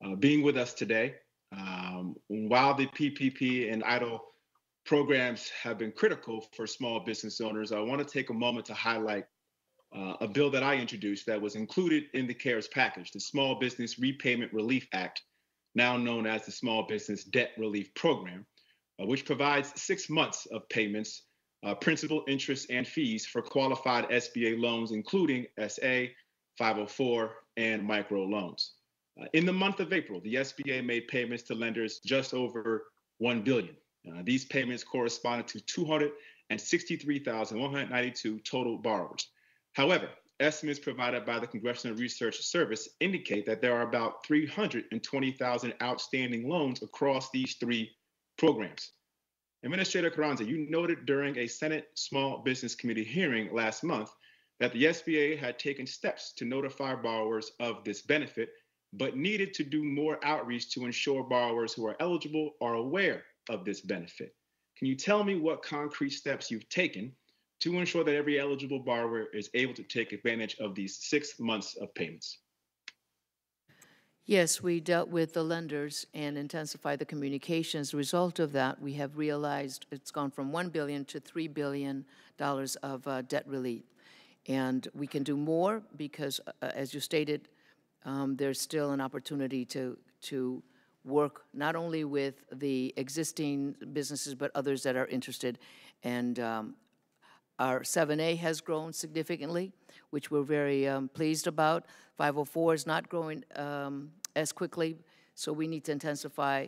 uh, being with us today. Um, while the PPP and EIDL programs have been critical for small business owners, I want to take a moment to highlight uh, a bill that I introduced that was included in the CARES package, the Small Business Repayment Relief Act, now known as the Small Business Debt Relief Program, uh, which provides six months of payments uh, principal, interest, and fees for qualified SBA loans, including SA, 504, and micro loans. Uh, in the month of April, the SBA made payments to lenders just over 1 billion. Uh, these payments corresponded to 263,192 total borrowers. However, estimates provided by the Congressional Research Service indicate that there are about 320,000 outstanding loans across these three programs. Administrator Carranza, you noted during a Senate Small Business Committee hearing last month that the SBA had taken steps to notify borrowers of this benefit, but needed to do more outreach to ensure borrowers who are eligible are aware of this benefit. Can you tell me what concrete steps you've taken to ensure that every eligible borrower is able to take advantage of these six months of payments? Yes, we dealt with the lenders and intensified the communications. As a result of that, we have realized it's gone from 1 billion to $3 billion of uh, debt relief. And we can do more because, uh, as you stated, um, there's still an opportunity to, to work not only with the existing businesses, but others that are interested. And um, our 7A has grown significantly, which we're very um, pleased about. 504 is not growing um, as quickly, so we need to intensify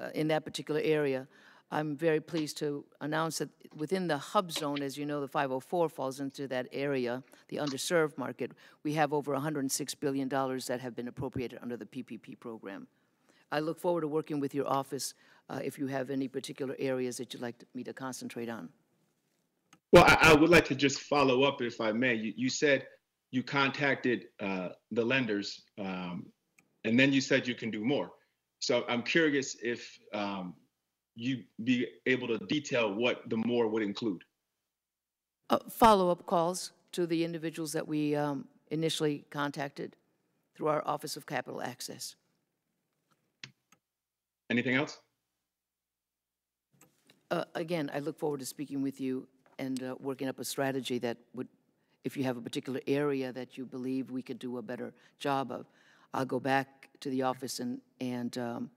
uh, in that particular area. I'm very pleased to announce that within the HUBZone, as you know, the 504 falls into that area, the underserved market. We have over $106 billion that have been appropriated under the PPP program. I look forward to working with your office uh, if you have any particular areas that you'd like me to concentrate on. Well, I, I, would like to just follow up, if I may. You, you said you contacted uh, the lenders, um, and then you said you can do more. So I'm curious if um, you be able to detail what the more would include. Uh, follow-up calls to the individuals that we um, initially contacted through our Office of Capital Access. Anything else? Uh, again, I look forward to speaking with you and uh, working up a strategy that would, if you have a particular area that you believe we could do a better job of, I'll go back to the office and, and um,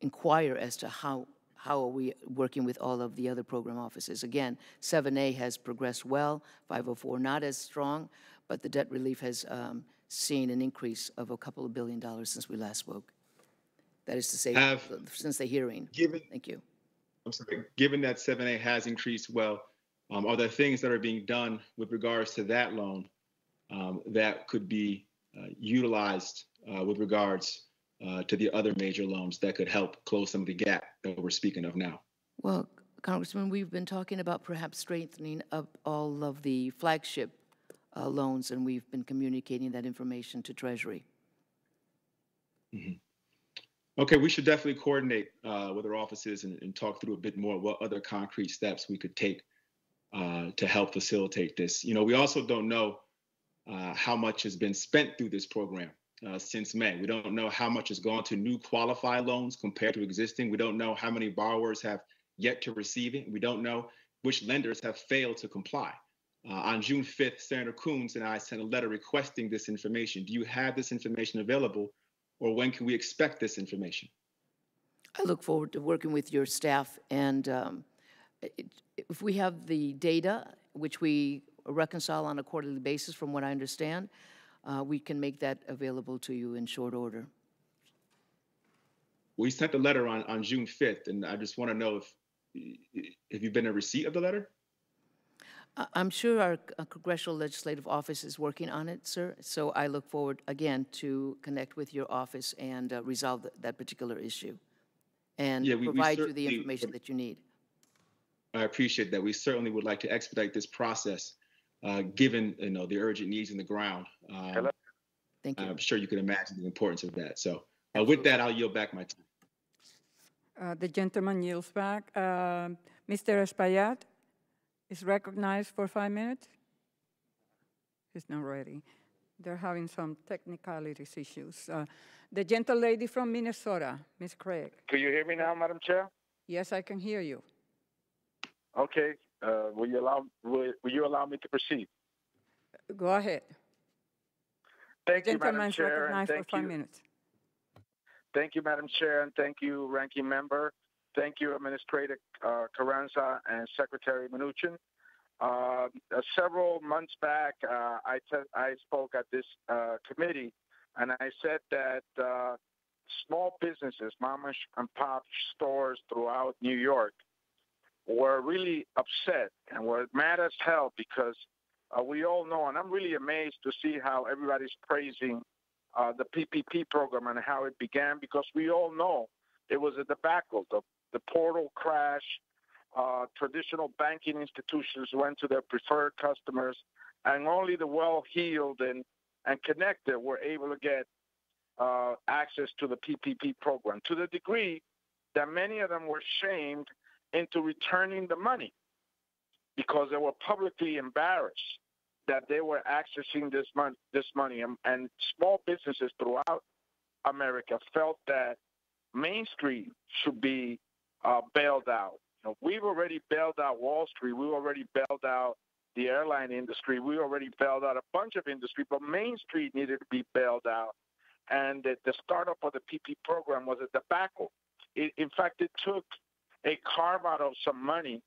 inquire as to how, how are we working with all of the other program offices. Again, 7A has progressed well, 504 not as strong, but the debt relief has um, seen an increase of a couple of billion dollars since we last spoke. That is to say, have, since the hearing. Given, Thank you. I'm sorry. Given that 7A has increased well, um, are there things that are being done with regards to that loan um, that could be uh, utilized uh, with regards uh, to the other major loans that could help close some of the gap that we're speaking of now? Well, Congressman, we've been talking about perhaps strengthening up all of the flagship uh, loans, and we've been communicating that information to Treasury. Mm-hmm. Okay, we should definitely coordinate uh, with our offices and, and, talk through a bit more what other concrete steps we could take uh, to help facilitate this. You know, we also don't know uh, how much has been spent through this program uh, since May. We don't know how much has gone to new qualified loans compared to existing. We don't know how many borrowers have yet to receive it. We don't know which lenders have failed to comply. Uh, on June 5th, Senator Coons and I sent a letter requesting this information. Do you have this information available or when can we expect this information? I look forward to working with your staff, and um, it, if we have the data, which we reconcile on a quarterly basis, from what I understand, uh, we can make that available to you in short order. We sent the letter on, on June 5th, and I just want to know if have you been a receipt of the letter? I'm sure our Congressional Legislative Office is working on it, sir. So I look forward, again, to connect with your office and uh, resolve th that particular issue and yeah, we, provide we you the information that you need. I appreciate that. We certainly would like to expedite this process, uh, given you know the urgent needs in the ground. Um, Hello. Thank you. I'm sure you can imagine the importance of that. So uh, with that, I'll yield back my time. Uh, the gentleman yields back. Uh, Mr. Espaillat? Is recognized for five minutes. He's not ready. They're having some technicalities issues. Uh, the gentle lady from Minnesota, Ms. Craig. Can you hear me now, Madam Chair? Yes, I can hear you. Okay. Uh, will you allow will, will, you allow me to proceed? Go ahead. Thank the you, Madam Chair. recognized for five you. minutes. Thank you, Madam Chair, and thank you, Ranking Member. Thank you, Administrator uh, Carranza and Secretary Mnuchin. Uh, uh, several months back, uh, I, te- I spoke at this uh, committee, and I said that uh, small businesses, mom and pop stores throughout New York, were really upset and were mad as hell because we all know, and I'm really amazed to see how everybody's praising the PPP program and how it began because we all know it was a debacle. The, the portal crash, uh, traditional banking institutions went to their preferred customers, and only the well heeled and, and connected were able to get uh, access to the PPP program to the degree that many of them were shamed into returning the money because they were publicly embarrassed that they were accessing this money, this money, and, and small businesses throughout America felt that Main Street should be uh, bailed out. You know, we've already bailed out Wall Street. We've already bailed out the airline industry. We already bailed out a bunch of industry, but Main Street needed to be bailed out. And the, the startup of the PP program was a debacle. It, in fact, it took a carve out of some money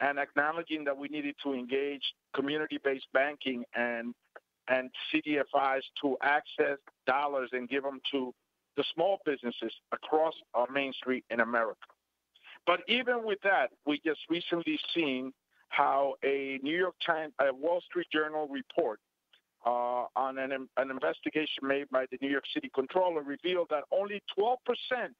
and acknowledging that we needed to engage community-based banking and and CDFIs to access dollars and give them to the small businesses across our Main Street in America. But even with that, we just recently seen how a New York Times, a Wall Street Journal report uh, on an, an investigation made by the New York City Comptroller revealed that only 12 percent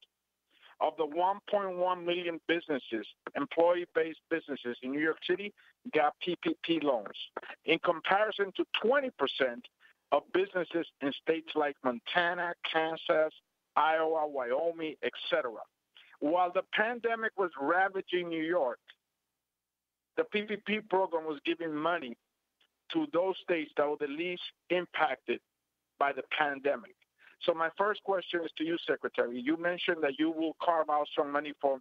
of the 1.1 million businesses, employee based businesses in New York City, got PPP loans, in comparison to 20% of businesses in states like Montana, Kansas, Iowa, Wyoming, etc. While the pandemic was ravaging New York, the PPP program was giving money to those states that were the least impacted by the pandemic. So my first question is to you, Secretary. You mentioned that you will carve out some money for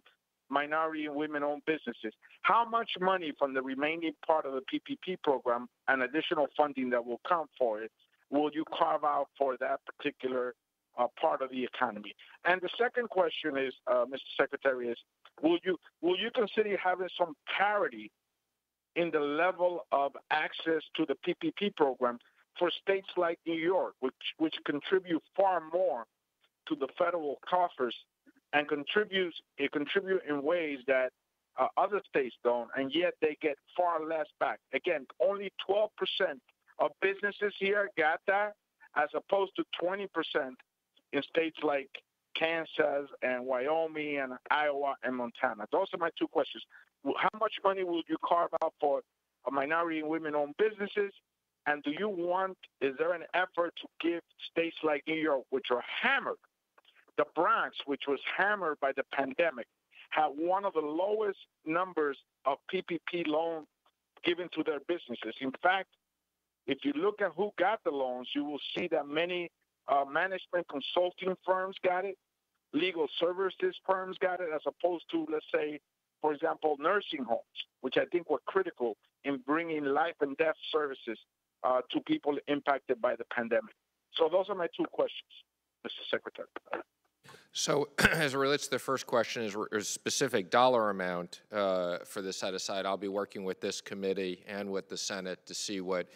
minority and women-owned businesses. How much money from the remaining part of the PPP program and additional funding that will come for it will you carve out for that particular uh, part of the economy? And the second question is, uh, Mr. Secretary, is will you will you consider having some parity in the level of access to the PPP program for states like New York, which, which contribute far more to the federal coffers and contributes it contribute in ways that uh, other states don't, and yet they get far less back. Again, only 12% of businesses here got that, as opposed to 20% in states like Kansas and Wyoming and Iowa and Montana. Those are my two questions. How much money will you carve out for minority and women-owned businesses? And do you want, is there an effort to give states like New York, which are hammered, the Bronx, which was hammered by the pandemic, had one of the lowest numbers of PPP loans given to their businesses. In fact, if you look at who got the loans, you will see that many uh, management consulting firms got it, legal services firms got it, as opposed to, let's say, for example, nursing homes, which I think were critical in bringing life and death services uh, to people impacted by the pandemic. So those are my two questions, Mr. Secretary. So, [clears throat] as it relates to the first question, is a specific dollar amount uh, for the set aside. I'll be working with this committee and with the Senate to see what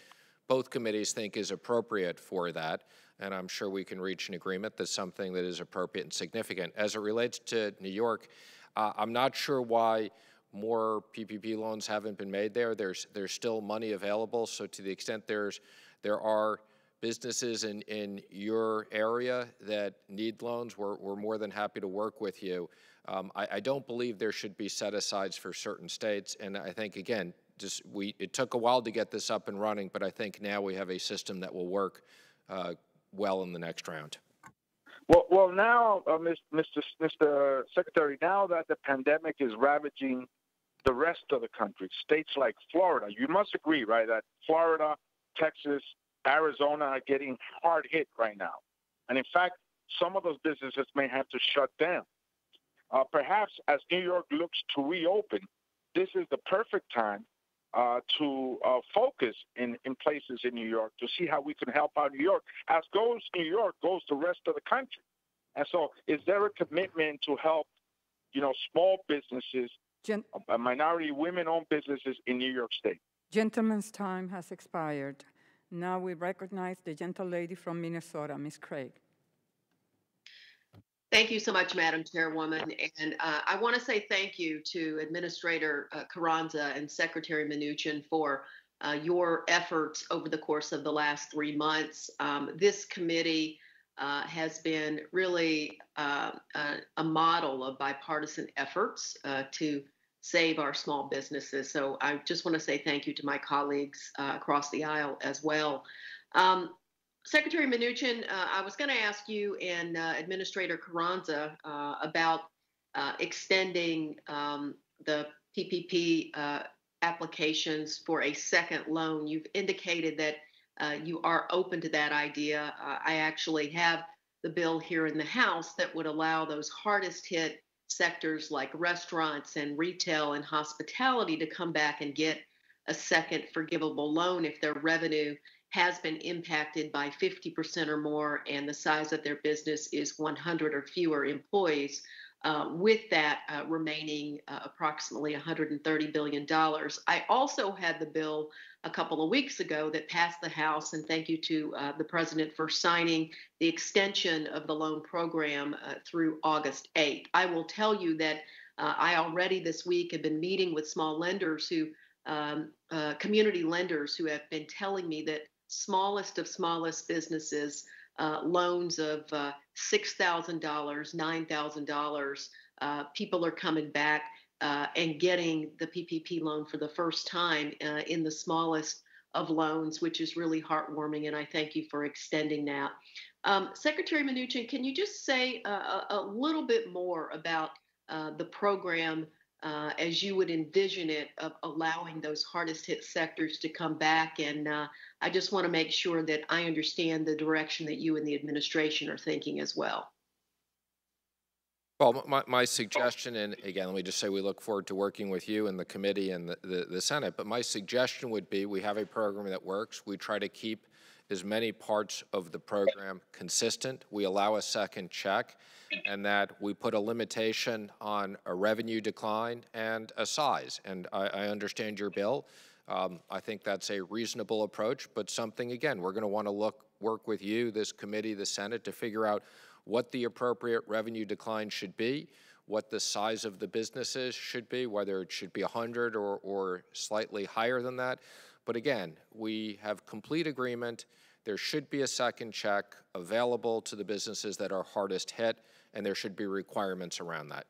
both committees think is appropriate for that. And I'm sure we can reach an agreement that's something that is appropriate and significant. As it relates to New York, uh, I'm not sure why more PPP loans haven't been made there. There's there's still money available. So to the extent there's there are businesses in, in your area that need loans, we're, we're more than happy to work with you. Um, I, I, don't believe there should be set asides for certain states. And I think, again, just we it took a while to get this up and running, but I think now we have a system that will work uh, well in the next round. Well, well, now, uh, Mr. Mr. Secretary, now that the pandemic is ravaging the rest of the country, states like Florida. You must agree, right, that Florida, Texas, Arizona are getting hard hit right now. And in fact, some of those businesses may have to shut down. Uh, perhaps as New York looks to reopen, this is the perfect time uh, to uh, focus in, in places in New York to see how we can help out New York. As goes New York, goes the rest of the country. And so, is there a commitment to help, you know, small businesses Gen- minority women-owned businesses in New York State. Gentleman's time has expired. Now we recognize the gentle lady from Minnesota, Ms. Craig. Thank you so much, Madam Chairwoman. And uh, I want to say thank you to Administrator uh, Carranza and Secretary Mnuchin for uh, your efforts over the course of the last three months. Um, this committee uh, has been really uh, a, model of bipartisan efforts uh, to save our small businesses. So I just want to say thank you to my colleagues uh, across the aisle as well. Um, Secretary Mnuchin, uh, I was going to ask you and Administrator Carranza about extending um, the PPP applications for a second loan. You've indicated that uh, you are open to that idea. Uh, I actually have the bill here in the House that would allow those hardest hit sectors like restaurants and retail and hospitality to come back and get a second forgivable loan if their revenue has been impacted by 50% or more and the size of their business is 100 or fewer employees uh, with that uh, remaining uh, approximately $130 billion. I also had the bill a couple of weeks ago that passed the House, and thank you to uh, the President for signing the extension of the loan program uh, through August 8th. I will tell you that uh, I already this week have been meeting with small lenders who, um, community lenders who have been telling me that smallest of smallest businesses uh, loans of uh, $6,000, $9,000. Uh, people are coming back uh, and getting the PPP loan for the first time uh, in the smallest of loans, which is really heartwarming, and I thank you for extending that. Um, Secretary Mnuchin, can you just say a, a little bit more about the program uh, as you would envision it of allowing those hardest hit sectors to come back. And uh, I just want to make sure that I understand the direction that you and the administration are thinking as well. Well, my, my suggestion, and again, let me just say we look forward to working with you and the committee and the, the, the Senate, but my suggestion would be we have a program that works. We try to keep as many parts of the program consistent. We allow a second check and that we put a limitation on a revenue decline and a size. And I, I understand your bill. Um, I think that's a reasonable approach, but something, again, we're going to want to look, work with you, this committee, the Senate, to figure out what the appropriate revenue decline should be, what the size of the businesses should be, whether it should be 100 or, or slightly higher than that. But again, we have complete agreement. There should be a second check available to the businesses that are hardest hit and there should be requirements around that.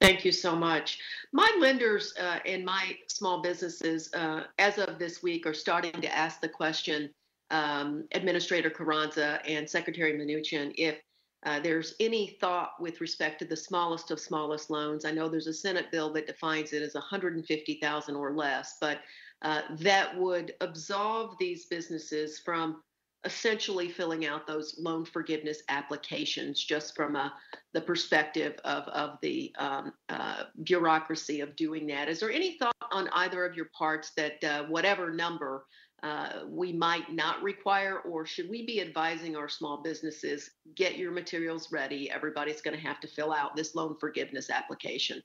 Thank you so much. My lenders uh, and my small businesses, uh, as of this week, are starting to ask the question, um, Administrator Carranza and Secretary Mnuchin, if uh, there's any thought with respect to the smallest of smallest loans. I know there's a Senate bill that defines it as 150,000 or less, but uh, that would absolve these businesses from essentially filling out those loan forgiveness applications just from a, the perspective of, of the um, uh, bureaucracy of doing that. Is there any thought on either of your parts that uh, whatever number uh, we might not require, or should we be advising our small businesses, get your materials ready? Everybody's going to have to fill out this loan forgiveness application.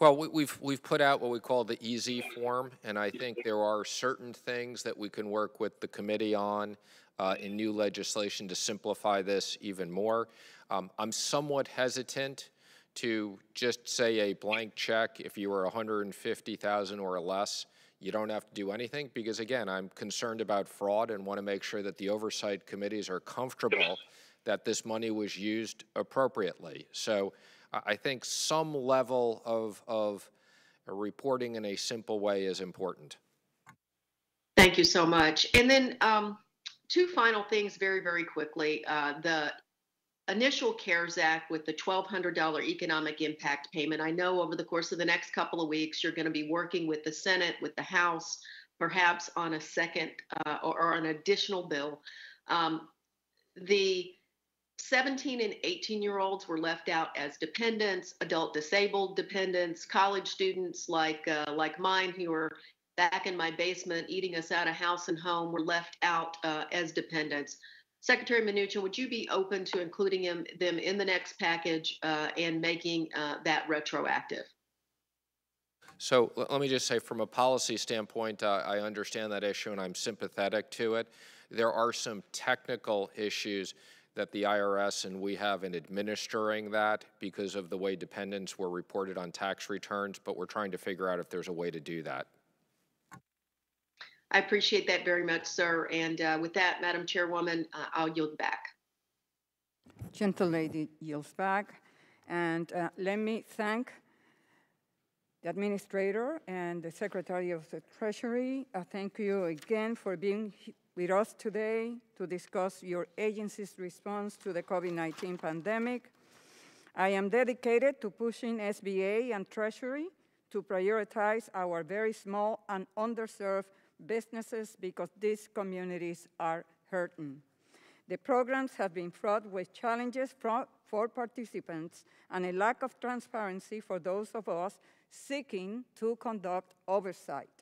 Well, we've we've put out what we call the easy form, and I think there are certain things that we can work with the committee on uh, in new legislation to simplify this even more. Um, I'm somewhat hesitant to just say a blank check if you were 150,000 or less. You don't have to do anything because again, I'm concerned about fraud and want to make sure that the oversight committees are comfortable that this money was used appropriately. So. I think some level of, of reporting in a simple way is important. Thank you so much. And then um, two final things very, very quickly. Uh, the initial CARES Act with the $1,200 economic impact payment. I know over the course of the next couple of weeks, you're going to be working with the Senate, with the House, perhaps on a second uh, or, or, an additional bill. Um, the 17 and 18 year olds were left out as dependents, adult disabled dependents, college students like uh, like mine who were back in my basement eating us out of house and home were left out uh, as dependents. Secretary Mnuchin, would you be open to including them, them in the next package uh, and making uh, that retroactive? So let me just say, from a policy standpoint, uh, I understand that issue and I'm sympathetic to it. There are some technical issues that the IRS and we have in administering that because of the way dependents were reported on tax returns, but we're trying to figure out if there's a way to do that. I appreciate that very much, sir. And uh, with that, Madam Chairwoman, uh, I'll yield back. Gentle lady yields back. And uh, let me thank the administrator and the secretary of the treasury. I thank you again for being with us today to discuss your agency's response to the COVID-19 pandemic. I am dedicated to pushing SBA and Treasury to prioritize our very small and underserved businesses because these communities are hurting. The programs have been fraught with challenges for participants and a lack of transparency for those of us seeking to conduct oversight.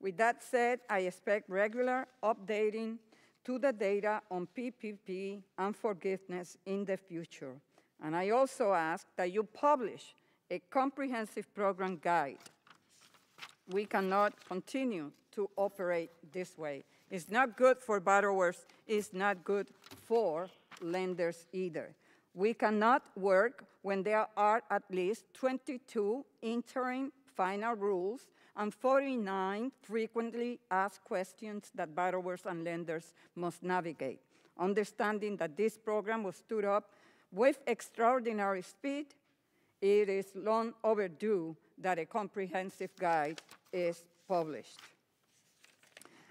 With that said, I expect regular updating to the data on PPP and forgiveness in the future. And I also ask that you publish a comprehensive program guide. We cannot continue to operate this way. It's not good for borrowers, it's not good for lenders either. We cannot work when there are at least 22 interim final rules and 49 frequently asked questions that borrowers and lenders must navigate. Understanding that this program was stood up with extraordinary speed, it is long overdue that a comprehensive guide is published.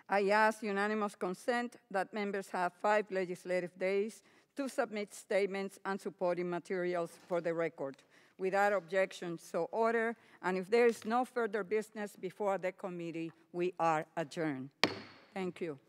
I ask unanimous consent that members have five legislative days to submit statements and supporting materials for the record. Without objection, so order. And if there is no further business before the committee, we are adjourned. Thank you.